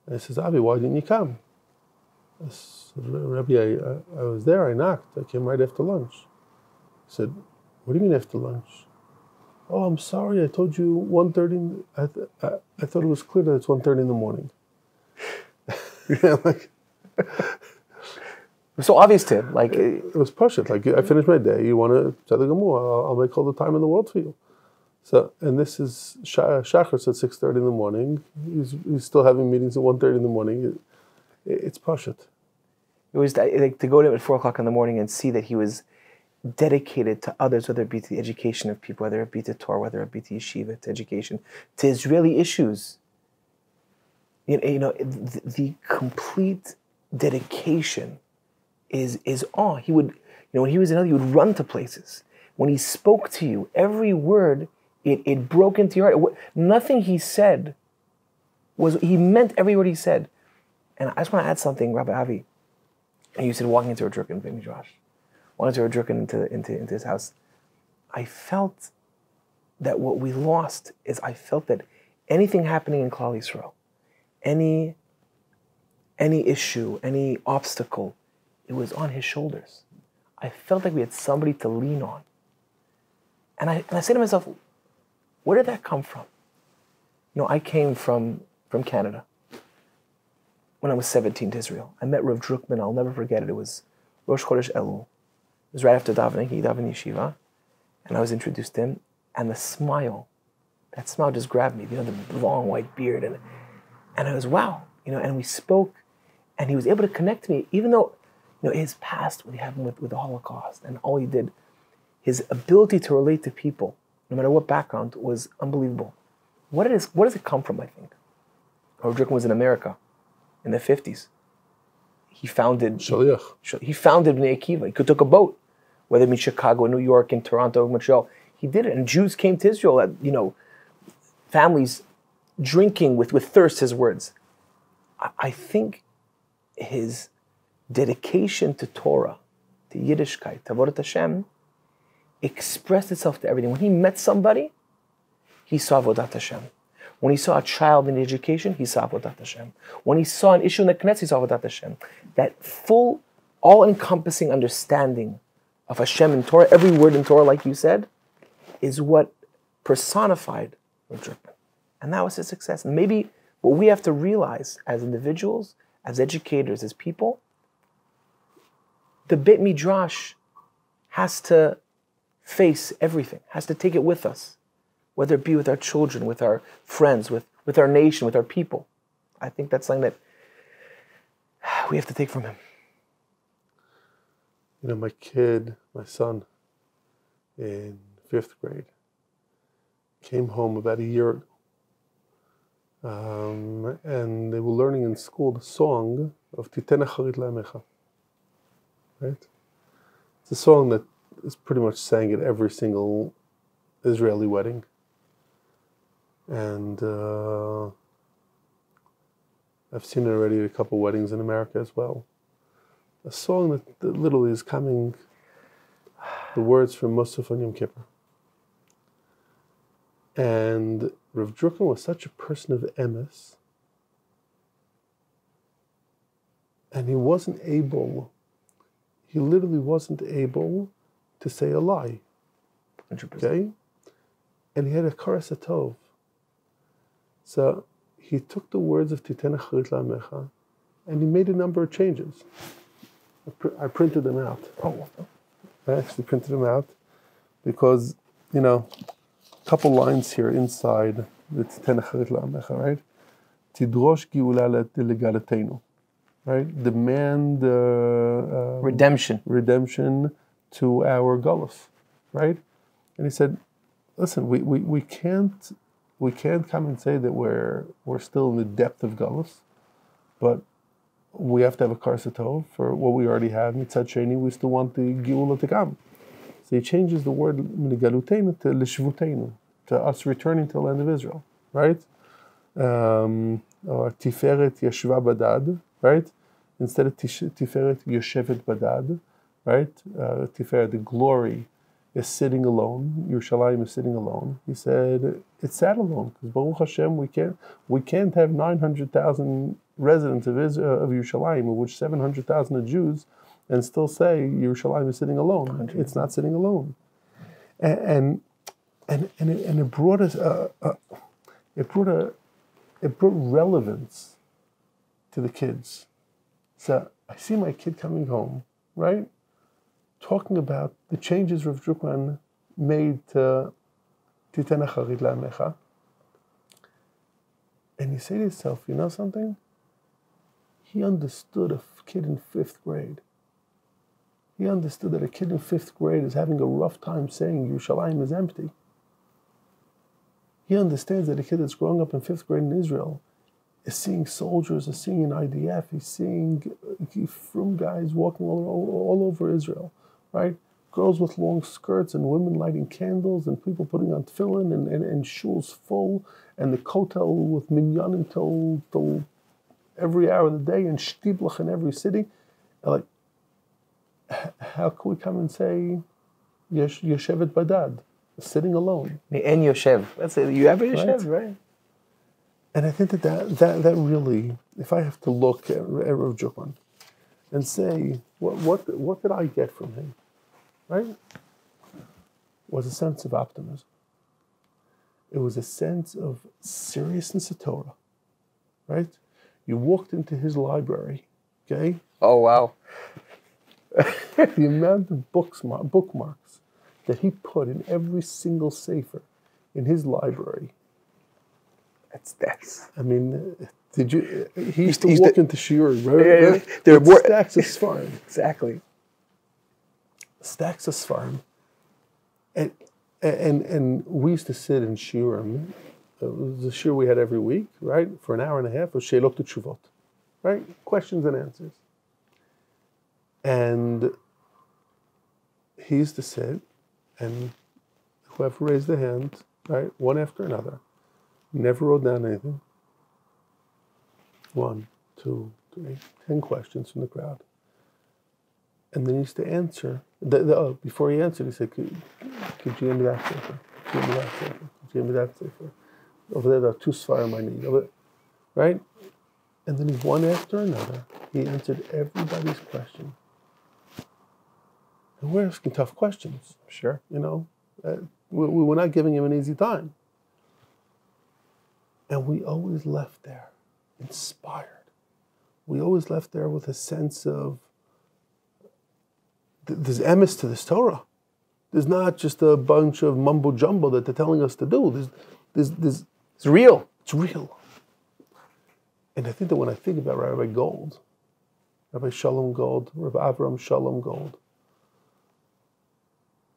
And he says, Avi, why didn't you come? I said, Rabbi, I, I, was there, I knocked. I came right after lunch. He said, what do you mean after lunch? Oh, I'm sorry, I told you 1.30. in- I, th- I, I thought it was clear that it's 1.30 in the morning. <laughs> yeah, like, It was so obvious to him. Like, it was pashut. Like I finished my day. You want to tell the? I'll, I'll make all the time in the world for you. So, and this is Sha- Shachris at six thirty in the morning. He's, he's still having meetings at 1.30 in the morning. It, it's pashut. it was like to go to him at four o'clock in the morning and see that he was dedicated to others, whether it be to the education of people, whether it be to Torah, whether it be to yeshiva, to education, to Israeli issues. You know, you know the, the complete dedication is is awe. He would, you know, when he was in he would run to places. when he spoke to you, every word, it, it broke into your heart. Nothing he said was, he meant every word he said. And I just want to add something, Rabbi Avi. And you said walking into a drukin, Beit Midrash. Walking into a drukin into, into, into his house. I felt that what we lost is I felt that anything happening in Klal Yisrael, any, any issue, any obstacle, it was on his shoulders. I felt like we had somebody to lean on. And I, and I say to myself, where did that come from? You know, I came from, from Canada when I was 17 to Israel. I met Rav Drukman, I'll never forget it. It was Rosh Chodesh Elul. It was right after davening, he davened yeshiva, and I was introduced to him, and the smile, that smile just grabbed me, you know, the long white beard, and, and I was, wow, you know, and we spoke, and he was able to connect to me, even though, you know, his past, what he happened with, with the Holocaust, and all he did, his ability to relate to people, no matter what background, was unbelievable. What, is, what does it come from, I think? Drukman was in America in the 50s. He founded Shaliach. he founded Bnei Akiva. He could took a boat, whether it be Chicago, New York, in Toronto, or Montreal. He did it, and Jews came to Israel. At, you know, families drinking with with thirst. His words. I, I think his dedication to Torah, to Yiddishkeit, to Avodat Hashem, expressed itself to everything. When he met somebody, he saw Avodat Hashem. When he saw a child in education, he saw Avodat Hashem. When he saw an issue in the Knesset, he saw Avodat Hashem. That full, all-encompassing understanding of Hashem in Torah, every word in Torah, like you said, is what personified Drukman. And that was his success. And maybe what we have to realize as individuals, as educators, as people, the Beit Midrash has to face everything, has to take it with us whether it be with our children, with our friends, with, with our nation, with our people. I think that's something that we have to take from him. You know, my kid, my son, in fifth grade, came home about a year ago. Um, and they were learning in school the song of Titena Charit Lamecha. Right? It's a song that is pretty much sang at every single Israeli wedding and uh, I've seen it already at a couple weddings in America as well. A song that, that literally is coming, the words from Musaf on Yom Kippur. And Rav Drukman was such a person of emes, and he wasn't able, he literally wasn't able to say a lie. 100%. Okay? And he had a karasatov so he took the words of Lamecha and he made a number of changes. I, pr- I printed them out. Oh, I actually printed them out because, you know, a couple lines here inside the Titena Charit Lamecha, right? Tidrosh Giula Legalatenu, right? Demand uh, um, redemption. redemption to our gullus, right? And he said, listen, we, we, we can't we can't come and say that we're we're still in the depth of Gullus, but we have to have a karsatov for what we already have. Mitzad Sheni, we still want the Geula to come. So he changes the word minigalutenu to lishvutenu, to us returning to the land of Israel, right? Um, or tiferet yeshva badad, right? Instead of tiferet yoshevet badad, right? Uh, tiferet, the glory is sitting alone. Yerushalayim is sitting alone. He said it's sat alone because Baruch Hashem we can't we can't have nine hundred thousand residents of Israel, uh, of Yerushalayim, of which seven hundred thousand are Jews, and still say Yerushalayim is sitting alone. It's not sitting alone, and and and, and, it, and it brought us a, a, it brought a it brought relevance to the kids. So I see my kid coming home, right? talking about the changes Rav Drukman made to Titena Charit Lamecha. And you say to yourself, you know something? He understood a kid in fifth grade. He understood that a kid in fifth grade is having a rough time saying Yerushalayim is empty. He understands that a kid that's growing up in fifth grade in Israel is seeing soldiers, is seeing an IDF, he's seeing from guys walking all, all, all over Israel right? girls with long skirts and women lighting candles and people putting on tefillin and, and, and shuls full and the kotel with minyan till, till every hour of the day and shtiblach in every city. Like, how can we come and say Yesh- Yeshevet Badad, sitting alone? And Yoshev. That's it. You have a Yoshev, right? And I think that that, that, that really, if I have to look at, at Rav and say, what, what, what did I get from him? Right? Was a sense of optimism. It was a sense of seriousness of Torah. Right? You walked into his library, okay? Oh, wow. <laughs> the amount of books, bookmarks that he put in every single sefer in his library. That's, that's. I mean, uh, did you? uh, He used to walk the- into shiur, right? Yeah, there were- stacks of svarim, <laughs> Exactly. stacks of svarim, and and and we used to sit in shiurim. It was the shiur we had every week, right, for an hour and a half of sheilot tshuvot, right, questions and answers. And he used to sit, and whoever raised their hand, right, one after another, never wrote down anything. One, two, three, ten questions from the crowd. And then he used to answer. The, the, oh, before he answered, he said, could, could you give me that paper? Could you give me that paper? Could you give me that paper? Over there, there are two svarim I need. Over, right? And then one after another, he answered everybody's question. And we're asking tough questions, Sure. you know. Uh, we, we were not giving him an easy time. And we always left there inspired. We always left there with a sense of th- there's emes to this Torah. There's not just a bunch of mumbo jumbo that they're telling us to do. There's, there's, there's, It's real. it's real. And I think that when I think about Rabbi Gold, Rabbi Shalom Gold, Rabbi Avram Shalom Gold,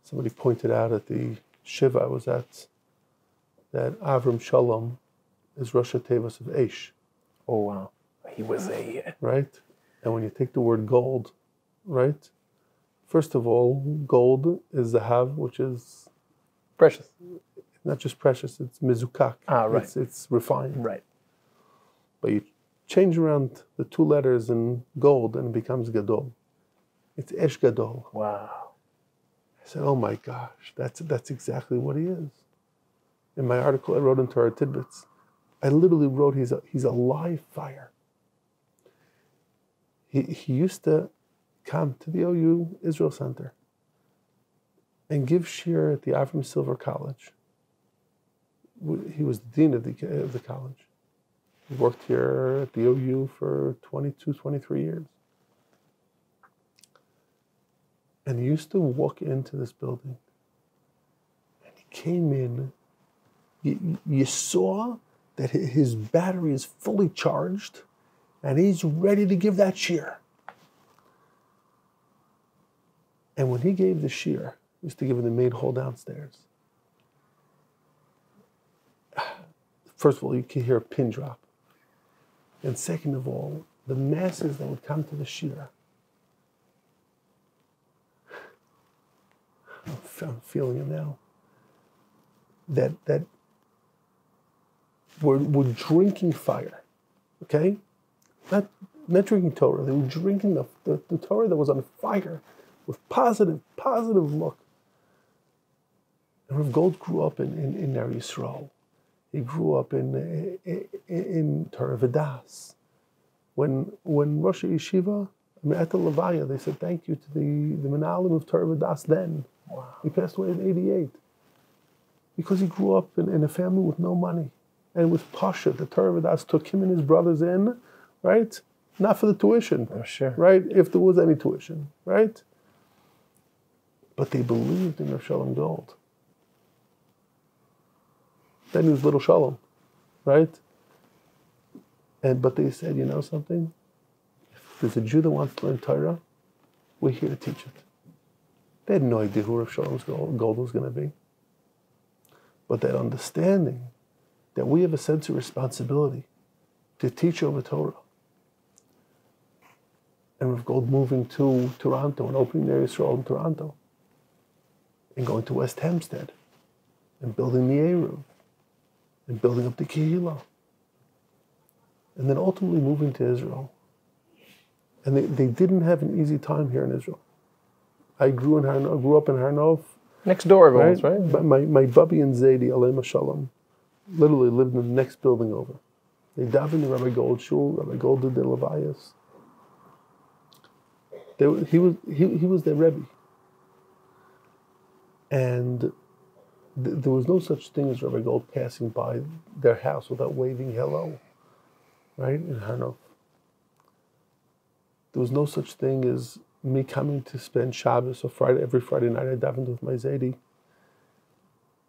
somebody pointed out at the Shiva I was at that Avram Shalom is Rosh Tevas of Aish, Oh, wow. He was a. right? And when you take the word gold, right? First of all, gold is Zahav, which is Precious. not just precious, it's mizukak. Ah, right. It's, it's refined. Right. But you change around the two letters in gold and it becomes gadol. It's esh gadol. Wow. I said, oh my gosh, that's, that's exactly what he is. In my article I wrote in Torah Tidbits, I literally wrote he's a, he's a live fire. He, he used to come to the OU Israel Center and give shir at the Avram Silver College. He was the dean of the, of the college. He worked here at the OU for 22, 23 years. And he used to walk into this building. And he came in. You, you saw that his battery is fully charged and he's ready to give that shiur. And when he gave the shiur, he used to give him the main hall downstairs. First of all, you could hear a pin drop. And second of all, the masses that would come to the shiur. I'm feeling it now. That that were, were drinking fire, okay? Not not drinking Torah. They were drinking the, the, the Torah that was on fire with positive, positive look. And Rav Gold grew up in, in, in Ner Yisrael. He grew up in, in, in Torah Vodaas. When, when Rosh Yeshiva, I mean, at the Levaya, they said thank you to the, the Menalim of Torah Vodaas then. Wow. He passed away at 88. Because he grew up in, in a family with no money. And with Pasha, the Torah Vodaas took him and his brothers in, right? Not for the tuition, Oh, sure. right? If there was any tuition, right? But they believed in Rav Shalom Gold. Then he was little Shalom, right? And but they said, you know something? If there's a Jew that wants to learn Torah, we're here to teach it. They had no idea who Rav Shalom's gold was going to be. But that understanding that we have a sense of responsibility to teach over Torah. And Rav Gold moving to Toronto and opening Ner Israel in Toronto. and going to West Hempstead and building the Eruv and building up the Kehillah. And then ultimately moving to Israel. And they, they didn't have an easy time here in Israel. I grew in Har Nof, grew up in Har Nof, Next door, right? right? But my, my Bubby and Zaidi, Aleim Shalom, literally lived in the next building over. They davened in Rabbi Gold Shul, Rabbi Gold did the Levias. They, he, was, he, he was their Rebbe. And th- there was no such thing as Rabbi Gold passing by their house without waving hello, right, in Nof. There was no such thing as me coming to spend Shabbos or Friday every Friday night. I davened with my Zaidi.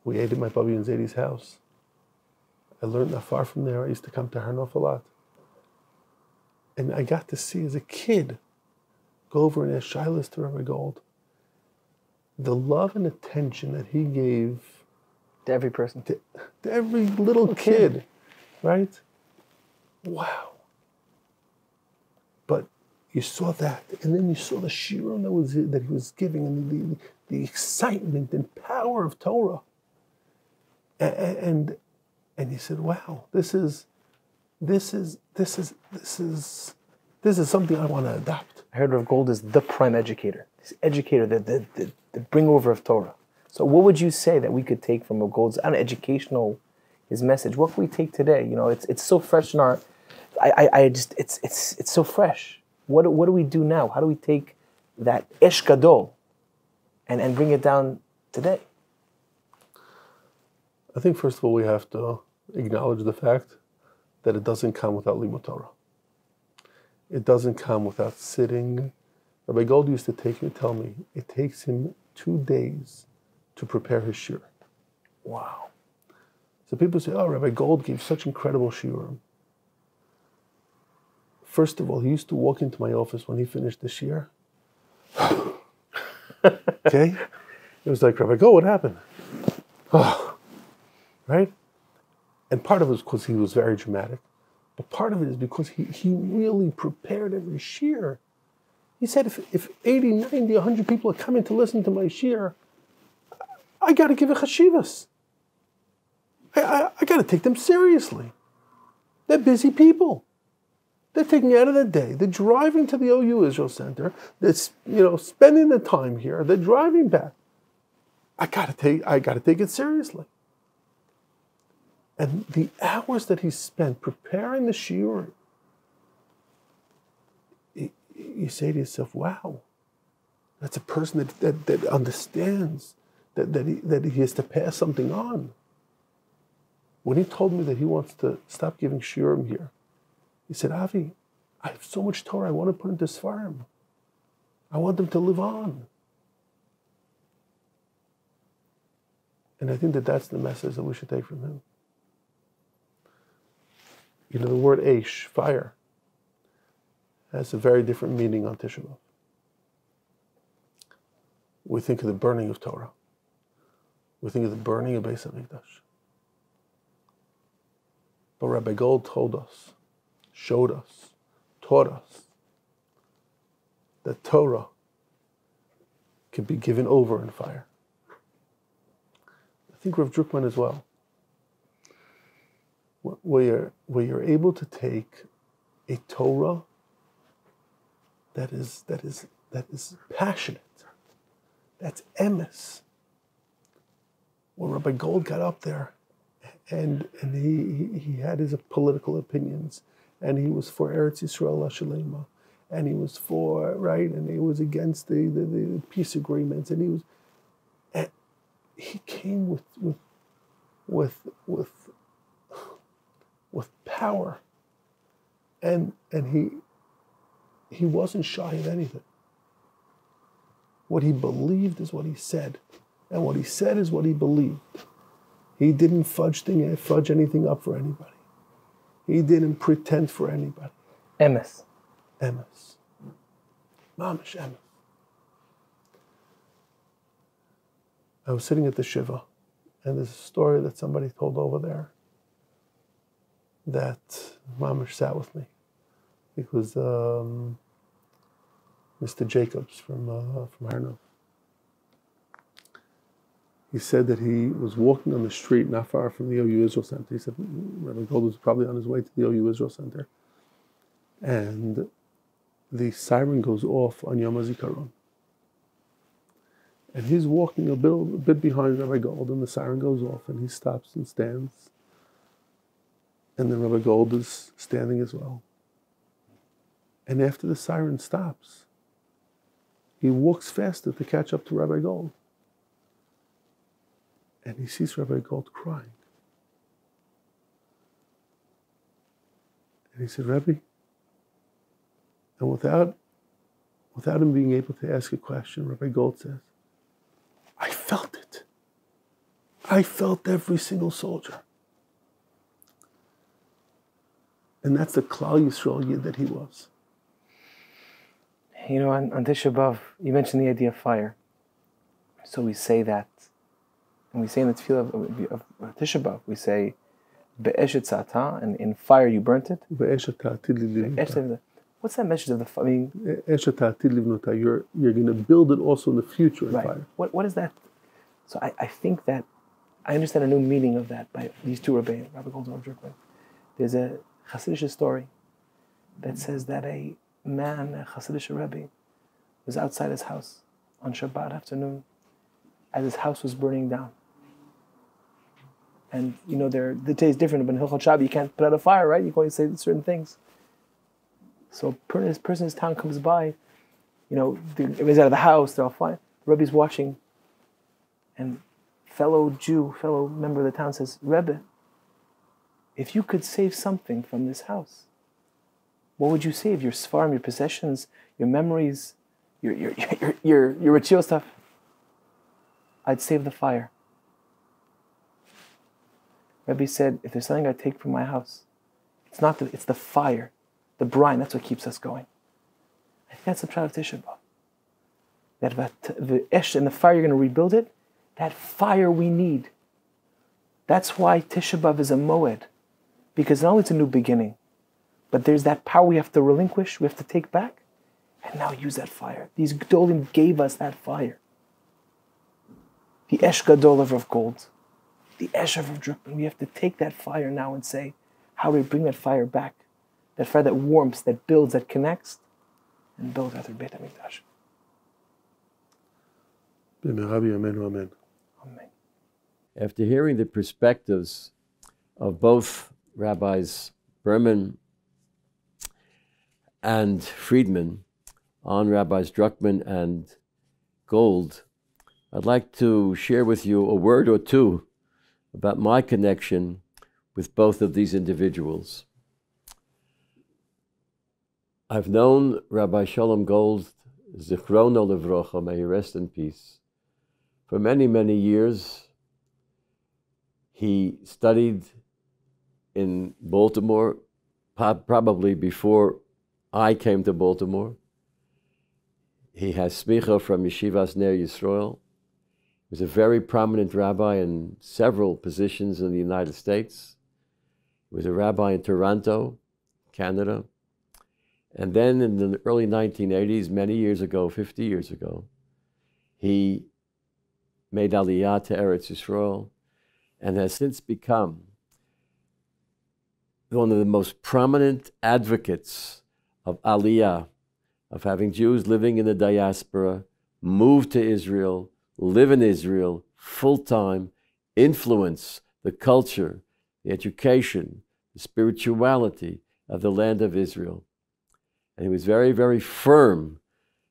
We ate at my Bubby and Zaidi's house. I learned not far from there. I used to come to Har Nof a lot. And I got to see as a kid, go over and ask Shilas to Rabbi Gold. The love and attention that he gave To every person. to, to every little kid, right? Wow. But you saw that, and then you saw the shirim that was that he was giving, and the, the, the excitement and power of Torah. And, and and you said, "Wow, this is, this is, this is, this is, this is something I want to adopt." I heard Rav Gold is the prime educator, this educator, the, the, the, the bring over of Torah. So, what would you say that we could take from Rav Gold's an educational, his message? What can we take today? You know, it's it's so fresh in our. I, I, I just it's it's it's so fresh. What do- what do we do now? How do we take that esh gadol, and and bring it down today? I think first of all we have to acknowledge the fact that it doesn't come without limud Torah. It doesn't come without sitting. Rabbi Gold used to take me, tell me, it takes him two days to prepare his shir. Wow. So people say, oh, Rabbi Gold gave such incredible shiurim. First of all, he used to walk into my office when he finished the shir. <laughs> okay? It was like, Rabbi Gold, what happened? <sighs> right? And part of it was because he was very dramatic. But part of it is because he, he really prepared every shir. He said, if, if 80, 90, 100 people are coming to listen to my shir, I got to give a chashivas. I, I, I got to take them seriously. They're busy people. They're taking out of their day. They're driving to the OU Israel Center. They're you know spending the time here. They're driving back. I got to take I got to take it seriously. And the hours that he spent preparing the shiur, you say to yourself, "Wow, that's a person that that, that understands that that he, that he has to pass something on." When he told me that he wants to stop giving shiurim here, he said, Avi, I have so much Torah I want to put into Sfarim. I want them to live on. And I think that that's the message that we should take from him. You know, the word Aish, fire, has a very different meaning on Tisha B'Av. We think of the burning of Torah. We think of the burning of Beis HaMikdash. But Rabbi Gold told us, showed us, taught us that Torah can be given over in fire. I think Rav Drukman as well. Wh- Where you're, where you're able to take a Torah that is that is that is passionate, that's emes. When Rabbi Gold got up there and and he, he he had his political opinions, and he was for Eretz Yisrael Shalema, and he was for right, and he was against the, the, the peace agreements, and he was, and he came with with with with with power, and and he he wasn't shy of anything. What he believed is what he said, and what he said is what he believed. He didn't fudge thing, fudge anything up for anybody. He didn't pretend for anybody. Emes. Emes. Mamish Emes. I was sitting at the Shiva, and there's a story that somebody told over there that Mamish sat with me. It was um, Mr. Jacobs from, uh, from Har Nof. He said that he was walking on the street not far from the OU Israel Center. He said Rabbi Gold was probably on his way to the OU Israel Center. And the siren goes off on Yom HaZikaron. And he's walking a bit, a bit behind Rabbi Gold, and the siren goes off, and he stops and stands. And then Rabbi Gold is standing as well. And after the siren stops, he walks faster to catch up to Rabbi Gold and he sees Rabbi Gold crying. And he said, Rabbi, and without, without him being able to ask a question, Rabbi Gold says, I felt it. I felt every single soldier. And that's the Klal Yisrael Yid that he was. You know, on, on Tisha B'Av, you mentioned the idea of fire. So we say that and we say in the tefillah of, of, Tisha B'Av, we say, Be'eshet tzata, and in fire you burnt it. What's that message of the fire? I mean, you're, you're going to build it also in the future in right. fire. What, what is that? So I, I think that I understand a new meaning of that by these two rabbis, Rabbi Goldman and Drukman. There's a Hasidic story that says that a man, a Hasidic Rebbe, was outside his house on Shabbat afternoon as his house was burning down. And you know, there the day is different, but in Hilchot Shabbat you can't put out a fire, right? You can only say certain things. So this person's town comes by, you know, everybody's out of the house, they're all fine. The Rebbe's watching, and fellow Jew, fellow member of the town says, Rebbe, if you could save something from this house, what would you save? Your svarim, your possessions, your memories, your your <laughs> your your, your ritual stuff. I'd save the fire. Rebbe said, if there's something I take from my house, it's not the, it's the fire, the brine, that's what keeps us going. I think that's the pshat of Tisha B'Av. That the esh and the fire, you're going to rebuild it, that fire we need. That's why Tisha B'Av is a moed. Because now it's a new beginning, but there's that power we have to relinquish, we have to take back, and now use that fire. These Gdolim gave us that fire. The Esh Gadol of Gold the Esh of Drukman. We have to take that fire now and say, how do we bring that fire back? That fire that warms, that builds, that connects, and build after Beit HaMikdash. Amen. Amen. After hearing the perspectives of both rabbis Berman and Friedman on rabbis Druckman and Gold, I'd like to share with you a word or two about my connection with both of these individuals. I've known Rabbi Shalom Gold, Zichrono Levrocha, may he rest in peace, for many, many years. He studied in Baltimore, probably before I came to Baltimore. He has smicha from Yeshivas Ner Yisrael was a very prominent rabbi in several positions in the United States. He was a rabbi in Toronto, Canada. And then in the early 1980s, many years ago, 50 years ago, he made Aliyah to Eretz Yisrael and has since become one of the most prominent advocates of Aliyah, of having Jews living in the diaspora move to Israel live in Israel full time, influence the culture, the education, the spirituality of the land of Israel. And he was very, very firm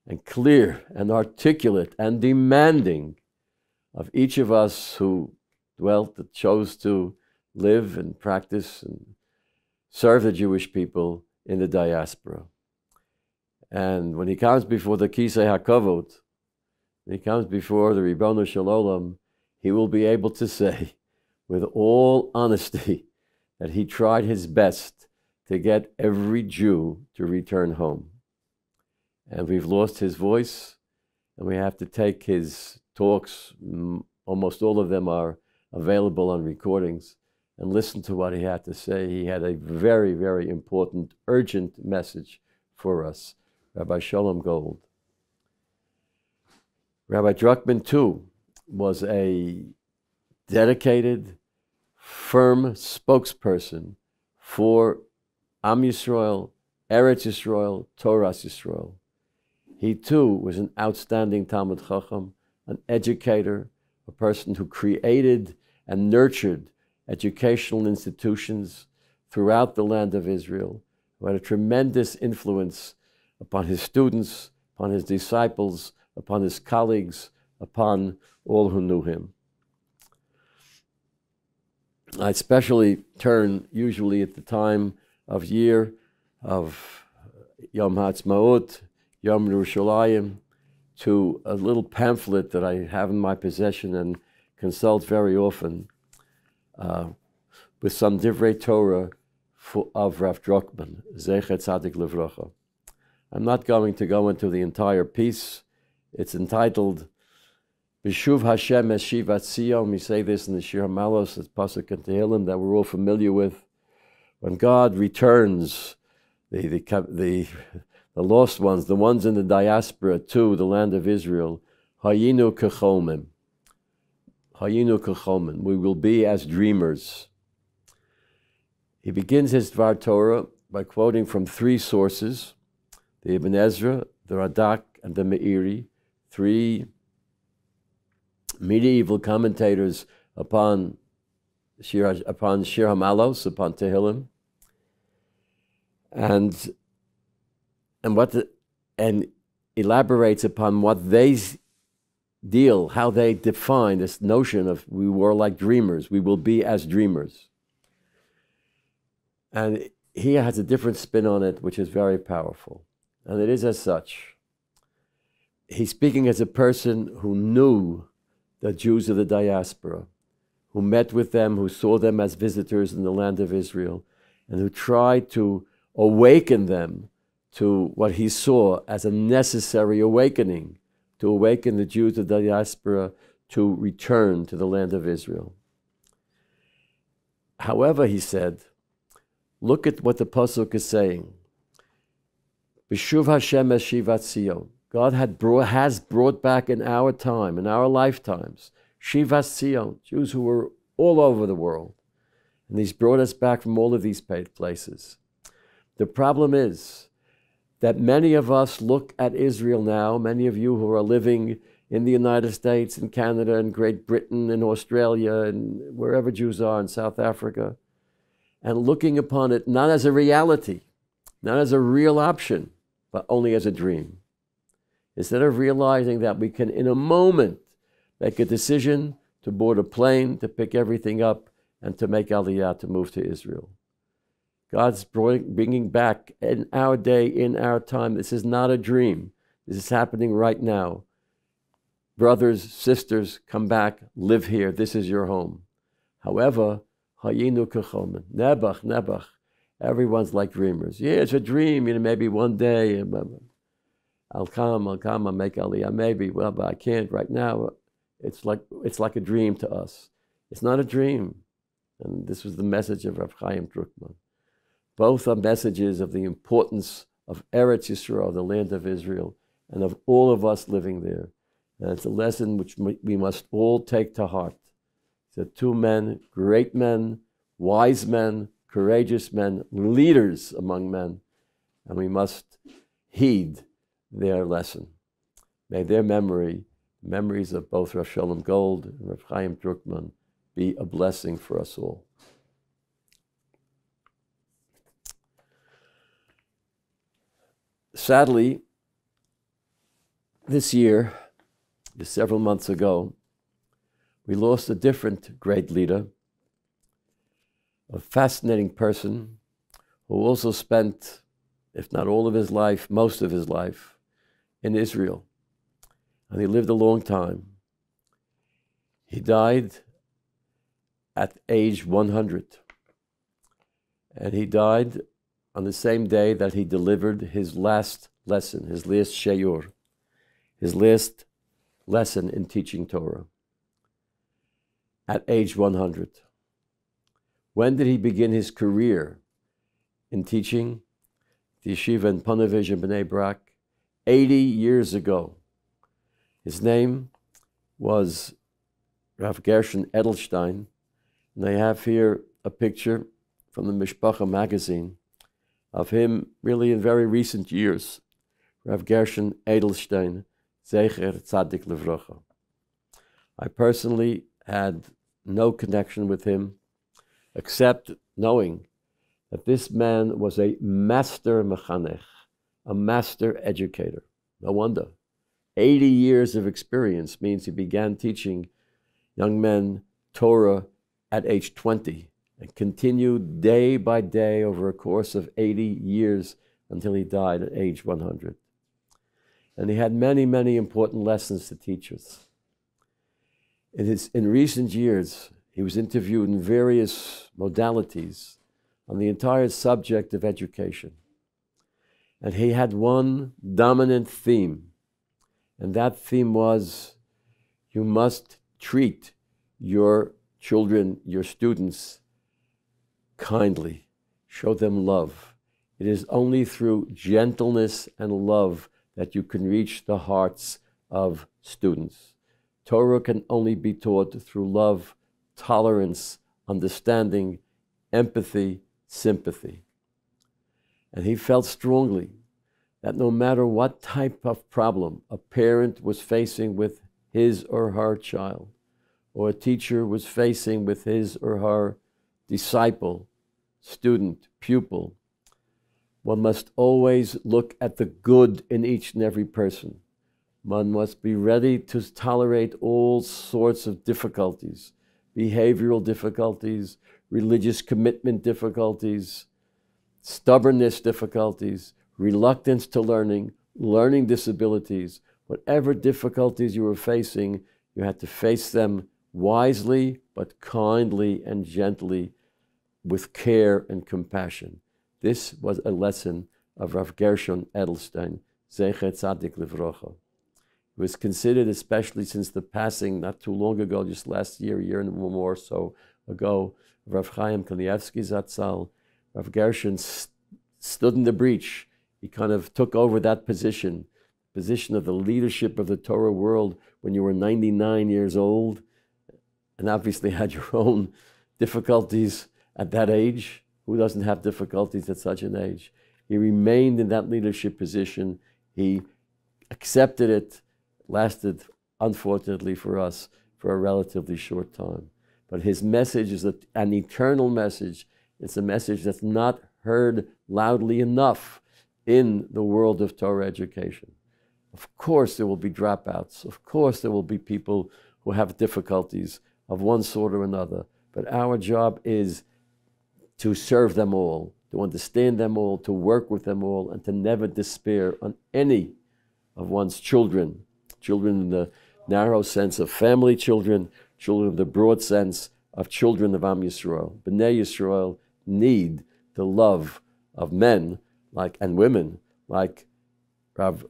and clear and articulate and demanding of each of us who dwelt, that chose to live and practice and serve the Jewish people in the diaspora. And when he comes before the Kisei HaKavod, when he comes before the Ribono Shel Olam, he will be able to say, with all honesty, <laughs> that he tried his best to get every Jew to return home. And we've lost his voice, and we have to take his talks, almost all of them are available on recordings, and listen to what he had to say. He had a very, very important, urgent message for us. Rabbi Shalom Gold. Rabbi Druckman, too, was a dedicated, firm spokesperson for Am Yisrael, Eretz Yisrael, Torah Yisrael. He too was an outstanding Talmud Chacham, an educator, a person who created and nurtured educational institutions throughout the land of Israel, who had a tremendous influence upon his students, upon his disciples, upon his colleagues, upon all who knew him. I especially turn usually at the time of year of Yom Ha'atzmaut, Yom Yerushalayim, to a little pamphlet that I have in my possession and consult very often uh, with some Divrei Torah of Rav Druckman, Zecher Tzadik Levracha. I'm not going to go into the entire piece. It's entitled Bishuv Hashem Eshivat Sion. We say this in the Shir Malos, it's Pasuk and Tehillim that we're all familiar with. When God returns the, the, the, the lost ones, the ones in the diaspora to the land of Israel, Hayinu Kechomim. Hayinu Kechomim. We will be as dreamers. He begins his Dvar Torah by quoting from three sources the Ibn Ezra, the Radak, and the Meiri, three medieval commentators upon Shir, upon Shir Hamalos, upon Tehillim, and and what the, and elaborates upon what they deal, how they define this notion of we were like dreamers, we will be as dreamers. And he has a different spin on it, which is very powerful. And it is as such. He's speaking as a person who knew the Jews of the diaspora, who met with them, who saw them as visitors in the land of Israel, and who tried to awaken them to what he saw as a necessary awakening, to awaken the Jews of the diaspora to return to the land of Israel. However, he said, look at what the Pasuk is saying. B'shuv Hashem Eshivat Sion. God had brought, has brought back in our time, in our lifetimes, Shivas Sion, Jews who were all over the world. And He's brought us back from all of these places. The problem is that many of us look at Israel now, many of you who are living in the United States and Canada and Great Britain and Australia and wherever Jews are in South Africa, and looking upon it not as a reality, not as a real option, but only as a dream. Instead of realizing that we can, in a moment, make a decision to board a plane, to pick everything up, and to make Aliyah to move to Israel. God's bringing back in our day, in our time. This is not a dream. This is happening right now. Brothers, sisters, come back, live here. This is your home. However, Hayinu Kechomen, Nebuch, Nebuch. Everyone's like dreamers. Yeah, it's a dream, you know, maybe one day. I'll come, I'll come, I'll make Aliyah, maybe. Well, but I can't right now. It's like, it's like a dream to us. It's not a dream. And this was the message of Rav Chaim Druckman. Both are messages of the importance of Eretz Yisrael, the land of Israel, and of all of us living there. And it's a lesson which we must all take to heart. The two men, great men, wise men, courageous men, leaders among men, and we must heed their lesson. May their memory, memories of both Rav Shalom Gold and Rav Chaim Druckman, be a blessing for us all. Sadly, this year, several months ago, we lost a different great leader, a fascinating person who also spent, if not all of his life, most of his life in Israel. And he lived a long time. He died at age 100. And he died on the same day that he delivered his last lesson, his last shiur, his last lesson in teaching Torah at age 100. When did he begin his career in teaching? The yeshiva in Ponevezh and Bnei Brak, 80 years ago. His name was Rav Gershon Edelstein. And I have here a picture from the Mishpacha magazine of him really in very recent years. Rav Gershon Edelstein, Zecher Tzadik Levrocha. I personally had no connection with him except knowing that this man was a master mechanech, a master educator. No wonder. 80 years of experience means he began teaching young men Torah at age 20 and continued day by day over a course of 80 years until he died at age 100. And he had many, many important lessons to teach us. In, his, in recent years, he was interviewed in various modalities on the entire subject of education. And he had one dominant theme, and that theme was you must treat your children, your students, kindly. Show them love. It is only through gentleness and love that you can reach the hearts of students. Torah can only be taught through love, tolerance, understanding, empathy, sympathy. And he felt strongly that no matter what type of problem a parent was facing with his or her child, or a teacher was facing with his or her disciple, student, pupil, one must always look at the good in each and every person. One must be ready to tolerate all sorts of difficulties, behavioral difficulties, religious commitment difficulties, stubbornness difficulties, reluctance to learning, learning disabilities, whatever difficulties you were facing, you had to face them wisely, but kindly and gently, with care and compassion. This was a lesson of Rav Gershon Edelstein, Zecher Tzadik Levracha. It was considered, especially since the passing not too long ago, just last year, a year and more so ago, Rav Chaim Kanievsky Zatzal, Rav Gershon st- stood in the breach. He kind of took over that position, position of the leadership of the Torah world when you were 99 years old, and obviously <laughs> had your own difficulties at that age. Who doesn't have difficulties at such an age? He remained in that leadership position. He accepted it, lasted, unfortunately for us, for a relatively short time. But his message is an eternal message. It's a message that's not heard loudly enough in the world of Torah education. Of course, there will be dropouts. Of course, there will be people who have difficulties of one sort or another. But our job is to serve them all, to understand them all, to work with them all, and to never despair on any of one's children. Children in the narrow sense of family children, children of the broad sense of children of Am Yisrael. Bnei Yisrael need the love of men like and women like Rav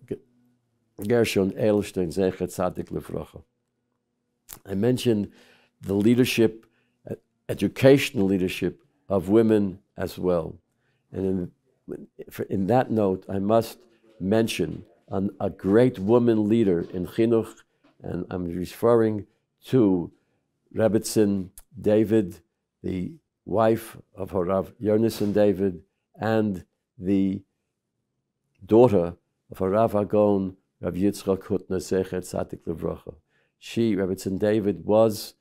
Gershon Edelstein Zecher Tzadik Levracha. I mentioned the leadership, educational leadership of women as well. And in, in that note, I must mention an, a great woman leader in Chinuch, and I'm referring to Rebbitzin David, the wife of Harav Yonason David, and the daughter of HaRav HaGaon, Rav Yitzchak Hutner Zecher Tzadik Levracha. She, Rebbitzin David, was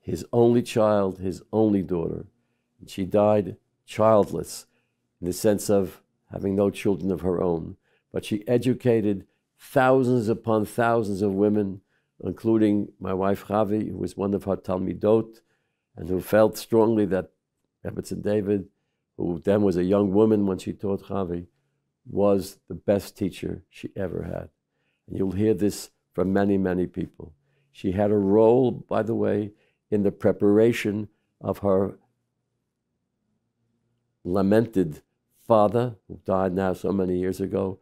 his only child, his only daughter. And she died childless in the sense of having no children of her own. But she educated thousands upon thousands of women including my wife Chavi, who was one of her Talmidot, and who felt strongly that Rebbetzin David, who then was a young woman when she taught Chavi, was the best teacher she ever had. And you'll hear this from many, many people. She had a role, by the way, in the preparation of her lamented father, who died now so many years ago.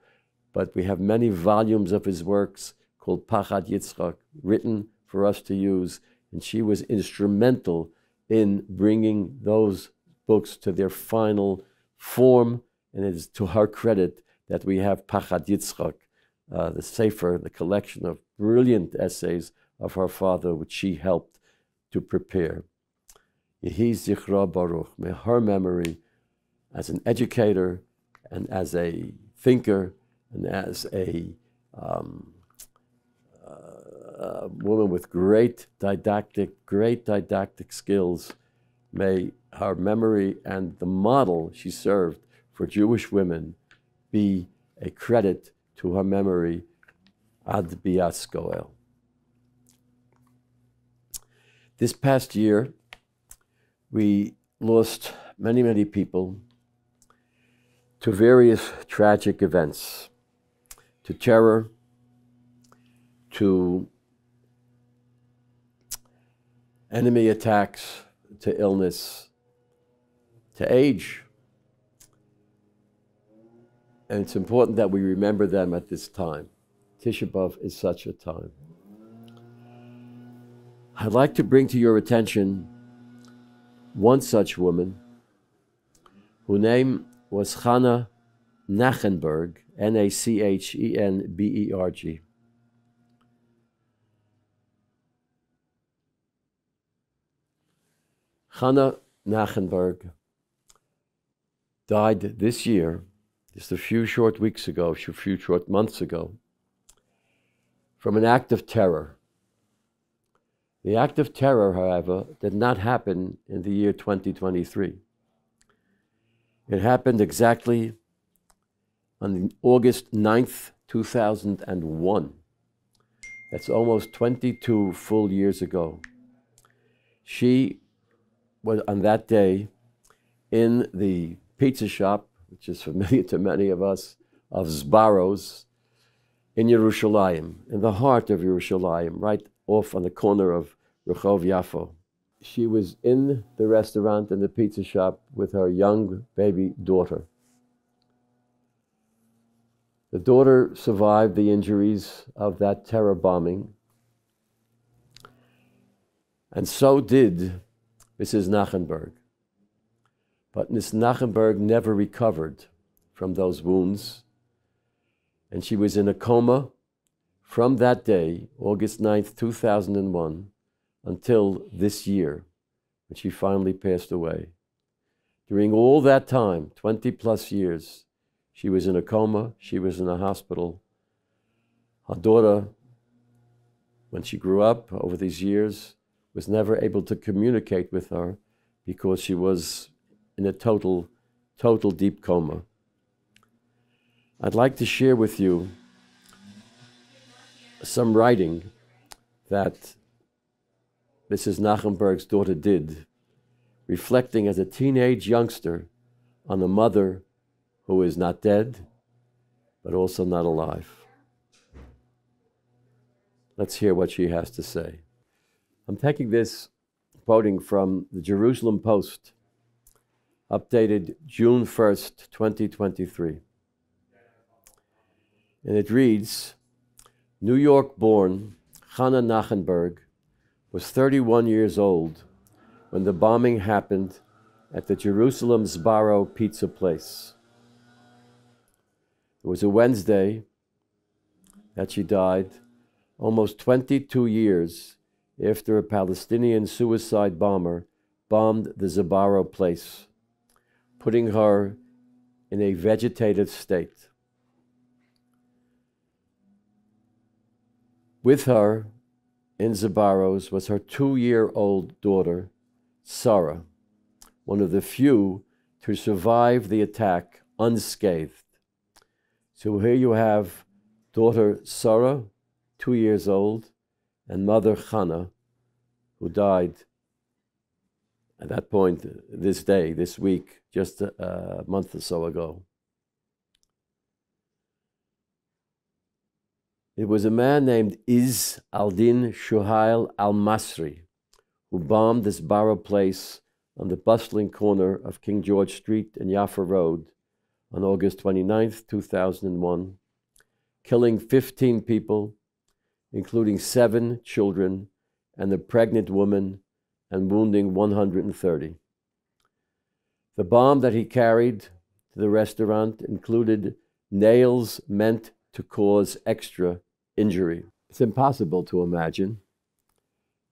But we have many volumes of his works called Pachad Yitzchak, written for us to use. And she was instrumental in bringing those books to their final form. And it is to her credit that we have Pachad Yitzchak, uh, the Sefer, the collection of brilliant essays of her father, which she helped to prepare. Yehi Zichra Baruch. May her memory as an educator and as a thinker and as a, um, uh, woman with great didactic, great didactic skills, may her memory and the model she served for Jewish women be a credit to her memory ad bias goel. This past year, we lost many, many people to various tragic events, to terror, to enemy attacks, to illness, to age. And it's important that we remember them at this time. Tisha B'Av is such a time. I'd like to bring to your attention one such woman whose name was Chana Nachenberg, N A C H E N B E R G. Chana Nachenberg died this year, just a few short weeks ago, a few short months ago, from an act of terror. The act of terror, however, did not happen in the year 2023. It happened exactly on August 9th, 2001. That's almost 22 full years ago. She was on that day in the pizza shop, which is <laughs> familiar to many of us, of Sbarro's in Yerushalayim, in the heart of Yerushalayim, right off on the corner of Rehov Yafo. She was in the restaurant in the pizza shop with her young baby daughter. The daughter survived the injuries of that terror bombing, and so did Mrs. Nachenberg. But Miss Nachenberg never recovered from those wounds, and she was in a coma from that day, August 9th, 2001, until this year, when she finally passed away. During all that time, 20 plus years, she was in a coma, she was in a hospital. Her daughter, when she grew up over these years, was never able to communicate with her because she was in a total, total deep coma. I'd like to share with you some writing that Mrs. Nachenberg's daughter did, reflecting as a teenage youngster on a mother who is not dead, but also not alive. Let's hear what she has to say. I'm taking this quoting from the Jerusalem Post, updated June 1st, 2023. And it reads New York born Chana Nachenberg was 31 years old when the bombing happened at the Jerusalem Sbarro pizza place. It was a Wednesday that she died, almost 22 years after a Palestinian suicide bomber bombed the Sbarro place, putting her in a vegetative state. With her in Sbarro's was her two year old daughter, Sarah, one of the few to survive the attack unscathed. So here you have daughter Sarah, two years old, and mother Chana, who died at that point this day, this week, just a, a month or so ago. It was a man named Iz al-Din Shuhail al-Masri who bombed the Sbarro place on the bustling corner of King George Street and Yaffa Road on August 29, 2001, killing 15 people, including seven children and a pregnant woman, and wounding 130. The bomb that he carried to the restaurant included nails meant to cause extra injury. It's impossible to imagine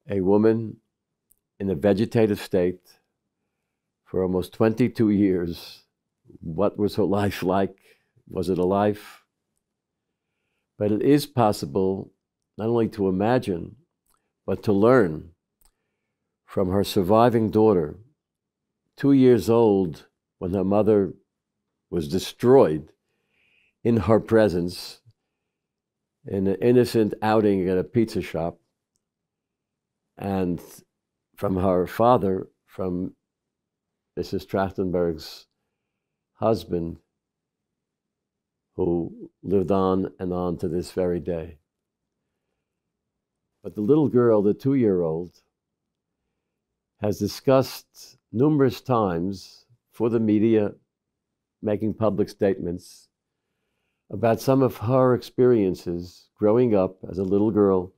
a woman in a vegetative state for almost 22 years. What was her life like? Was it a life? But it is possible not only to imagine, but to learn from her surviving daughter, two years old when her mother was destroyed in her presence in an innocent outing at a pizza shop, and from her father, from Mrs. Trachtenberg's husband, who lived on and on to this very day. But the little girl, the two year old, has discussed numerous times for the media, making public statements about some of her experiences growing up as a little girl,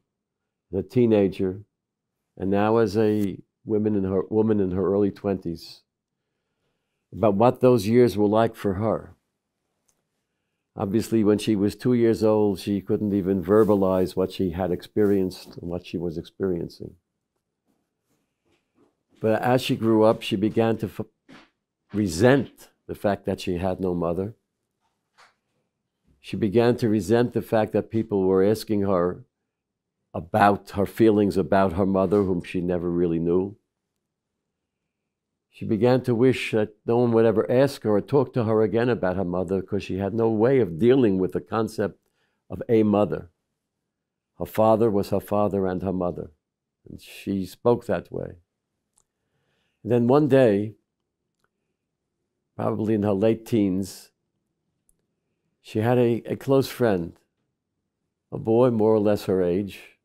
a teenager, and now as a woman in her woman in her early 20s about what those years were like for her. Obviously when she was 2 years old she couldn't even verbalize what she had experienced and what she was experiencing. But as she grew up she began to resent the fact that she had no mother she began to resent the fact that people were asking her about her feelings about her mother, whom she never really knew. She began to wish that no one would ever ask her or talk to her again about her mother because she had no way of dealing with the concept of a mother. Her father was her father and her mother, and she spoke that way. And then one day, probably in her late teens, she had a, a close friend, a boy more or less her age,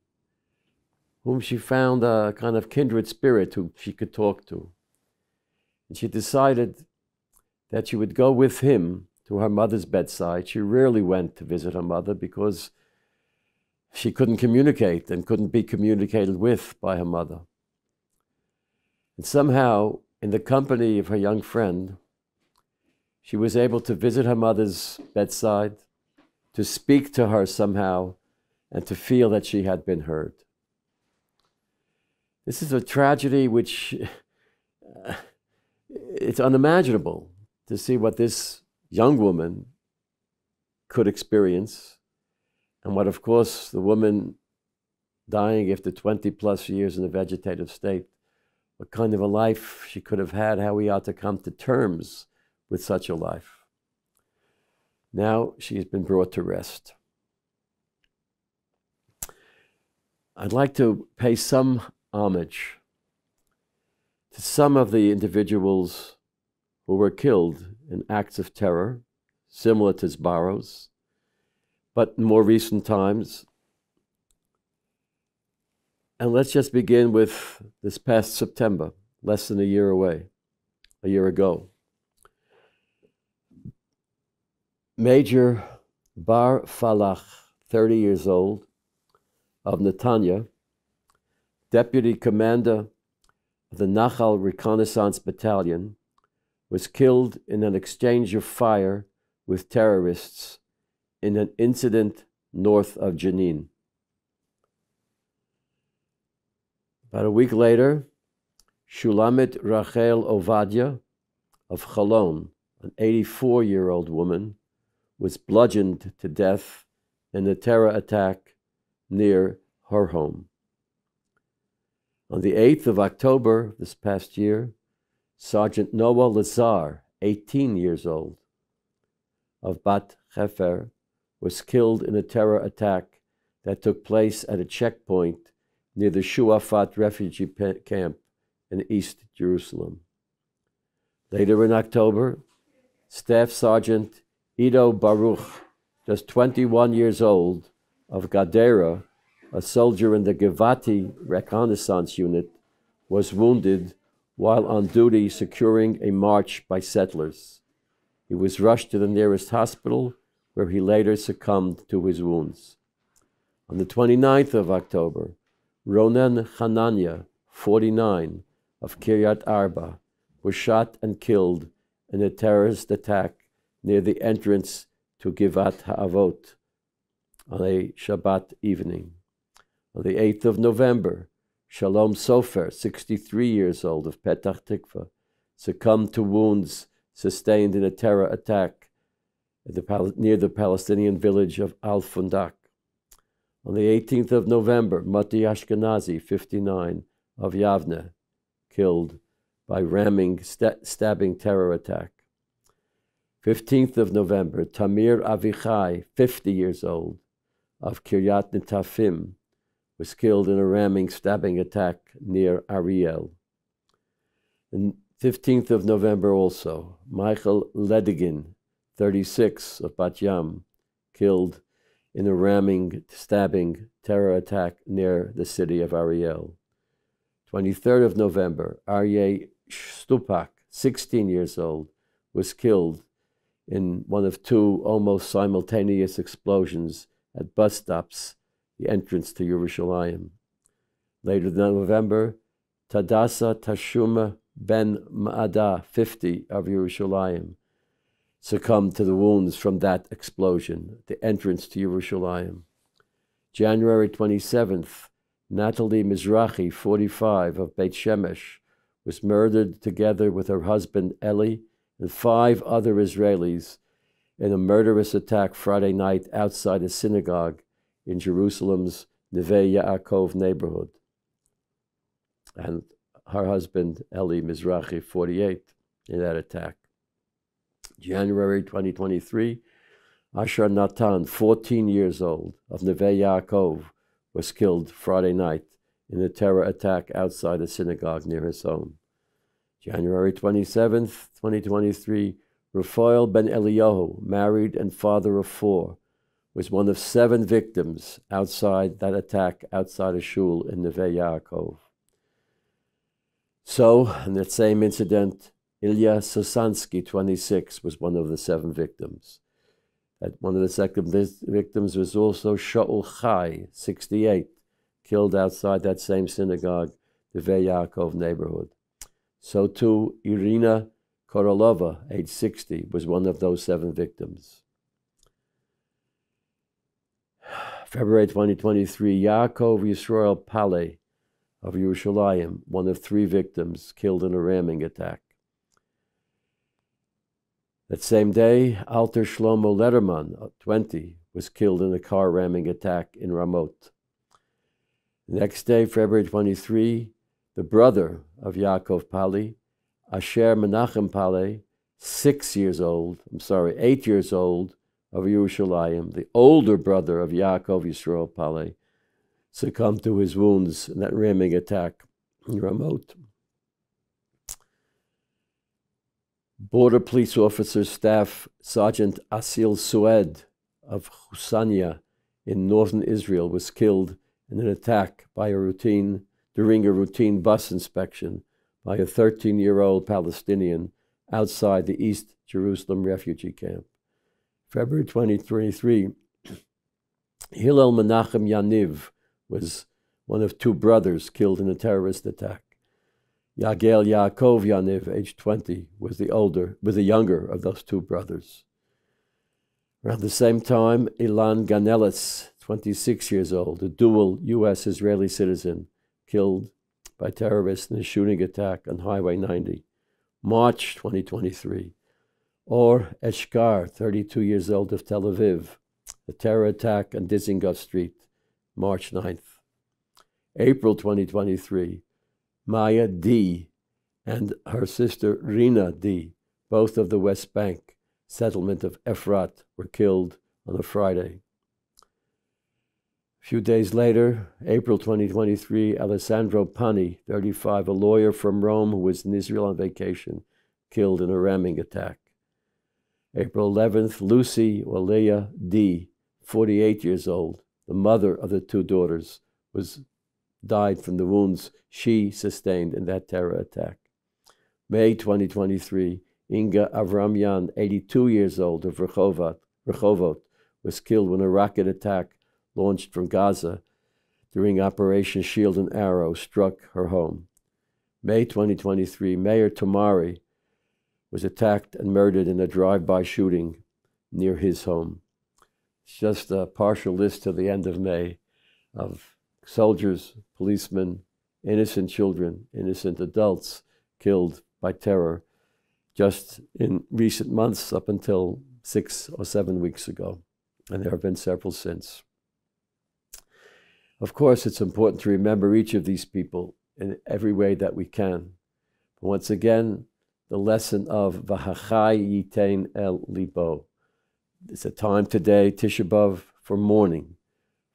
whom she found a kind of kindred spirit who she could talk to. And she decided that she would go with him to her mother's bedside. She rarely went to visit her mother because she couldn't communicate and couldn't be communicated with by her mother. And somehow, in the company of her young friend, she was able to visit her mother's bedside, to speak to her somehow, and to feel that she had been heard. This is a tragedy which uh, it's unimaginable to see what this young woman could experience, and what, of course, the woman dying after 20 plus years in a vegetative state, what kind of a life she could have had, how we ought to come to terms with such a life. Now she has been brought to rest. I'd like to pay some homage to some of the individuals who were killed in acts of terror, similar to Sbarro's, but in more recent times. And let's just begin with this past September, less than a year away, a year ago. Major Bar Falach, 30 years old, of Netanya, deputy commander of the Nachal Reconnaissance Battalion, was killed in an exchange of fire with terrorists in an incident north of Jenin. About a week later, Shulamit Rachel Ovadia of Cholon, an 84 year old woman, was bludgeoned to death in a terror attack near her home. On the 8th of October this past year, Sergeant Noah Lazar, 18 years old, of Bat Hefer, was killed in a terror attack that took place at a checkpoint near the Shuafat refugee camp in East Jerusalem. Later in October, Staff Sergeant Ido Baruch, just 21 years old, of Gadera, a soldier in the Givati reconnaissance unit, was wounded while on duty securing a march by settlers. He was rushed to the nearest hospital where he later succumbed to his wounds. On the 29th of October, Ronen Hanania, 49, of Kiryat Arba, was shot and killed in a terrorist attack near the entrance to Givat Ha'avot on a Shabbat evening. On the 8th of November, Shalom Sofer, 63 years old, of Petach Tikva, succumbed to wounds sustained in a terror attack the, near the Palestinian village of Al Fundak. On the 18th of November, Mati Ashkenazi, 59, of Yavne, killed by ramming, st- stabbing terror attack. 15th of November, Tamir Avichai, 50 years old, of Kiryat Netafim, was killed in a ramming, stabbing attack near Ariel. And 15th of November also, Michael Ledigin, 36 of Bat Yam, killed in a ramming, stabbing terror attack near the city of Ariel. 23rd of November, Aryeh Stupak, 16 years old, was killed in one of two almost simultaneous explosions at bus stops, the entrance to Yerushalayim. Later in November, Tadasa Tashuma ben Ma'ada, 50, of Yerushalayim, succumbed to the wounds from that explosion, the entrance to Yerushalayim. January 27th, Natalie Mizrahi, 45, of Beit Shemesh, was murdered together with her husband Eli and five other Israelis in a murderous attack Friday night outside a synagogue in Jerusalem's Neve Yaakov neighborhood. And her husband, Eli Mizrahi, 48, in that attack. January 2023, Asher Natan, 14 years old, of Neve Yaakov, was killed Friday night in a terror attack outside a synagogue near his home. January 27th, 2023, Raphael ben Eliyahu, married and father of four, was one of seven victims outside that attack outside a shul in Neve Yaakov. So, in that same incident, Ilya Sosansky, 26, was one of the seven victims. That one of the second victims was also Shaul Chai, 68, killed outside that same synagogue, the Yaakov neighborhood. So too, Irina Korolova, age 60, was one of those seven victims. <sighs> February 2023, Yaakov Yisrael Paley, of Yerushalayim, one of three victims killed in a ramming attack. That same day, Alter Shlomo Lederman, uh, 20, was killed in a car ramming attack in Ramot. next day, February 23, the brother of Yaakov Paley, Asher Menachem Paley, six years old, I'm sorry, eight years old, of Yerushalayim, the older brother of Yaakov Yisrael Paley, succumbed to his wounds in that ramming attack in Ramot. Border Police Officer Staff Sergeant Asil Sued of Husania in northern Israel was killed in an attack by a routine during a routine bus inspection by a 13-year-old Palestinian outside the East Jerusalem refugee camp. February 2023, <clears throat> Hillel Menachem Yaniv was one of two brothers killed in a terrorist attack. Yagel Yaakov Yaniv, age 20, was the older, was the younger of those two brothers. Around the same time, Ilan Ganelis, 26 years old, a dual U.S. Israeli citizen, killed by terrorists in a shooting attack on Highway 90. March 2023. Or Eshkar, 32 years old, of Tel Aviv, a terror attack on Dizengoff Street, March 9th. April 2023, Maya Dee and her sister Rina Dee, both of the West Bank settlement of Efrat, were killed on a Friday. A few days later, April 2023, Alessandro Pani, 35, a lawyer from Rome who was in Israel on vacation, killed in a ramming attack. April 11th, Lucy Oleya Dee, 48 years old, the mother of the two daughters, was died from the wounds she sustained in that terror attack. May 2023, Inga Avramyan, 82 years old of Rehovot, was killed when a rocket attack launched from Gaza during Operation Shield and Arrow struck her home. May 2023, Meir Tamari was attacked and murdered in a drive-by shooting near his home. It's just a partial list to the end of May of soldiers, policemen, innocent children, innocent adults killed by terror just in recent months up until six or seven weeks ago. And there have been several since. Of course, it's important to remember each of these people in every way that we can. But once again, the lesson of Vahachai Yitain El Libo. It's a time today, Tisha B'Av, for mourning.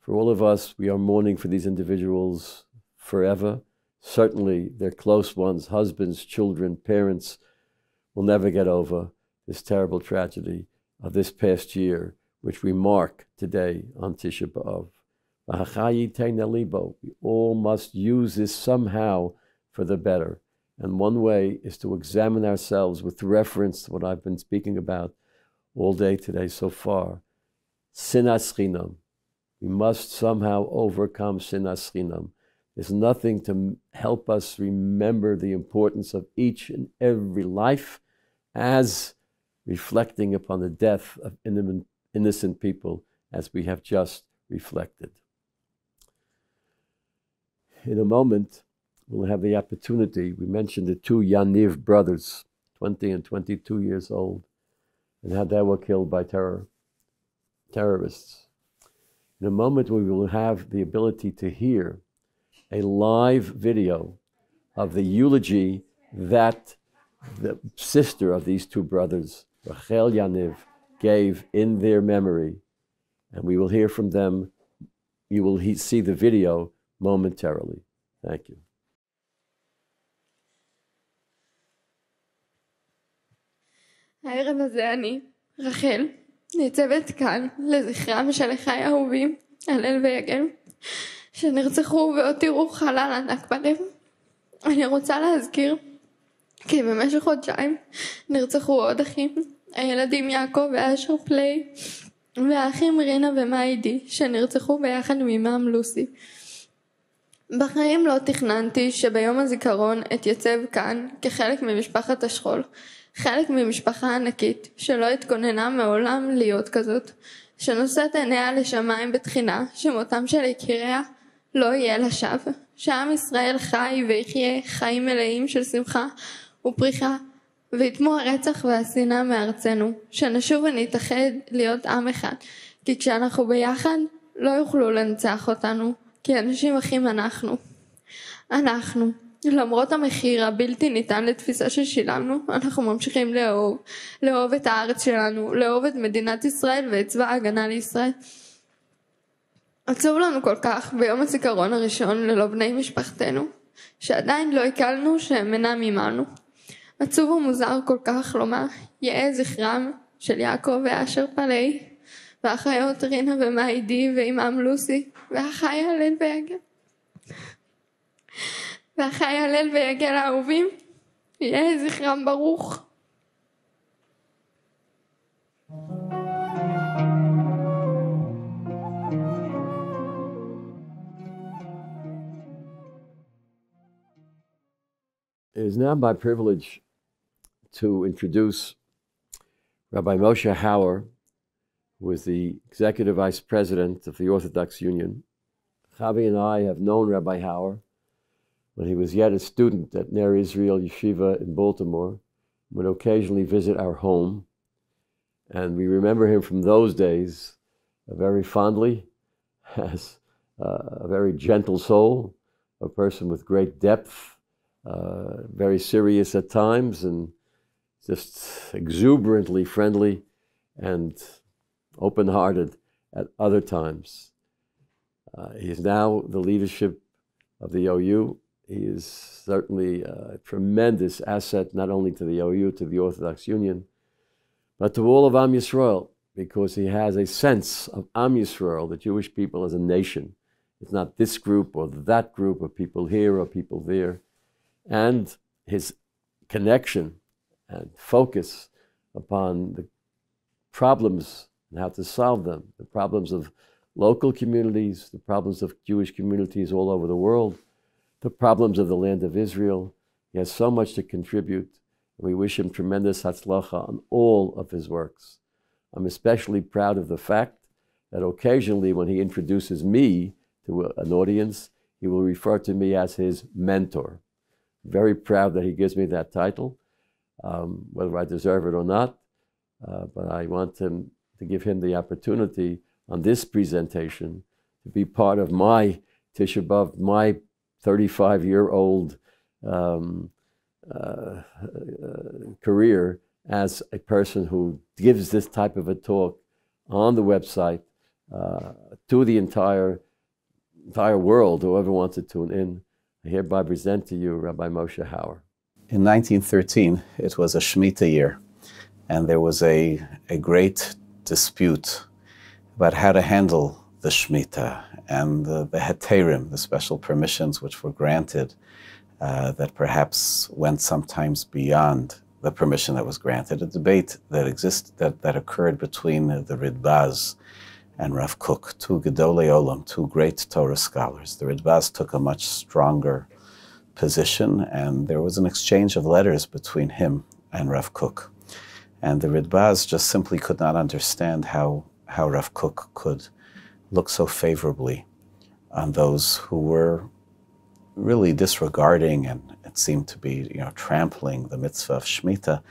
For all of us, we are mourning for these individuals forever. Certainly, their close ones, husbands, children, parents, will never get over this terrible tragedy of this past year, which we mark today on Tisha B'Av. We all must use this somehow for the better. And one way is to examine ourselves with reference to what I've been speaking about all day today so far. Sinas chinam. We must somehow overcome sinas chinam. There's nothing to help us remember the importance of each and every life as reflecting upon the death of innocent people as we have just reflected. In a moment, we'll have the opportunity. We mentioned the two Yaniv brothers, 20 and 22 years old, and how they were killed by terror, terrorists. In a moment, we will have the ability to hear a live video of the eulogy that the sister of these two brothers, Rachel Yaniv, gave in their memory. And we will hear from them. You will he- see the video momentarily. Thank you. הערב הזה אני, רחל, ניצבת כאן לזכרם של אחיי האהובים, הלל ויגל, שנרצחו והותירו חלל ענק בלב. אני רוצה להזכיר כי במשך חודשיים נרצחו עוד אחים, הילדים יעקב ואשר פליי, והאחים רינה ומיידי, שנרצחו ביחד עם אמם לוסי. בחיים לא תכננתי שביום הזיכרון אתייצב כאן כחלק ממשפחת השכול, חלק ממשפחה ענקית שלא התכוננה מעולם להיות כזאת, שנושאת עיניה לשמיים בתחינה שמותם של יקיריה לא יהיה לשווא, שעם ישראל חי ויחיה חיים מלאים של שמחה ופריחה, ויתמו הרצח והשנאה מארצנו, שנשוב ונתאחד להיות עם אחד, כי כשאנחנו ביחד לא יוכלו לנצח אותנו, כי אנשים אחים אנחנו. אנחנו, למרות המחיר הבלתי ניתן לתפיסה ששילמנו, אנחנו ממשיכים לאהוב, לאהוב את הארץ שלנו, לאהוב את מדינת ישראל ואת צבא ההגנה לישראל. עצוב לנו כל כך ביום הזיכרון הראשון ללא בני משפחתנו, שעדיין לא הקלנו שהם אינם עמנו. עצוב ומוזר כל כך לומר, יהא זכרם של יעקב ואשר פלאי, והאחיות רינה ומיידי ואימם לוסי, ואחיי הלל ויגל. ואחיי הלל ויגל האהובים, יהא זכרם ברוך. It is now my privilege to introduce Rabbi Moshe Hauer, who is the executive vice president of the Orthodox Union. Chavi and I have known Rabbi Hauer when he was yet a student at Ner Israel Yeshiva in Baltimore, would occasionally visit our home. And we remember him from those days very fondly <laughs> as uh, a very gentle soul, a person with great depth, uh, very serious at times, and just exuberantly friendly and open hearted at other times. Uh, he is now the leadership of the OU. He is certainly a tremendous asset not only to the OU, to the Orthodox Union, but to all of Am Yisrael, because he has a sense of Am Yisrael, the Jewish people as a nation. It's not this group or that group of people here or people there. And his connection and focus upon the problems and how to solve them, the problems of local communities, the problems of Jewish communities all over the world, the problems of the land of Israel. He has so much to contribute, and we wish him tremendous hatzlacha on all of his works. I'm especially proud of the fact that occasionally when he introduces me to an audience, he will refer to me as his mentor. Very proud that he gives me that title, um, whether I deserve it or not. Uh, but I want him to give him the opportunity on this presentation to be part of my Tisha B'Av, my 35 year old um, uh, uh, career as a person who gives this type of a talk on the website uh, to the entire entire world, whoever wants to tune in. I hereby present to you Rabbi Moshe Hauer. In 1913, it was a Shemitah year, and there was a, a great dispute about how to handle the Shemitah and the, the heterim, the special permissions which were granted uh, that perhaps went sometimes beyond the permission that was granted. A debate that existed that, that occurred between the Ridbaz and Rav Kook, two Gedolei Olam, two great Torah scholars. The Ridbaz took a much stronger position, and there was an exchange of letters between him and Rav Kook. And the Ridbaz just simply could not understand how, how Rav Kook could look so favorably on those who were really disregarding and it seemed to be you know trampling the mitzvah of Shemitah.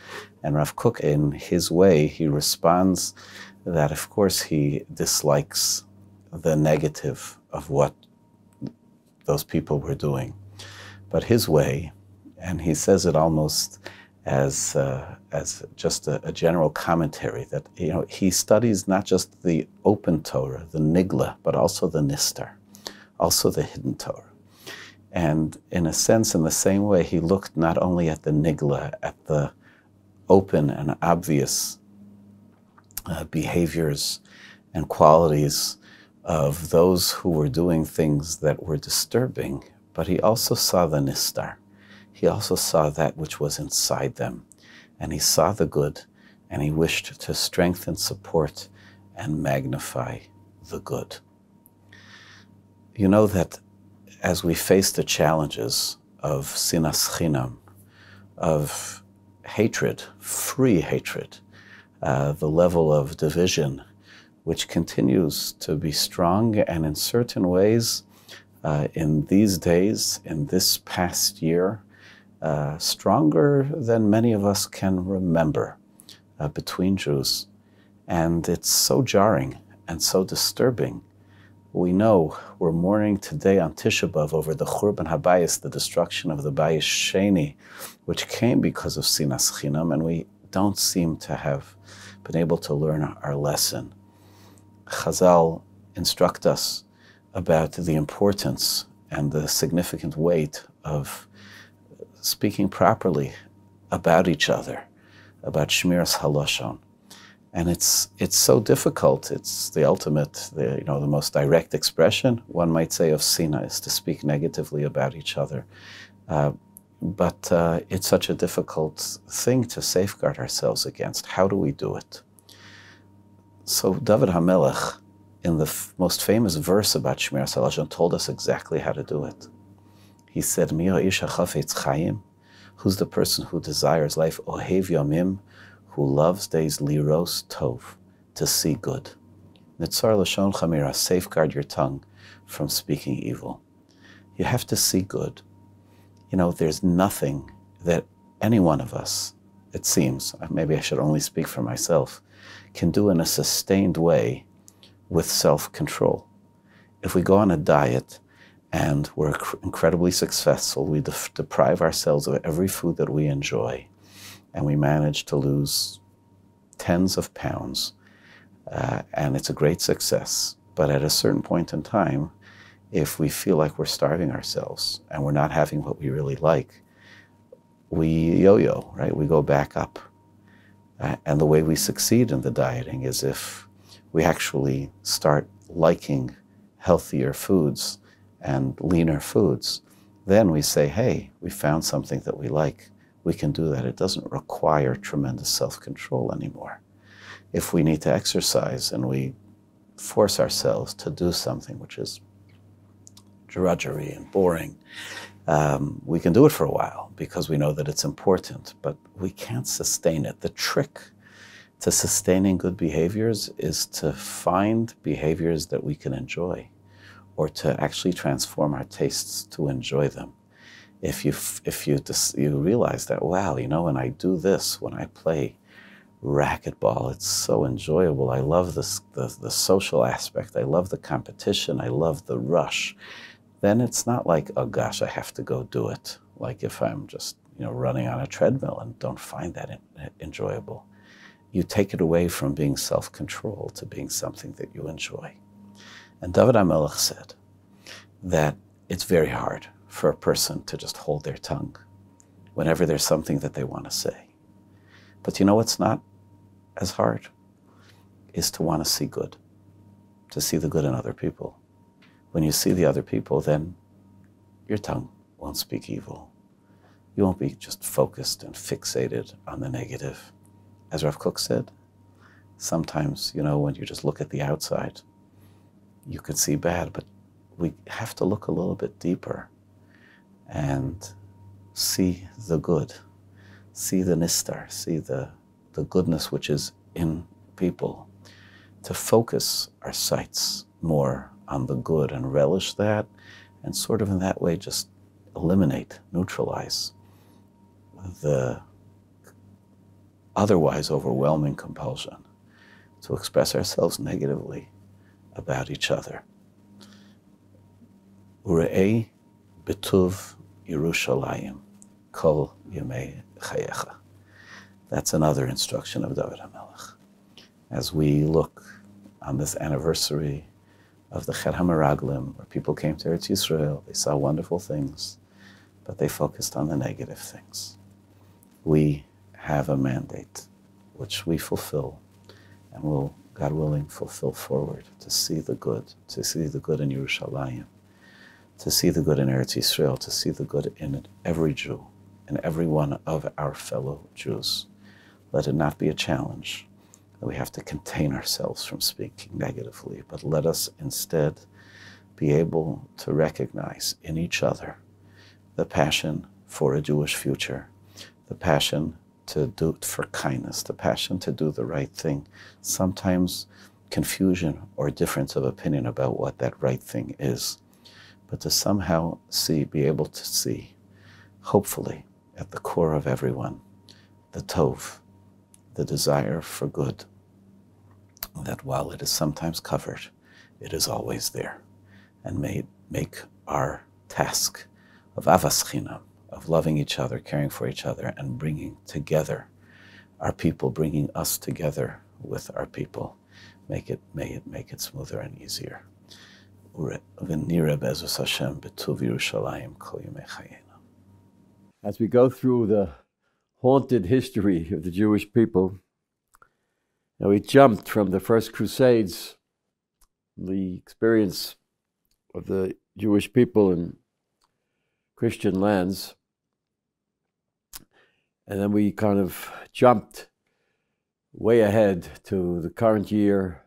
And Rav Kook, in his way, he responds that of course he dislikes the negative of what those people were doing. But his way, and he says it almost as, uh, as just a, a, general commentary that you know, he studies not just the open Torah, the Nigla, but also the Nistar, also the hidden Torah. And in a sense, in the same way, he looked not only at the Nigla, at the open and obvious uh, behaviors and qualities of those who were doing things that were disturbing, but he also saw the nistar. He also saw that which was inside them, and he saw the good, and he wished to strengthen, support, and magnify the good. You know that as we face the challenges of sinas chinam, of hatred, free hatred, uh, the level of division, which continues to be strong and in certain ways, uh, in these days, in this past year, uh, stronger than many of us can remember uh, between Jews. And it's so jarring and so disturbing. We know we're mourning today on Tisha B'Av over the Churban Habayis, the destruction of the Bayis Sheni, which came because of Sinas Chinam, and we don't seem to have been able to learn our lesson. Chazal instruct us about the importance and the significant weight of speaking properly about each other, about Shmiras Haloshon. And it's, it's so difficult. It's the ultimate, the, you know, the most direct expression, one might say, of Sina is to speak negatively about each other. Uh, but uh, it's such a difficult thing to safeguard ourselves against. How do we do it? So David HaMelech, in the most famous verse about Shmiras Haloshon, told us exactly how to do it. He said, isha who's the person who desires life, ohev yomim, who loves days liros tov, to see good. Nitzar lashon chamira, safeguard your tongue from speaking evil. You have to see good you know, there's nothing that any one of us, it seems, maybe I should only speak for myself, can do in a sustained way with self control. If we go on a diet and we're incredibly successful, we de- deprive ourselves of every food that we enjoy, and we manage to lose tens of pounds, uh, and it's a great success. But at a certain point in time, if we feel like we're starving ourselves and we're not having what we really like, we yo yo, right? We go back up. Uh, and the way we succeed in the dieting is if we actually start liking healthier foods and leaner foods. Then we say, hey, we found something that we like. We can do that. It doesn't require tremendous self control anymore. If we need to exercise and we force ourselves to do something which is drudgery and boring. Um, we can do it for a while because we know that it's important, but we can't sustain it. The trick to sustaining good behaviors is to find behaviors that we can enjoy or to actually transform our tastes to enjoy them. If you, if you, you realize that, wow, you know, when I do this, when I play racquetball, it's so enjoyable. I love this, the, the social aspect. I love the competition. I love the rush. Then it's not like, oh gosh, I have to go do it. Like if I'm just, you know, running on a treadmill and don't find that in, eh, enjoyable. You take it away from being self-control to being something that you enjoy. And David HaMelech said that it's very hard for a person to just hold their tongue whenever there's something that they want to say. But you know what's not as hard? Is to want to see good, to see the good in other people. When you see the other people, then your tongue won't speak evil. You won't be just focused and fixated on the negative. As Rav Kook said, sometimes, you know, when you just look at the outside, you could see bad, but we have to look a little bit deeper and see the good, see the nistar, see the, the goodness which is in people, to focus our sights more on the good and relish that, and sort of in that way just eliminate, neutralize the otherwise overwhelming compulsion to express ourselves negatively about each other. Ure'ei betuv Yerushalayim kol yemei chayecha. That's another instruction of David HaMelech. As we look on this anniversary of the Chet HaMeraglim, where people came to Eretz Yisrael, they saw wonderful things, but they focused on the negative things. We have a mandate which we fulfill and will God willing, fulfill forward, to see the good, to see the good in Yerushalayim, to see the good in Eretz Yisrael, to see the good in every Jew, in every one of our fellow Jews. Let it not be a challenge that we have to contain ourselves from speaking negatively, but let us instead be able to recognize in each other the passion for a Jewish future, the passion to do for kindness, the passion to do the right thing. Sometimes confusion or difference of opinion about what that right thing is. But to somehow see, be able to see, hopefully, at the core of everyone, the tov, the desire for good, that while it is sometimes covered, it is always there, and may make our task of avas chinam, of loving each other, caring for each other, and bringing together our people, bringing us together with our people. Make it, may it make it smoother and easier. As we go through the haunted history of the Jewish people, and we jumped from the first Crusades, the experience of the Jewish people in Christian lands, and then we kind of jumped way ahead to the current year,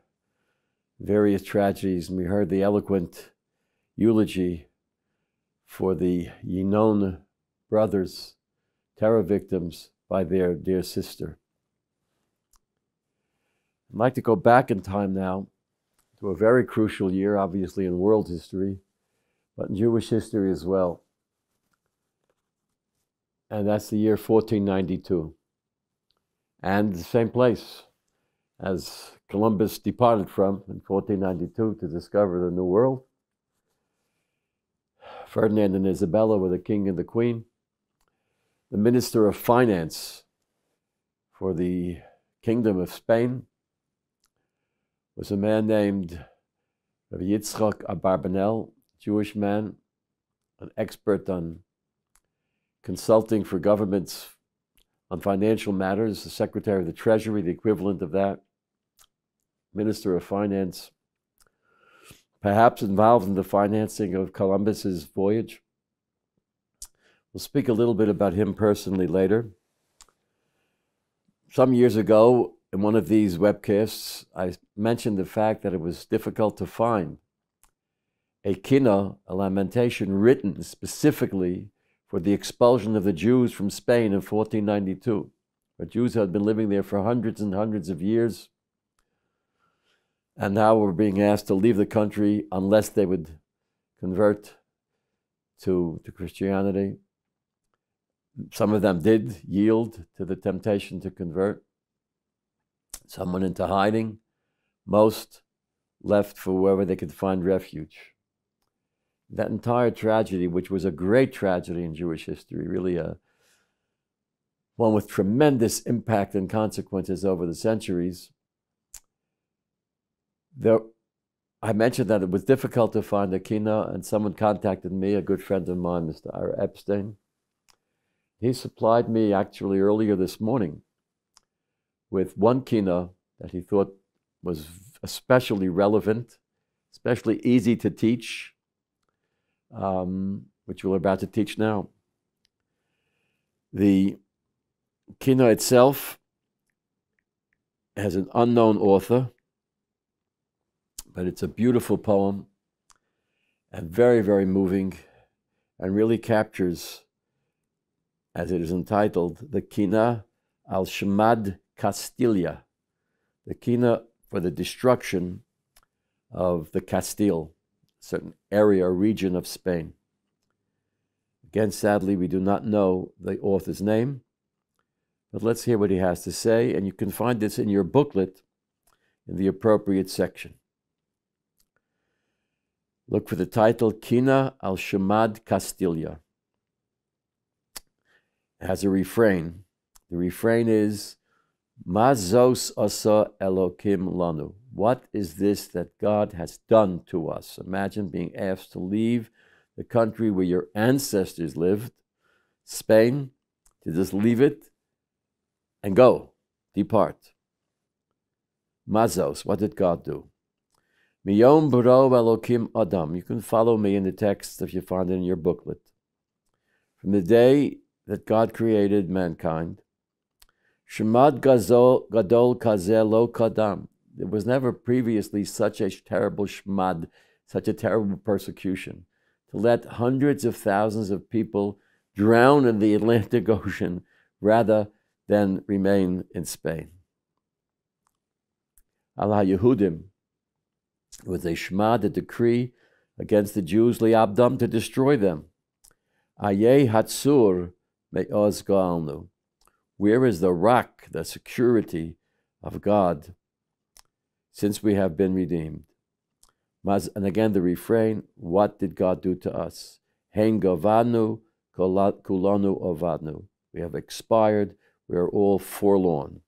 various tragedies, and we heard the eloquent eulogy for the Yinon brothers, terror victims, by their dear sister. I'd like to go back in time now to a very crucial year, obviously in world history, but in Jewish history as well and that's the year 1492. And the same place as Columbus departed from in 1492 to discover the New World. Ferdinand and Isabella were the king and the queen. The minister of finance for the kingdom of Spain was a man named Yitzchak Abarbanel, Jewish man, an expert on consulting for governments on financial matters, the Secretary of the Treasury, the equivalent of that, Minister of Finance, perhaps involved in the financing of Columbus's voyage. We'll speak a little bit about him personally later. Some years ago, in one of these webcasts, I mentioned the fact that it was difficult to find a kina, a lamentation written specifically for the expulsion of the Jews from Spain in 1492. The Jews had been living there for hundreds and hundreds of years, and now were being asked to leave the country unless they would convert to, to Christianity. Some of them did yield to the temptation to convert. Some went into hiding. Most left for wherever they could find refuge. That entire tragedy, which was a great tragedy in Jewish history, really a one with tremendous impact and consequences over the centuries. There, I mentioned that it was difficult to find a kina, and someone contacted me, a good friend of mine, Mr. Ira Epstein. He supplied me actually earlier this morning with one kina that he thought was especially relevant, especially easy to teach, um, which we're about to teach now. The Kina itself has an unknown author, but it's a beautiful poem and very, very moving and really captures, as it is entitled, the Kina al Shemad Castilla, the Kina for the destruction of the Castile, certain area or region of Spain. Again, sadly, we do not know the author's name. But let's hear what he has to say, and you can find this in your booklet in the appropriate section. Look for the title Kina al Shamad Castilla. It has a refrain. The refrain is Mazos asa Elokim lanu. What is this that God has done to us? Imagine being asked to leave the country where your ancestors lived, Spain, to just leave it and go, depart. Mazos, what did God do? Miyom bro Elokim Adam. You can follow me in the text if you find it in your booklet. From the day that God created mankind, Shemad Gadol Kazel Lo Kadam. There was never previously such a terrible shmad, such a terrible persecution. To let hundreds of thousands of people drown in the <laughs> Atlantic Ocean rather than remain in Spain. Allah Yehudim was a shmad, a decree against the Jews, liabdam, to destroy them. Aye hatsur me'oz galnu. Where is the rock, the security of God, since we have been redeemed? And again, the refrain, what did God do to us? Hen kulanu ovadnu. We have expired, we are all forlorn.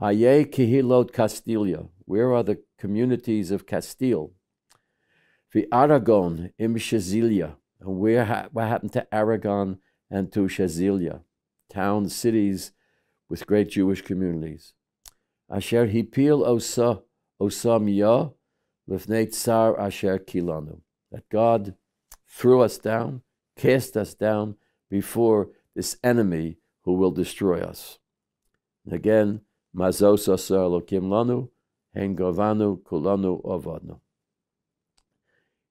Aye Kihilot Castilla. Where are the communities of Castile? The Aragon im Shazilia. And where ha- what happened to Aragon and to Shazilia? Towns, cities with great Jewish communities. Asher hipil osa osam ya lifnei tsar asher kilanu. That God threw us down, cast us down before this enemy who will destroy us. And again, mazos asar lokim lanu, hengovanu kulanu ovadnu.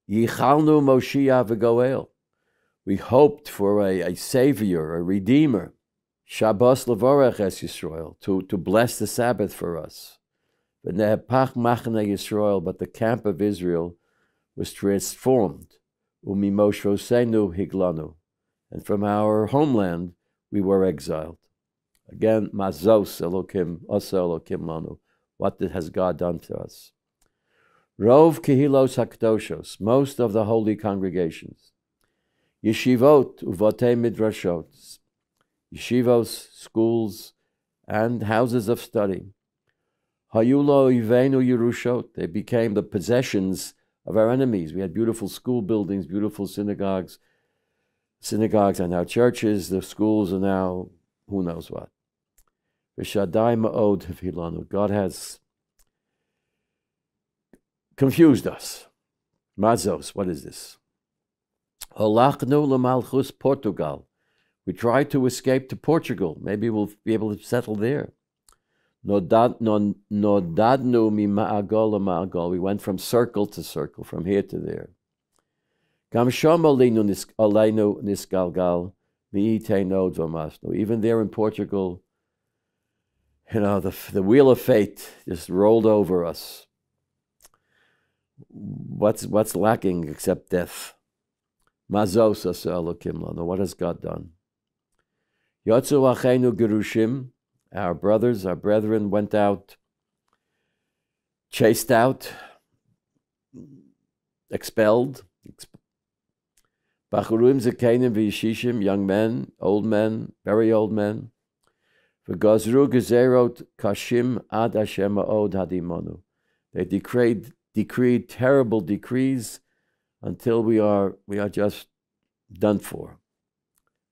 Yichalnu Moshiach v'goel. We hoped for a, a savior, a redeemer. Shabbos levorach es Yisrael, to, to bless the Sabbath for us. But but the camp of Israel was transformed. Umimoshvosenu higlanu. And from our homeland, we were exiled. Again, mazos Elokim, asa Elokim lanu. What has God done to us? Rov kihilos hakdoshos, most of the holy congregations. Yeshivot uvote midrashot, yeshivos, schools, and houses of study. Hayulo ivenu yerushot, they became the possessions of our enemies. We had beautiful school buildings, beautiful synagogues, synagogues are now churches, the schools are now who knows what. God has confused us. Mazos, what is this? Portugal. We tried to escape to Portugal. Maybe we'll be able to settle there. We went from circle to circle, from here to there. Even there in Portugal, you know, the, the wheel of fate just rolled over us. what's, what's lacking except death? Mazos. What has God done? Yotzu achenu gerushim. Our brothers, our brethren went out, chased out, expelled. Bachurim zekenim v'yishishim, young men, old men, very old men. V'gazru gezerot kashim ad Hashem od hadimonu. They decreed, decreed terrible decrees until we are, we are just done for.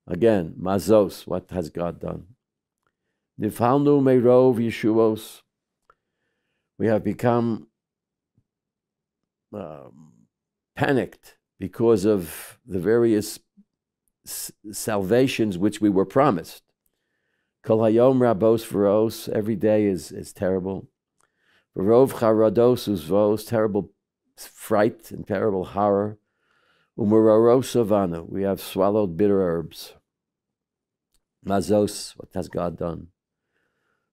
Again, mazos, what has God done? Nifalnu meirov yeshuos. We have become um, panicked because of the various salvations which we were promised. Kol hayom rabos veros, every day is, is terrible. Verov charados uzvos, terrible fright and terrible horror. Umuraro savana, we have swallowed bitter herbs. Mazos, what has God done?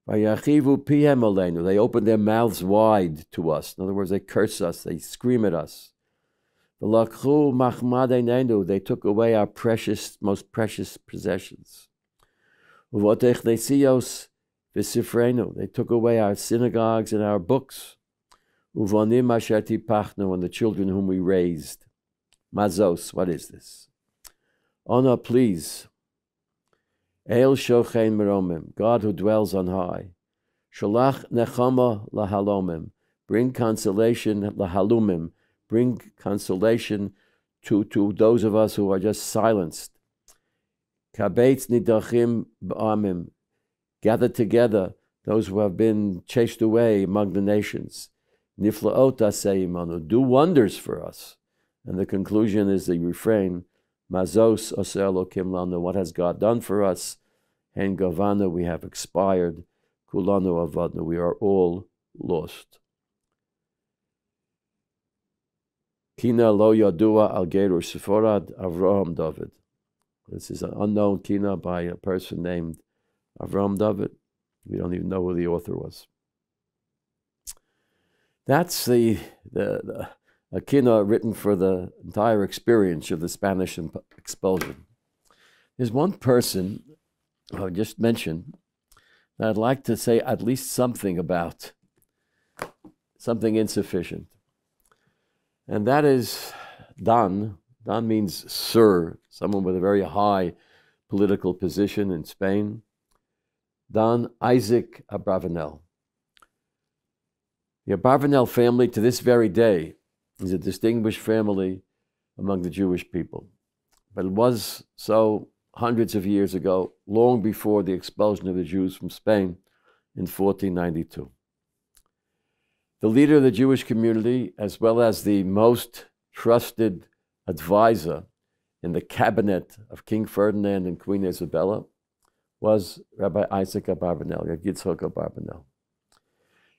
They open their mouths wide to us. In other words, they curse us, they scream at us. They took away our precious, most precious possessions. They took away our synagogues and our books. And the children whom we raised. Mazos, what is this? Honor, please. El shochein meromim, God who dwells on high. Shalach nechama lahalomim, bring consolation lahalumim, bring consolation to, to those of us who are just silenced. Kabetz nidachim ba'amim, gather together those who have been chased away among the nations. Niflaot aseimanu, do wonders for us. And the conclusion is the refrain, Mazos Lanu, what has God done for us? And Gavana, we have expired. Kulanu Avadna, we are all lost. Kina lo yadua al Seforad Avraham David. This is an unknown kina by a person named Avraham David. We don't even know who the author was. That's the, the, the a written for the entire experience of the Spanish expulsion. There's one person I just mentioned that I'd like to say at least something about, something insufficient. And that is Don. Don means sir, someone with a very high political position in Spain. Don Isaac Abravanel. The Abravanel family to this very day is a distinguished family among the Jewish people. But it was so hundreds of years ago, long before the expulsion of the Jews from Spain in 1492. The leader of the Jewish community, as well as the most trusted advisor in the cabinet of King Ferdinand and Queen Isabella, was Rabbi Isaac Abarbanel, Yitzchok Abarbanel.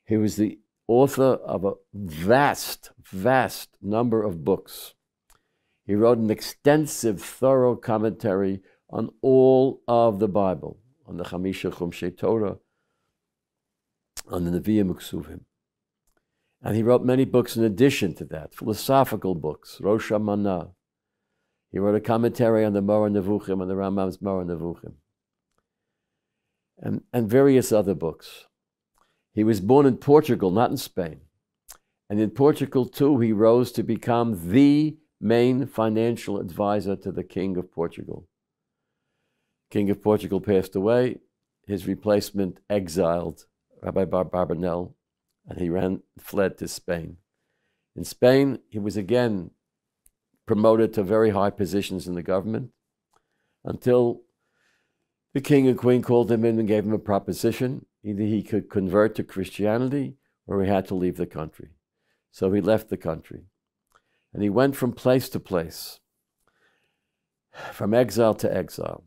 He was the author of a vast, vast number of books. He wrote an extensive, thorough commentary on all of the Bible, on the Chamisha Chumshei Torah, on the Nevi'im Uksuvim. And he wrote many books in addition to that, philosophical books, Rosh Hashanah. He wrote a commentary on the Moreh Nevuchim, on the Rambam's Moreh Nevuchim, and, and various other books. He was born in Portugal, not in Spain. And in Portugal, too, he rose to become the main financial advisor to the King of Portugal. King of Portugal passed away. His replacement exiled Rabbi Bar Barbanel, and he ran, fled to Spain. In Spain, he was again promoted to very high positions in the government until the king and queen called him in and gave him a proposition. Either he could convert to Christianity or he had to leave the country. So he left the country. And he went from place to place, from exile to exile.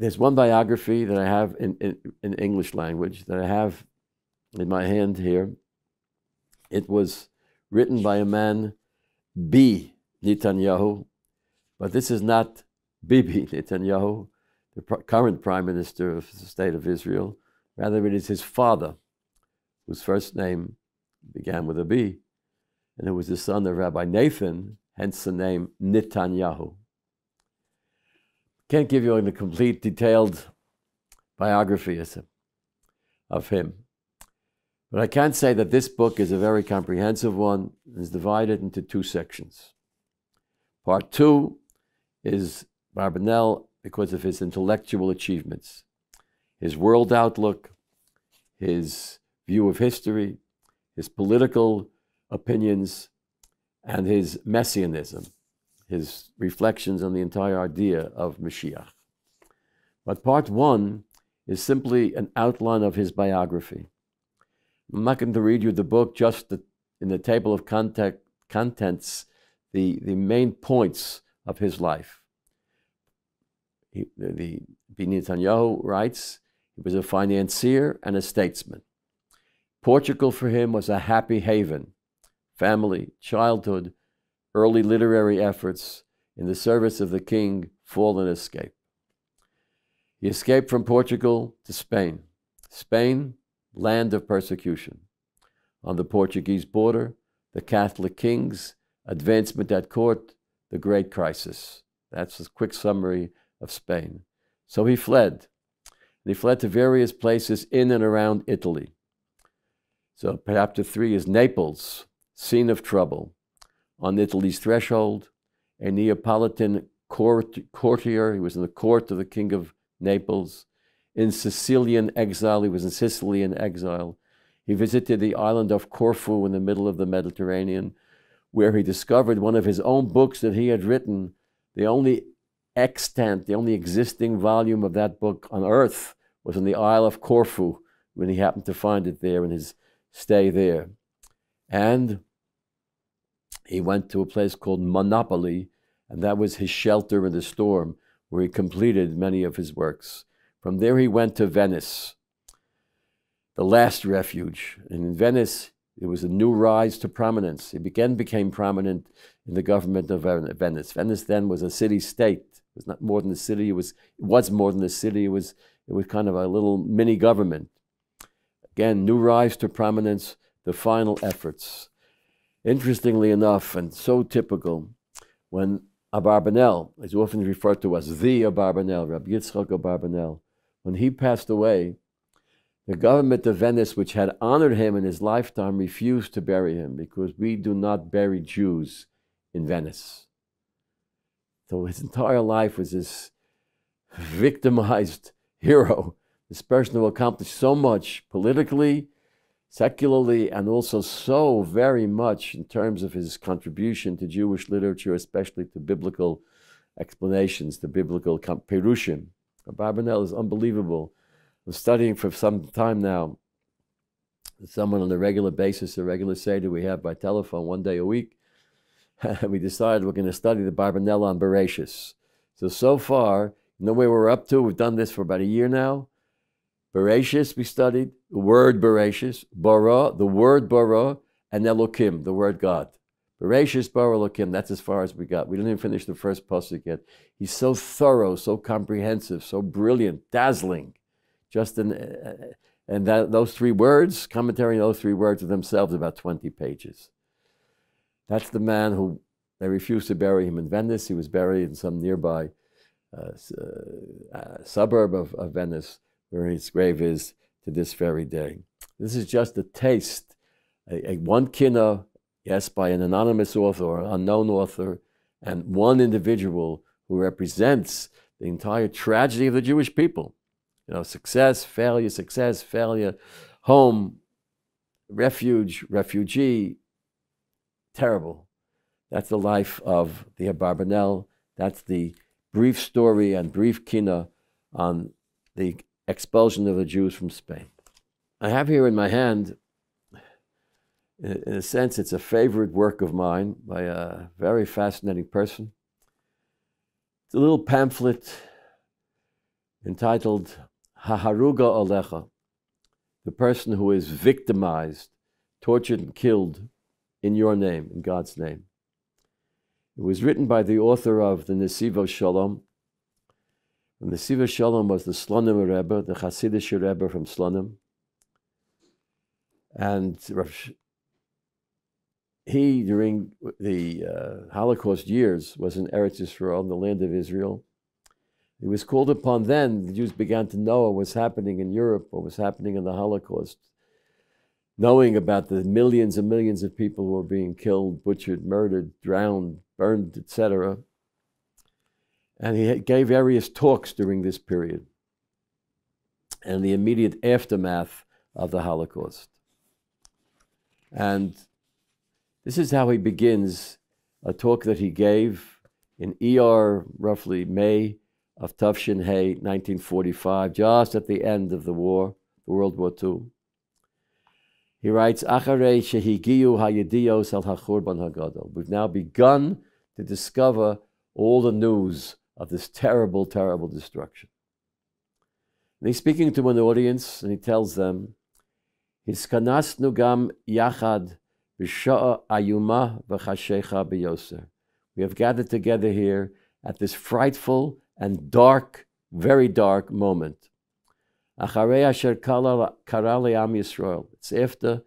There's one biography that I have in, in, in English language that I have in my hand here. It was written by a man, B. Netanyahu, but this is not Bibi <laughs> Netanyahu, the current prime minister of the state of Israel. Rather, it is his father, whose first name began with a B, and who was the son of Rabbi Nathan, hence the name Netanyahu. Can't give you a complete, detailed biography of him. But I can say that this book is a very comprehensive one and is divided into two sections. Part two is Barbanel because of his intellectual achievements, his world outlook, his view of history, his political opinions, and his messianism, his reflections on the entire idea of Mashiach. But part one is simply an outline of his biography. I'm not going to read you the book, just the, in the table of contact, contents, the, the main points of his life. He, the, the Netanyahu writes, he was a financier and a statesman. Portugal for him was a happy haven, family, childhood, early literary efforts in the service of the king, fall and escape. He escaped from Portugal to Spain. Spain, land of persecution. On the Portuguese border, the Catholic kings, advancement at court, the great crisis. That's a quick summary of Spain. So he fled. And he fled to various places in and around Italy. So chapter three is Naples, scene of trouble. On Italy's threshold, a Neapolitan court, courtier, he was in the court of the king of Naples, in Sicilian exile. He was in Sicily in exile. He visited the island of Corfu in the middle of the Mediterranean, where he discovered one of his own books that he had written, the only extant, the only existing volume of that book on earth was in the Isle of Corfu when he happened to find it there in his stay there. And he went to a place called Monopoli, and that was his shelter in the storm, where he completed many of his works. From there, he went to Venice, the last refuge. And in Venice, it was a new rise to prominence. He again became prominent in the government of Venice. Venice then was a city state. It was not more than a city. It was, it was more than a city. It was, it was kind of a little mini government. Again, new rise to prominence, the final efforts. Interestingly enough, and so typical, when Abarbanel is often referred to as the Abarbanel, Rabbi Yitzchak Abarbanel, when he passed away, the government of Venice, which had honored him in his lifetime, refused to bury him because we do not bury Jews in Venice. So his entire life was this victimized hero, this person who accomplished so much politically, secularly, and also so very much in terms of his contribution to Jewish literature, especially to biblical explanations, to biblical perushim. Barbanel is unbelievable. I'm studying for some time now. Someone on a regular basis, a regular Seder we have by telephone one day a week. <laughs> we decided we're going to study the Barbanel on Bereshis. So, so far, you know where we're up to? We've done this for about a year now. Bereshis, we studied, the word Bereshis, Bara, the word Bara, and Elokim, the word God. Bereshis Bara Elokim, that's as far as we got. We didn't even finish the first pasuk yet. He's so thorough, so comprehensive, so brilliant, dazzling. Just in, uh, and that, those three words, commentary on those three words of themselves, about 20 pages. That's the man who they refused to bury him in Venice. He was buried in some nearby uh, uh, suburb of, of Venice, where his grave is to this very day. This is just a taste, a, a one kina, yes, by an anonymous author or unknown author, and one individual who represents the entire tragedy of the Jewish people. You know, success, failure, success, failure, home, refuge, refugee, terrible. That's the life of the Abarbanel. That's the brief story and brief kina on the expulsion of the Jews from Spain. I have here in my hand, in a sense, it's a favorite work of mine by a very fascinating person. It's a little pamphlet entitled Haharuga Alecha, the person who is victimized, tortured, and killed in your name, in God's name. It was written by the author of the Nesivos Shalom. And the Nesivos Shalom was the Slonim Rebbe, the Hasidic Rebbe from Slonim. And he, during the uh, Holocaust years, was in Eretz Israel, in the land of Israel. He was called upon then, the Jews began to know what was happening in Europe, what was happening in the Holocaust, knowing about the millions and millions of people who were being killed, butchered, murdered, drowned, burned, etc. And he gave various talks during this period and the immediate aftermath of the Holocaust. And this is how he begins a talk that he gave in ER, roughly May of Tav Shin Hay, 1945, just at the end of the war, World War II. He writes, Acharei shehigiyu hayediyos al hachurban hagadol. We've now begun to discover all the news of this terrible, terrible destruction. And he's speaking to an audience and he tells them, Hiskanasnu gam yachad b'sha'a ayuma v'chashecha b'yoser. We have gathered together here at this frightful and dark, very dark moment. Acharei. It's after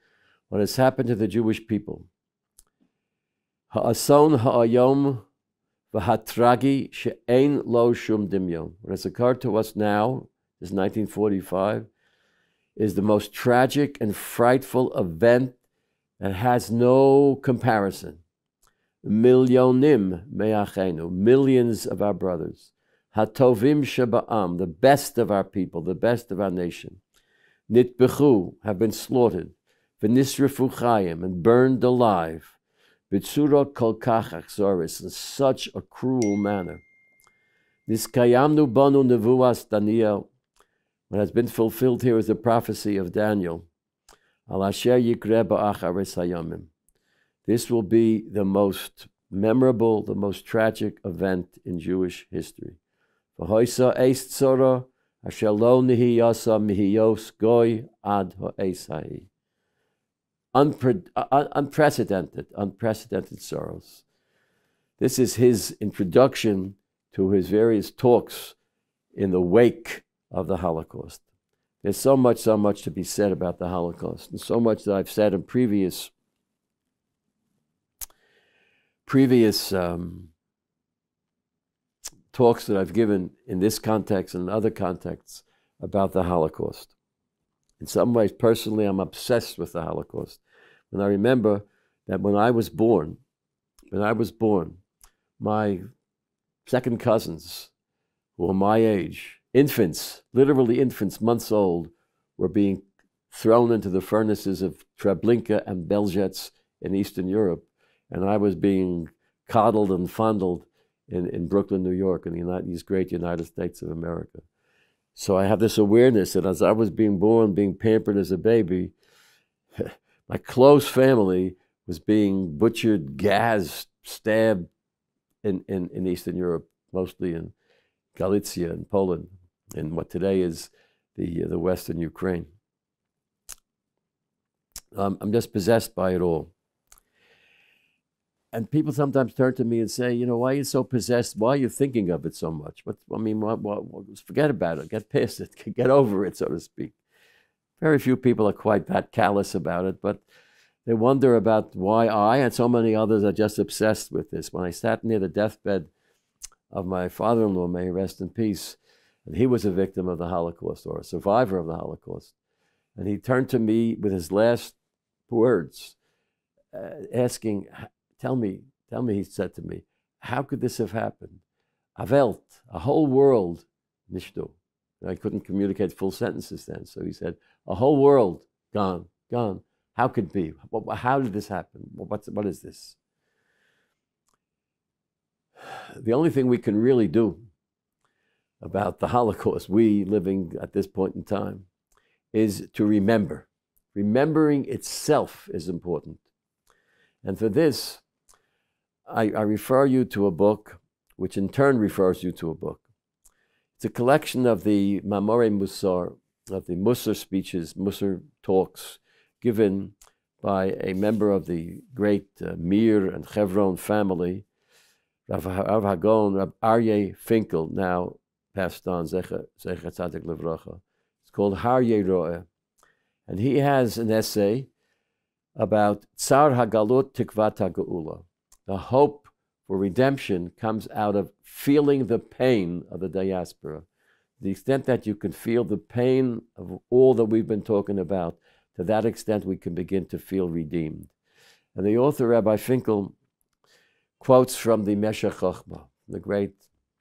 what has happened to the Jewish people. Lo. What has occurred to us now is 1945 is the most tragic and frightful event that has no comparison. Millionim millions of our brothers. Hatovim sheba'am, the best of our people, the best of our nation. Nitbechu, have been slaughtered. V'nisrifu chayim, and burned alive. B'tzurot kol kach in such a cruel manner. Niskayamnu banu nevuas Daniel, what has been fulfilled here is the prophecy of Daniel. This will be the most memorable, the most tragic event in Jewish history. Unpre- unprecedented, unprecedented sorrows. This is his introduction to his various talks in the wake of the Holocaust. There's so much, so much to be said about the Holocaust, and so much that I've said in previous previous um, talks that I've given in this context and in other contexts about the Holocaust. In some ways, personally, I'm obsessed with the Holocaust. And I remember that when I was born, when I was born, my second cousins, who were my age, infants, literally infants, months old, were being thrown into the furnaces of Treblinka and Belzec in Eastern Europe. And I was being coddled and fondled in, in Brooklyn, New York, in the United, these great United States of America. So I have this awareness that as I was being born, being pampered as a baby, <laughs> my close family was being butchered, gassed, stabbed in, in, in Eastern Europe, mostly in Galicia and Poland, in what today is the, uh, the Western Ukraine. Um, I'm just possessed by it all. And people sometimes turn to me and say, you know, why are you so possessed? Why are you thinking of it so much? What, I mean, what, what, forget about it, get past it, <laughs> get over it, so to speak. Very few people are quite that callous about it, but they wonder about why I and so many others are just obsessed with this. When I sat near the deathbed of my father in law, may he rest in peace. And he was a victim of the Holocaust or a survivor of the Holocaust. And he turned to me with his last words, uh, asking, Tell me, tell me, he said to me, how could this have happened? A Welt, a whole world, nicht du. I couldn't communicate full sentences then. So he said, a whole world gone, gone. How could be? How did this happen? What's, what is this? <sighs> the only thing we can really do about the Holocaust, we living at this point in time, is to remember. Remembering itself is important. And for this, I, I, refer you to a book, which in turn refers you to a book. It's a collection of the Mamore Musar, of the Musar speeches, Musar talks given by a member of the great uh, Mir and Chevron family Rav, Rav HaGaon, Rav Aryeh Finkel, now passed on, Zecher Tzadik Levracha. It's called Har Ro'eh. And he has an essay about Tsar Hagalut Tikvat Haga'ula. The hope for redemption comes out of feeling the pain of the diaspora. The extent that you can feel the pain of all that we've been talking about, to that extent we can begin to feel redeemed. And the author, Rabbi Finkel, quotes from the Meshech Chochmah, the great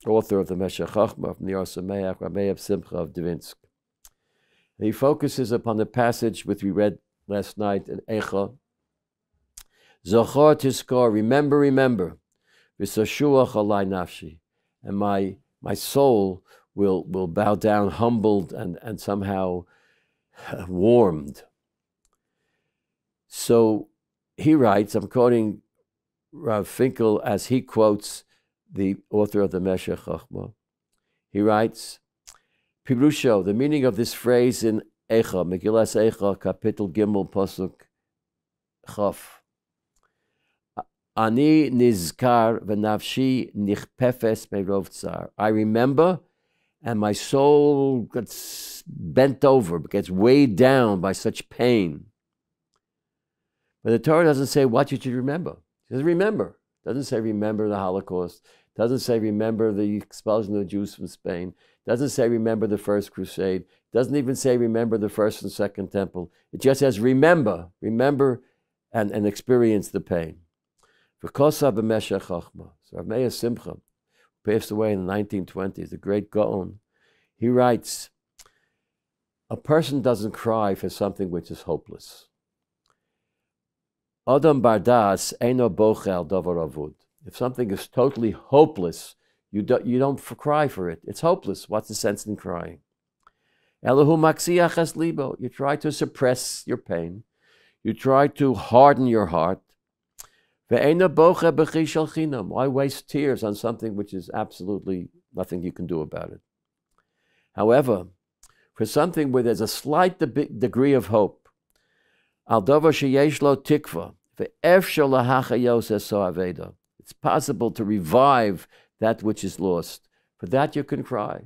author of the Meshech Chochmah from the Somayach, Rabbi Simcha of Dvinsk. And he focuses upon the passage which we read last night in Echa. Zochor tiskor, remember, remember. V'sashuach alai nafshi. And my, my soul will, will bow down humbled and, and somehow <sighs> warmed. So he writes, I'm quoting Rav Finkel as he quotes the author of the Meshech Chochmah. He writes, Pirusho, the meaning of this phrase in Echa, Megillas Echa, Kapitel Gimel, Pasuk Chaf. Ani nizkar v'nafshi nichpefes. I remember, and my soul gets bent over, gets weighed down by such pain. But the Torah doesn't say what you should remember. It says remember. It doesn't say remember the Holocaust. It doesn't say remember the expulsion of the Jews from Spain. It Doesn't say remember the first crusade. It Doesn't even say remember the first and second temple. It just says remember, remember and, and experience the pain. V'kosa b'meshech chachma. So Rav Meir Simcha, who passed away in the 1920s, the great Gaon, he writes, a person doesn't cry for something which is hopeless. Adam bardas eno bochel davar avud. If something is totally hopeless, you, do, you don't cry for it. It's hopeless. What's the sense in crying? Elahu maksiachas libo. You try to suppress your pain. You try to harden your heart. Why waste tears on something which is absolutely nothing you can do about it? However, for something where there's a slight de- degree of hope, tikva, it's possible to revive that which is lost. For that you can cry.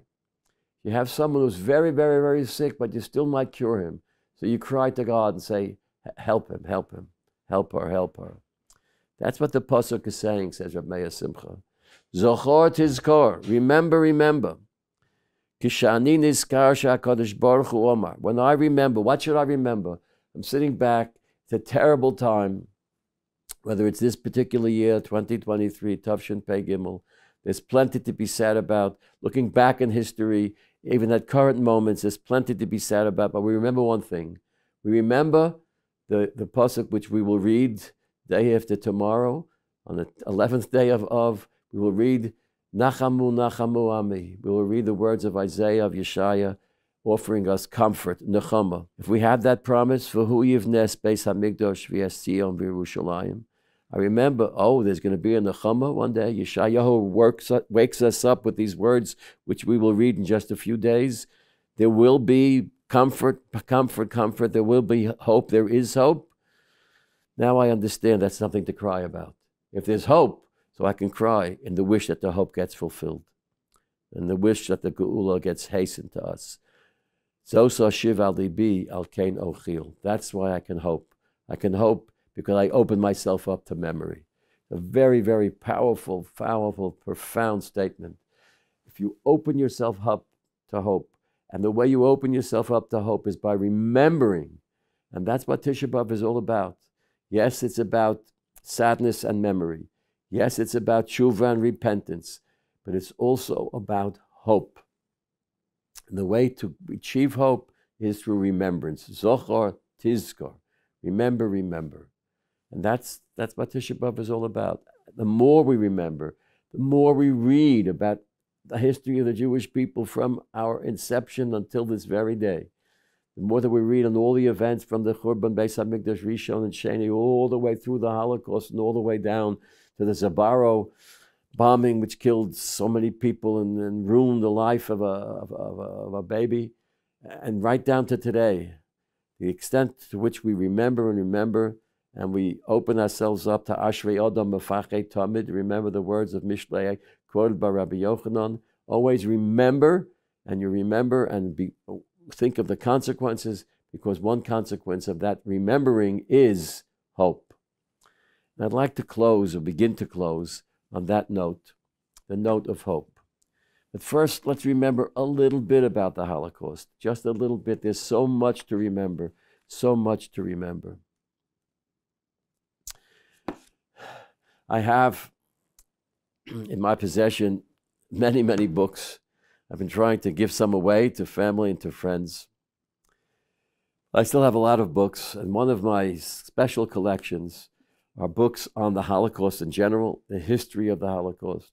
You have someone who's very, very, very sick, but you still might cure him. So you cry to God and say, Help him, help him, help her, help her. That's what the Pasuk is saying, says Rabbi Meir Simcha. Zochor tizkor, remember, remember. Kishani nizkar sha'kadosh baruch hu omar. When I remember, what should I remember? I'm sitting back, it's a terrible time, whether it's this particular year, 2023, Tav Shin Pei Gimel, there's plenty to be said about. Looking back in history, even at current moments, there's plenty to be said about. But we remember one thing. We remember the, the pasuk which we will read day after tomorrow, on the 11th day of Av, we will read Nachamu, Nachamu Ami. We will read the words of Isaiah, of Yeshaya, offering us comfort, Nechama. If we have that promise, for who yivnes Beis Hamikdash v'Yes Tzion v'Yerushalayim, I remember, oh, there's going to be a Nechama one day. Yeshayahu works, wakes us up with these words, which we will read in just a few days. There will be comfort, comfort, comfort. There will be hope. There is hope. Now I understand that's something to cry about. If there's hope, so I can cry in the wish that the hope gets fulfilled and the wish that the Geula gets hastened to us. Zosa shiv al libi al kain ochil. That's why I can hope. I can hope because I open myself up to memory. A very, very powerful, powerful, profound statement. If you open yourself up to hope, and the way you open yourself up to hope is by remembering, and that's what Tisha B'Av is all about. Yes, it's about sadness and memory. Yes, it's about tshuva and repentance, but it's also about hope. And the way to achieve hope is through remembrance. Zochor tizkor. Remember, remember. And that's, that's what Tisha B'Av is all about. The more we remember, the more we read about the history of the Jewish people from our inception until this very day. The more that we read on all the events from the Churban Beis Hamikdash Rishon and Sheni, all the way through the Holocaust and all the way down to the Sbarro bombing, which killed so many people and, and ruined the life of a, of, of, a, of a baby, and right down to today, the extent to which we remember and remember and we open ourselves up to Ashrei Odom Mefache Tamid. Remember the words of Mishlei quoted by Rabbi Yochanan. Always remember, and you remember and be, think of the consequences, because one consequence of that remembering is hope. And I'd like to close or begin to close on that note, the note of hope. But first, let's remember a little bit about the Holocaust. Just a little bit. There's so much to remember, so much to remember. I have in my possession many, many books. I've been trying to give some away to family and to friends. I still have a lot of books, and one of my special collections are books on the Holocaust in general, the history of the Holocaust,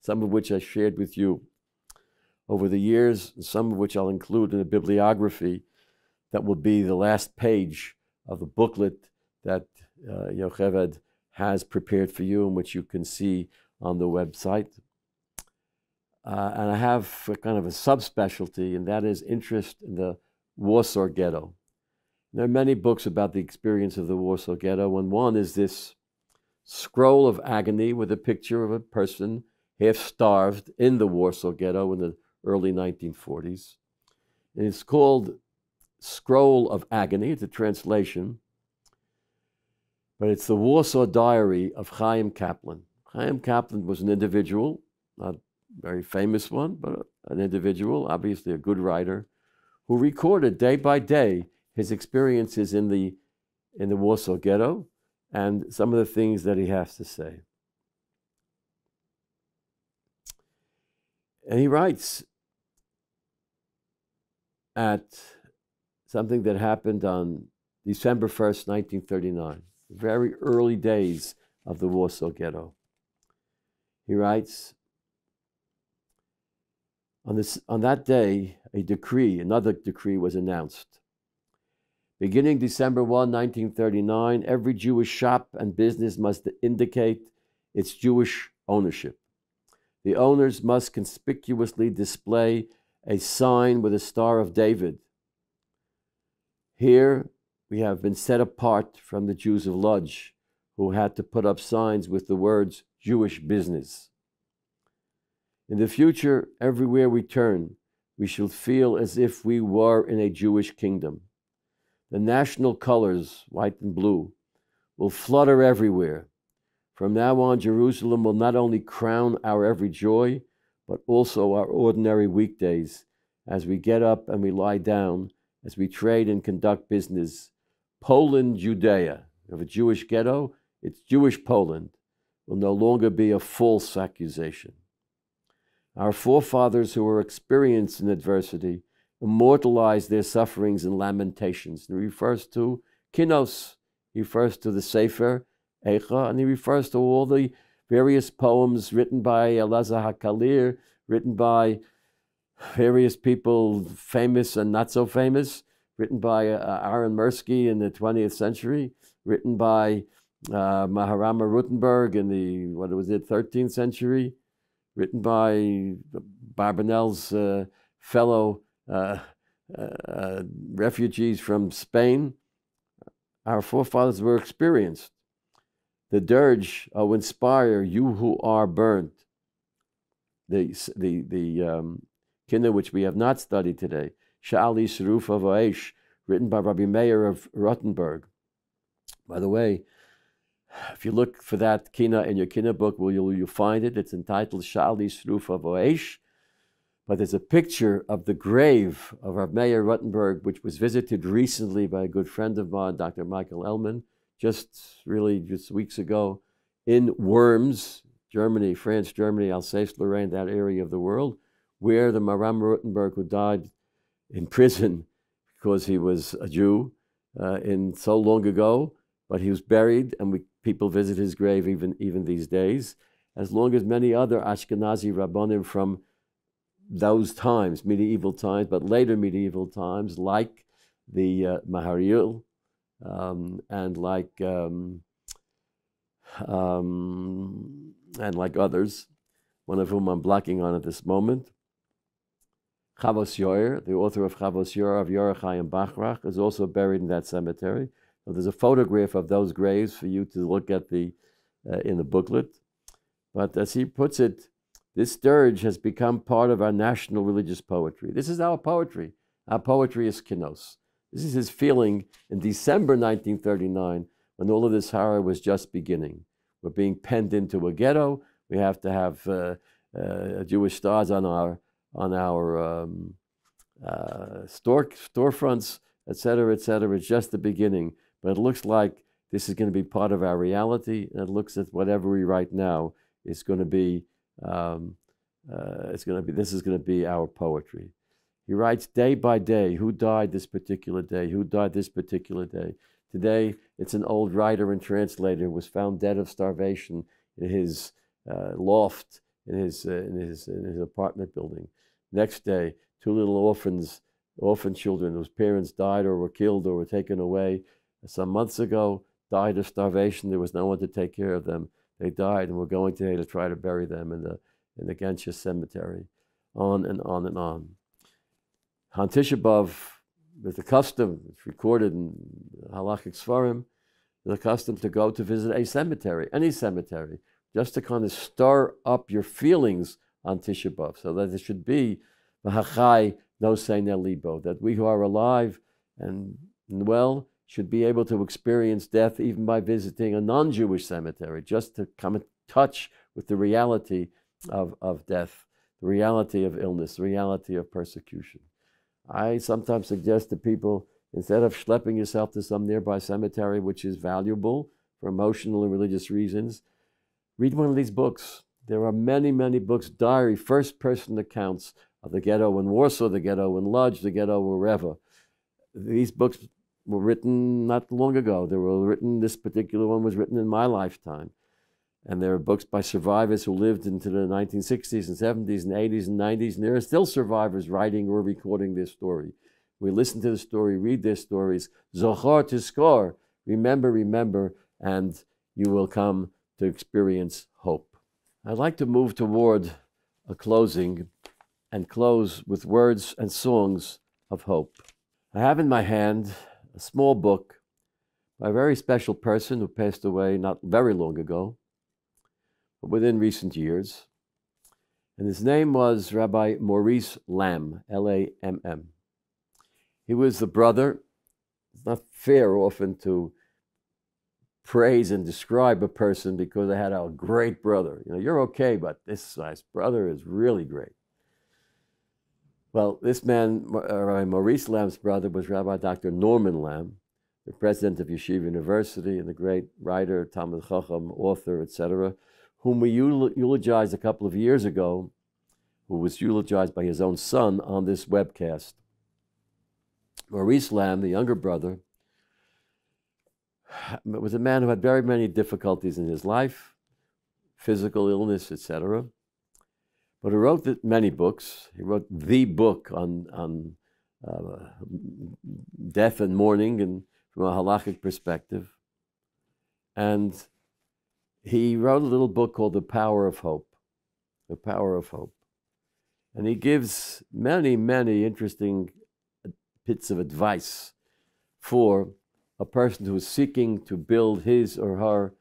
some of which I shared with you over the years, and some of which I'll include in a bibliography that will be the last page of the booklet that uh, Yocheved has prepared for you and which you can see on the website. Uh, and I have a kind of a subspecialty, and that is interest in the Warsaw Ghetto. There are many books about the experience of the Warsaw Ghetto, and one is this scroll of agony with a picture of a person half starved in the Warsaw Ghetto in the early 1940s. And it's called Scroll of Agony, it's a translation, but it's the Warsaw Diary of Chaim Kaplan. Chaim Kaplan was an individual, not very famous one, but an individual, obviously a good writer, who recorded day by day his experiences in the, in the Warsaw Ghetto and some of the things that he has to say. And he writes at something that happened on December 1st, 1939, very early days of the Warsaw Ghetto. He writes, on, this, on that day, a decree, another decree was announced. Beginning December 1, 1939, every Jewish shop and business must indicate its Jewish ownership. The owners must conspicuously display a sign with a Star of David. Here we have been set apart from the Jews of Lodz, who had to put up signs with the words Jewish business. In the future, everywhere we turn, we shall feel as if we were in a Jewish kingdom. The national colors, white and blue, will flutter everywhere. From now on, Jerusalem will not only crown our every joy, but also our ordinary weekdays as we get up and we lie down, as we trade and conduct business. Poland, Judea, of a Jewish ghetto, it's Jewish Poland, will no longer be a false accusation. Our forefathers who were experienced in adversity immortalized their sufferings in lamentations. And he refers to Kinos, he refers to the Sefer Eicha, and he refers to all the various poems written by Elazar HaKalir, written by various people, famous and not so famous, written by uh, Aaron Mirsky in the 20th century, written by uh, Maharama Rothenburg in the, what was it, 13th century, written by Barbanel's uh, fellow uh, uh, refugees from Spain, our forefathers were experienced. The dirge will inspire you who are burnt. The, the, the um, kinna which we have not studied today, Sha'ali Sharuf of Aish, written by Rabbi Meir of Rothenburg. By the way, if you look for that kina in your kina book, will you, you'll find it. It's entitled Sharuf of Aish, but there's a picture of the grave of our Meir Rothenburg, which was visited recently by a good friend of mine, Dr. Michael Ellman, just really just weeks ago in Worms, Germany, France, Germany, Alsace, Lorraine, that area of the world, where the Maram Rothenburg, who died in prison because he was a Jew uh, in so long ago, but he was buried, and we, people visit his grave even, even these days, as long as many other Ashkenazi Rabbonim from those times, medieval times, but later medieval times, like the uh, Maharil um, and like um, um, and like others, one of whom I'm blocking on at this moment. Chavos Yoyer, the author of Chavos Yoyer of Yorachai and Bachrach, is also buried in that cemetery. So there's a photograph of those graves for you to look at the uh, in the booklet. But as he puts it, this dirge has become part of our national religious poetry. This is our poetry. Our poetry is kinos. This is his feeling in December 1939 when all of this horror was just beginning. We're being penned into a ghetto. We have to have uh, uh, Jewish stars on our on our um, uh, store storefronts, et cetera, et cetera. It's just the beginning, but it looks like this is going to be part of our reality, and it looks at whatever we write now is going to be. Um, uh, it's going to be. This is going to be our poetry. He writes day by day who died this particular day, who died this particular day. Today, it's an old writer and translator who was found dead of starvation in his uh, loft in his, uh, in, his, in his apartment building. Next day, two little orphans, orphan children whose parents died or were killed or were taken away some months ago, died of starvation. There was no one to take care of them. They died, and we're going today to try to bury them in the, in the Gensha cemetery. On and on and on. On there's a custom, it's recorded in Halachic Svarim, the custom to go to visit a cemetery, any cemetery, just to kind of stir up your feelings on Tisha B'Av, so that it should be V'hachai no libo, that we who are alive and well should be able to experience death even by visiting a non-Jewish cemetery, just to come in touch with the reality of, of death, the reality of illness, the reality of persecution. I sometimes suggest to people, instead of schlepping yourself to some nearby cemetery, which is valuable for emotional and religious reasons, read one of these books. There are many, many books, diary, first person accounts of the ghetto in Warsaw, the ghetto in Lodz, the ghetto wherever. These books were written not long ago. They were written, this particular one was written in my lifetime. And there are books by survivors who lived into the 1960s and 70s and 80s and 90s, and there are still survivors writing or recording their story. We listen to the story, read their stories. Zohar to score, remember, remember, and you will come to experience hope. I'd like to move toward a closing and close with words and songs of hope. I have in my hand a small book by a very special person who passed away not very long ago, but within recent years. And his name was Rabbi Maurice Lamm, L A M M. He was the brother. It's not fair often to praise and describe a person because they had a great brother. You know, you're okay, but this nice brother is really great. Well, this man, uh, Rabbi Maurice Lamm's brother, was Rabbi Dr. Norman Lamm, the president of Yeshiva University and the great writer, Talmid Chacham, author, etc., whom we eulogized a couple of years ago, who was eulogized by his own son on this webcast. Maurice Lamb, the younger brother, was a man who had very many difficulties in his life, physical illness, etc. But he wrote many books. He wrote the book on, on uh, death and mourning and from a halachic perspective. And he wrote a little book called The Power of Hope. The Power of Hope. And he gives many, many interesting bits of advice for a person who is seeking to build his or her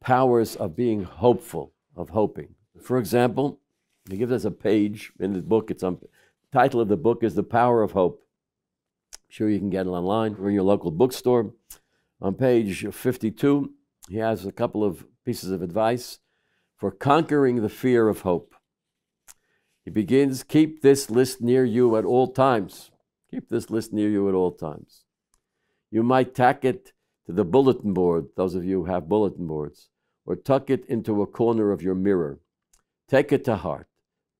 powers of being hopeful, of hoping. For example, he gives us a page in the book. It's on title of the book is The Power of Hope. I'm sure you can get it online or in your local bookstore. On page 52, he has a couple of pieces of advice for conquering the fear of hope. He begins, keep this list near you at all times. Keep this list near you at all times. You might tack it to the bulletin board, those of you who have bulletin boards, or tuck it into a corner of your mirror. Take it to heart.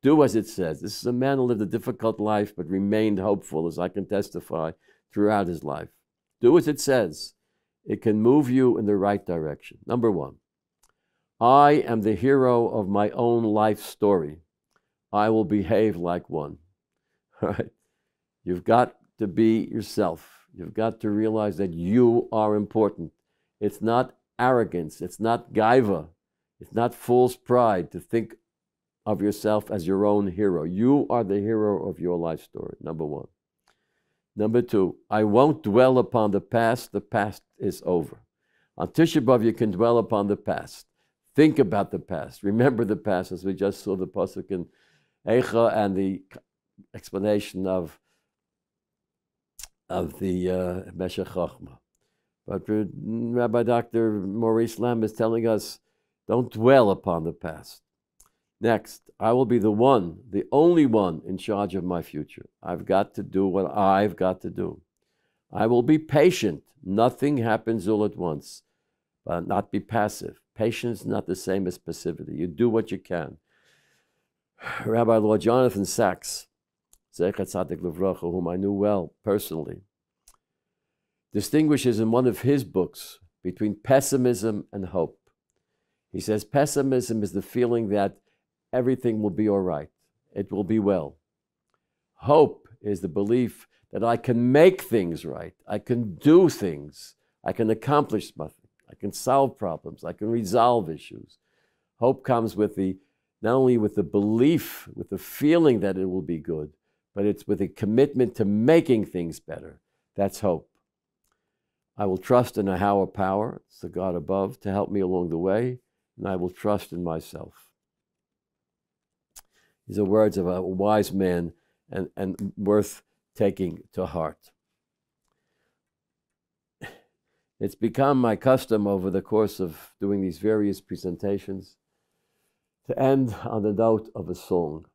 Do as it says. This is a man who lived a difficult life but remained hopeful, as I can testify, throughout his life. Do as it says. It can move you in the right direction. Number one, I am the hero of my own life story. I will behave like one. <laughs> All right? You've got to be yourself. You've got to realize that you are important. It's not arrogance, it's not gaiva, it's not false pride to think of yourself as your own hero. You are the hero of your life story, number one. Number two, I won't dwell upon the past. The past is over. On Tisha B'Av, you can dwell upon the past. Think about the past. Remember the past, as we just saw the pasuk in Eicha and the explanation of of the uh, Meshech Chochmah. But Rabbi Dr. Maurice Lamm is telling us don't dwell upon the past. Next, I will be the one, the only one in charge of my future. I've got to do what I've got to do. I will be patient. Nothing happens all at once, but not be passive. Patience is not the same as passivity. You do what you can. <sighs> Rabbi Lord Jonathan Sacks, Zecher Tzadik Levracha, whom I knew well personally, distinguishes in one of his books between pessimism and hope. He says pessimism is the feeling that everything will be all right, it will be well. Hope is the belief that I can make things right, I can do things, I can accomplish something, I can solve problems, I can resolve issues. Hope comes with the not only with the belief, with the feeling that it will be good, but it's with a commitment to making things better. That's hope. I will trust in a higher power, it's the God above, to help me along the way, and I will trust in myself. These are words of a wise man and, and worth taking to heart. It's become my custom over the course of doing these various presentations to end on the note of a song.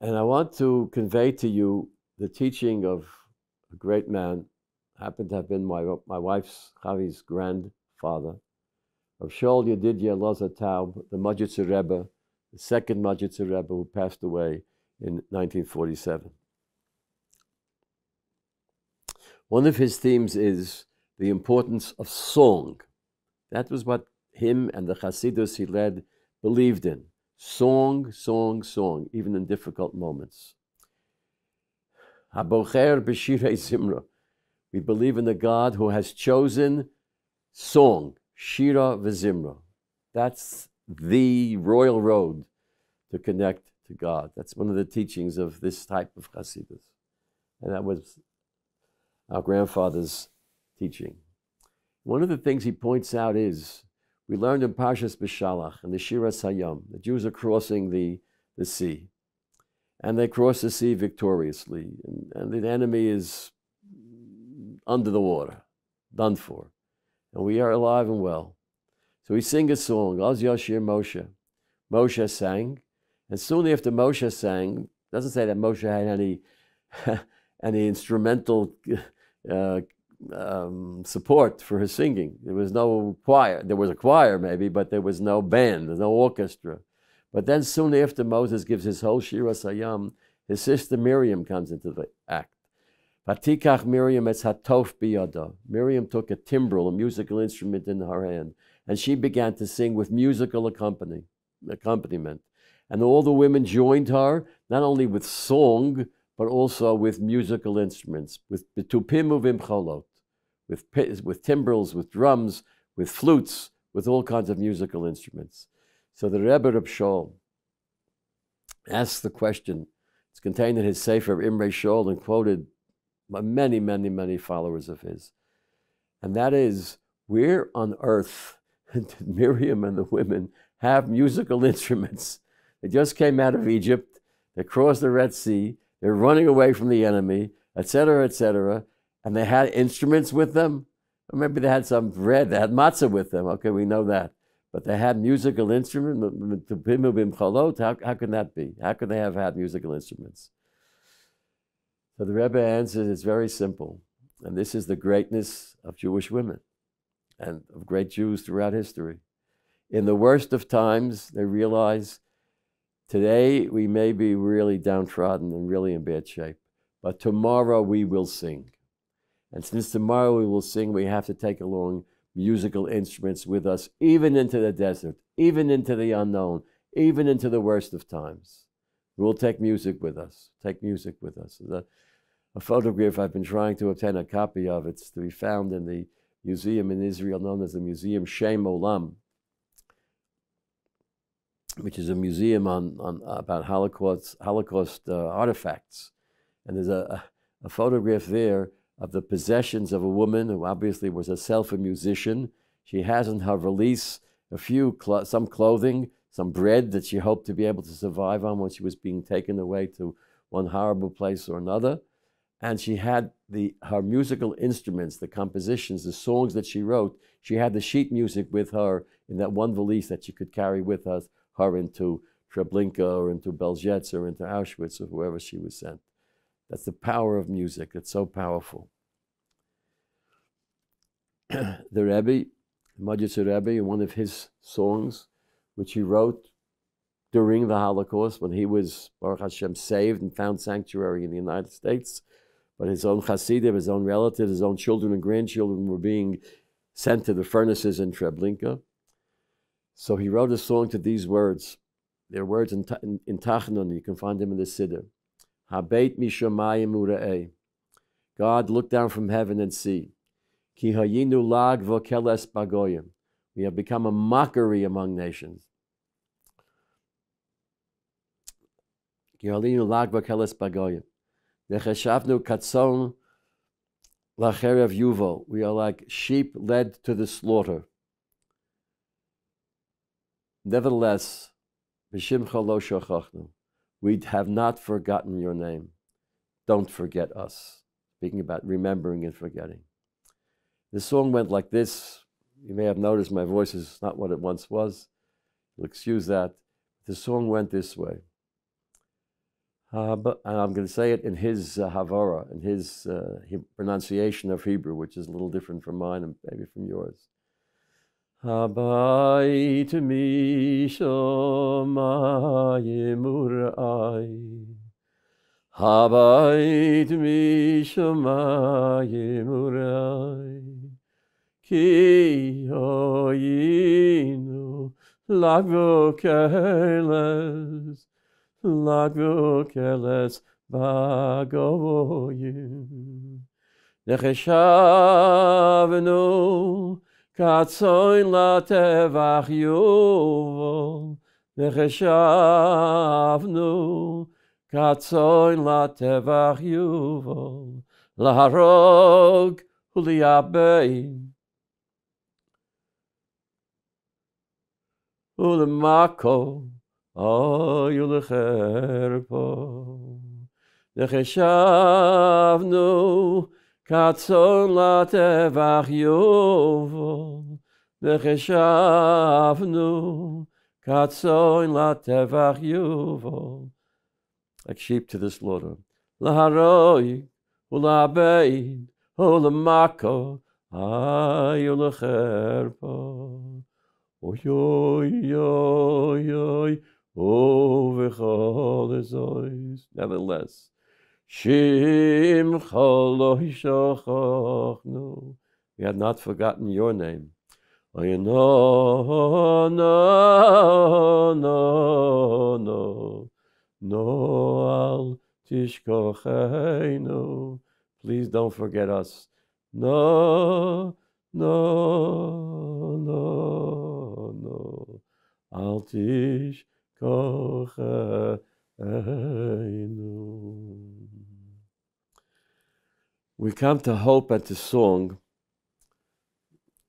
And I want to convey to you the teaching of a great man, happened to have been my, my wife's, Chavi's grandfather, of Shol Yedidya Loza Taub, the Modzitzer Rebbe, the second Modzitzer Rebbe who passed away in 1947. One of his themes is the importance of song. That was what him and the Hasidus he led believed in. Song, song, song, even in difficult moments. Habocher b'shirei zimra. We believe in the God who has chosen song, shira v'zimra. That's the royal road to connect to God. That's one of the teachings of this type of Hasidus. And that was our grandfather's teaching. One of the things he points out is we learned in Parshas Beshalach and the Shiras Hayam, the Jews are crossing the, the sea. And they cross the sea victoriously. And, and the enemy is under the water, done for. And we are alive and well. So we sing a song, Az Yashir Moshe. Moshe sang, and soon after Moshe sang, doesn't say that Moshe had any <laughs> any instrumental <laughs> uh, um, support for his singing. There was no choir. There was a choir maybe, but there was no band. No orchestra. But then soon after Moses gives his whole Shiras Hayam, his sister Miriam comes into the act. Patikach Miriam es hatof biyada. Miriam took a timbrel, a musical instrument in her hand, and she began to sing with musical accompaniment. And all the women joined her, not only with song, but also with musical instruments, with betupim uvim with, with timbrels, with drums, with flutes, with all kinds of musical instruments. So the Rebbe of Shol asks the question, it's contained in his Sefer Imre Shol and quoted by many, many, many followers of his. And that is, where on earth <laughs> did Miriam and the women have musical <laughs> instruments? They just came out of Egypt. They crossed the Red Sea. They're running away from the enemy, etc., etc. And they had instruments with them. Or maybe they had some bread. They had matzah with them. Okay, we know that. But they had musical instruments. How, how can that be? How could they have had musical instruments? So the Rebbe answers it's very simple. And this is the greatness of Jewish women and of great Jews throughout history. In the worst of times, they realize Today, we may be really downtrodden and really in bad shape, but tomorrow we will sing. And since tomorrow we will sing, we have to take along musical instruments with us, even into the desert, even into the unknown, even into the worst of times. We'll take music with us. Take music with us. A, a photograph I've been trying to obtain a copy of. It's to be found in the museum in Israel known as the Museum Shem Olam which is a museum on, on about Holocaust, Holocaust uh, artifacts. And there's a, a photograph there of the possessions of a woman who obviously was herself a musician. She has in her valise a few, cl- some clothing, some bread that she hoped to be able to survive on when she was being taken away to one horrible place or another. and she had the her musical instruments, the compositions, the songs that she wrote. She had the sheet music with her in that one valise that she could carry with us, her into Treblinka or into Belzec or into Auschwitz or wherever she was sent. That's the power of music. It's so powerful. <clears throat> the Rebbe, Modzitzer Rebbe, in one of his songs, which he wrote during the Holocaust when he was, Baruch Hashem, saved and found sanctuary in the United States, but his own Hasidim, his own relatives, his own children and grandchildren were being sent to the furnaces in Treblinka. So he wrote a song to these words. They're words in, in, in Tachnun, you can find them in the Siddur. Habeit mishamayim ura'eh. God, look down from heaven and see. Ki hayinu lag vokeles bagoyim. We have become a mockery among nations. Ki hayinu lag vokeles bagoyim. Katzon lacherev yuval. We are like sheep led to the slaughter. Nevertheless, we have not forgotten your name. Don't forget us. Speaking about remembering and forgetting. The song went like this. You may have noticed my voice is not what it once was. You'll excuse that. The song went this way. Uh, but, and I'm going to say it in his uh, Havara, in his uh, pronunciation of Hebrew, which is a little different from mine and maybe from yours. Mishomayim urai. Mishomayim urai. Ki lagu keles bagoyu nechshavnu katzoin la tevach yuvo. Nechshavnu katzoin la tevach yuvo. La rog uliabei. Ulemako ulemako uliabein. Ulemako, oy ulecherpo. V'cheshavnu. Katzon la tevach yovo. Like sheep to the slaughter. Laharoi, ulabein, ulamako, ay ulacherpo. Oy, oy, oy, oy. Nevertheless, lo We have not forgotten your name. Oh, know, no, no, no, no, al tishkocheinu. Please don't forget us. No, no, no, no, al tishkocheinu. Äh, we come to hope at the song.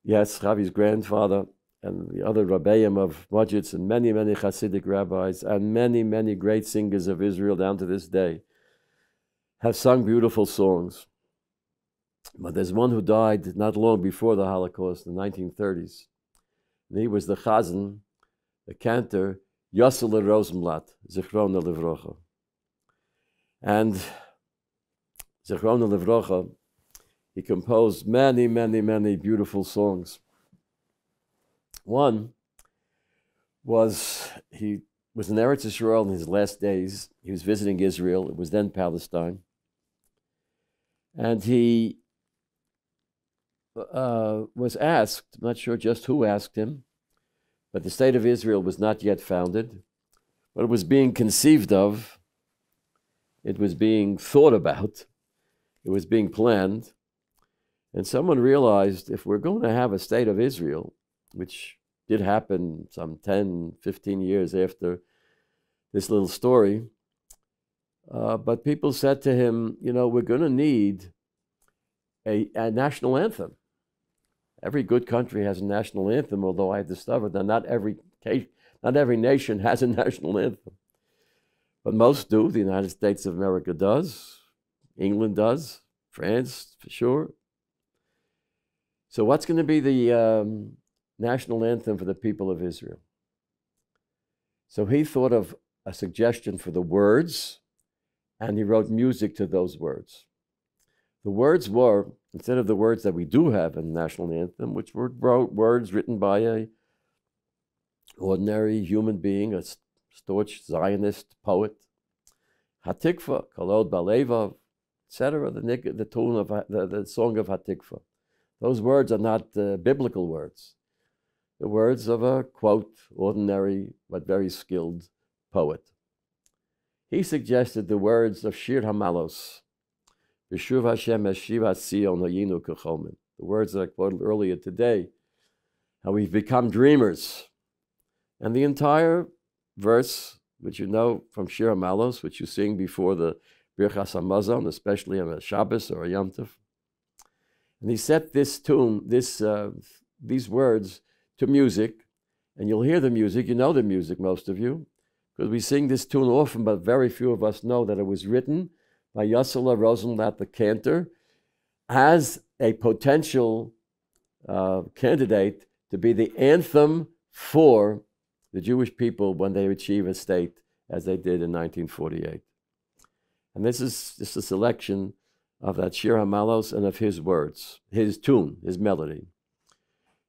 Yes, Chavi's grandfather and the other Rabbeim of Modzitz and many, many Hasidic rabbis and many, many great singers of Israel down to this day have sung beautiful songs. But there's one who died not long before the Holocaust in the 1930s. And he was the Chazan, the cantor, Yossele Rosenblatt, Zichrona Livrocha. And Zechrona Livrocha, he composed many, many, many beautiful songs. One was he was in Eretz Israel in his last days. He was visiting Israel. It was then Palestine, and he uh, was asked. I'm not sure just who asked him, but the state of Israel was not yet founded, but it was being conceived of. It was being thought about it was being planned. And someone realized if we're going to have a state of Israel, which did happen some 10, 15 years after this little story, uh, but people said to him, you know, we're going to need a, a national anthem. Every good country has a national anthem, although I discovered that not every, not every nation <laughs> has a national anthem. But most do. The United States of America does England does, France for sure. So, what's going to be the um, national anthem for the people of Israel? So, he thought of a suggestion for the words, and he wrote music to those words. The words were, instead of the words that we do have in the national anthem, which were words written by a ordinary human being, a staunch Zionist poet, Hatikva, Kol Od Balevav, etc., the, the tune of the, the song of Hatikva. Those words are not uh, biblical words. The words of a, quote, ordinary but very skilled poet. He suggested the words of Shir Hamalos, Hashem. The words that I quoted earlier today, how we've become dreamers. And the entire verse, which you know from Shir Malos, which you sing before the Birchas Hamazon, especially on a Shabbos or a Yom Tov. And he set this tune, this, uh, these words to music, and you'll hear the music. You know the music, most of you, because we sing this tune often, but very few of us know that it was written by Yossele Rosenblatt, the cantor, as a potential uh, candidate to be the anthem for the Jewish people when they achieve a state, as they did in 1948. And this is just a selection of that Shir Hamalos and of his words, his tune, his melody.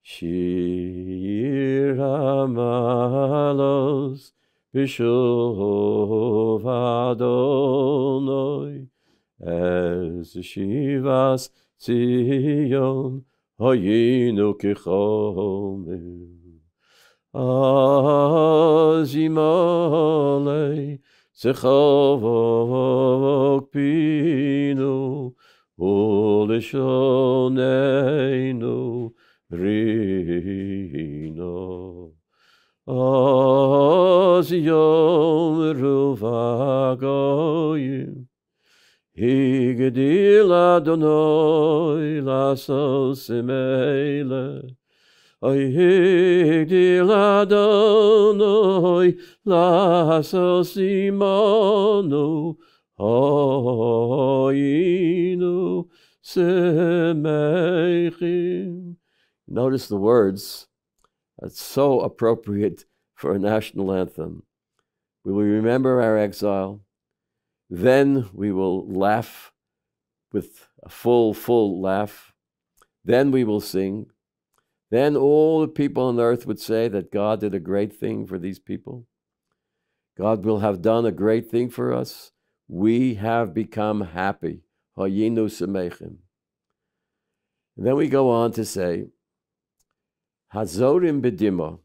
Shir Hamalos בישוב אדוני, אז שיבס ציון, היינו כחומר. אז ימלאי, צחוק פינו, ולשוננו רינו. Az Yom Ruvagoyim Higdil Adonai Lasos Imele Higdil Adonai Lasos Imanu Hoinu Semechim Notice the words that's so appropriate for a national anthem. We will remember our exile. Then we will laugh with a full, full laugh. Then we will sing. Then all the people on earth would say that God did a great thing for these people. God will have done a great thing for us. We have become happy. And then we go on to say, Hazorim bedima,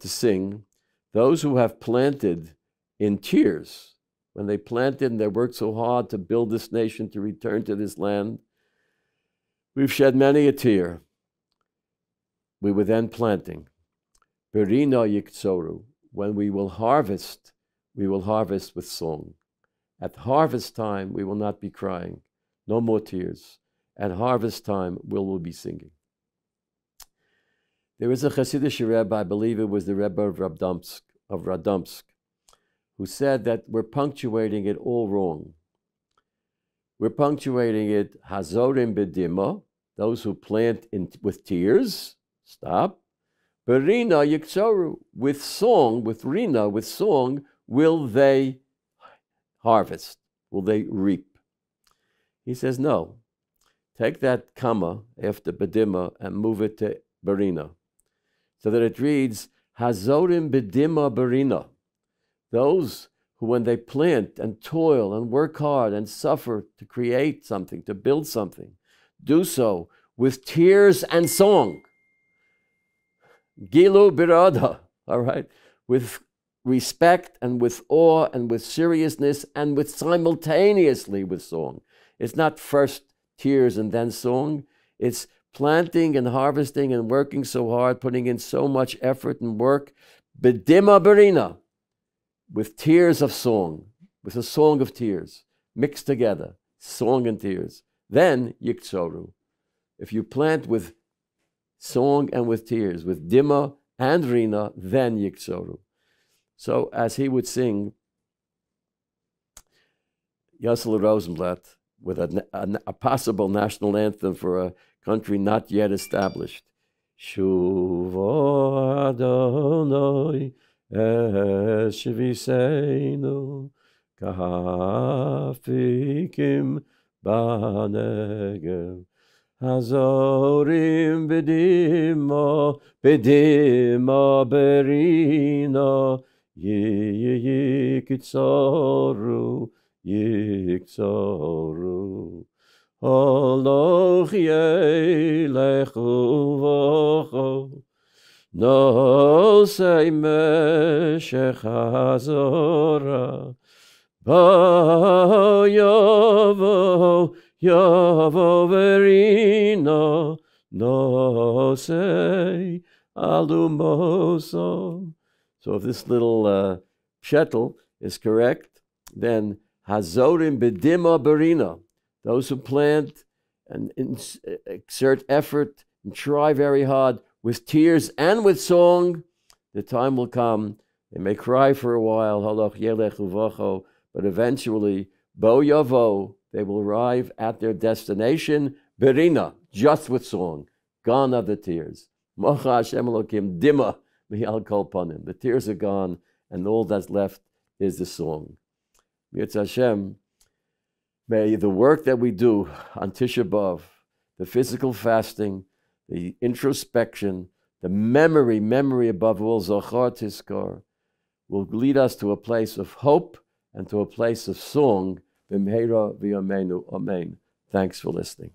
to sing, those who have planted in tears, when they planted and they worked so hard to build this nation, to return to this land, we've shed many a tear. We were then planting. Berina yiktsoru, when we will harvest, we will harvest with song. At harvest time, we will not be crying, no more tears. At harvest time, we will be singing. There was a Hasidic Rebbe, I believe it was the Rebbe of Radomsk, of Radomsk, who said that we're punctuating it all wrong. We're punctuating it Hazorim bedima, those who plant in, with tears, stop. Berina yiksoru, with song, with rina, with song, will they harvest? Will they reap? He says, no. Take that comma after bedima and move it to berina so that it reads, Hazorim bedima berina. Those who, when they plant and toil and work hard and suffer to create something, to build something, do so with tears and song. Gilu birada, all right, with respect and with awe and with seriousness and with simultaneously with song. It's not first tears and then song. It's planting and harvesting and working so hard, putting in so much effort and work, bedima berina, with tears of song, with a song of tears, mixed together, song and tears. Then yiktsoru. If you plant with song and with tears, with dima and rina, then yiktsoru. So as he would sing, Yossele Rosenblatt, with a, a, a possible national anthem for a country not yet established. Shuvo Adonai Kafikim Banegev Hazorim Bedimo Bedimo Berina Yikitzoru Yikzoru Oloch Yelech Uvocho No say Meshech Hazorah Ba Yavo Yavo Verino No say Alumoso. So if this little uh, shettel is correct, then Hazorim Bedima Berina those who plant and uh, exert effort and try very hard with tears and with song, the time will come. They may cry for a while, but eventually, bo yavo, they will arrive at their destination, berina, just with song. Gone are the tears. Mocha Hashem Elokim, dima, kol panim. The tears are gone, and all that's left is the song. Mirz Hashem, May the work that we do on Tisha B'Av, the physical fasting, the introspection, the memory, memory above all, Zachar Tiskar, will lead us to a place of hope and to a place of song. B'mheira v'yameinu. Amen. Thanks for listening.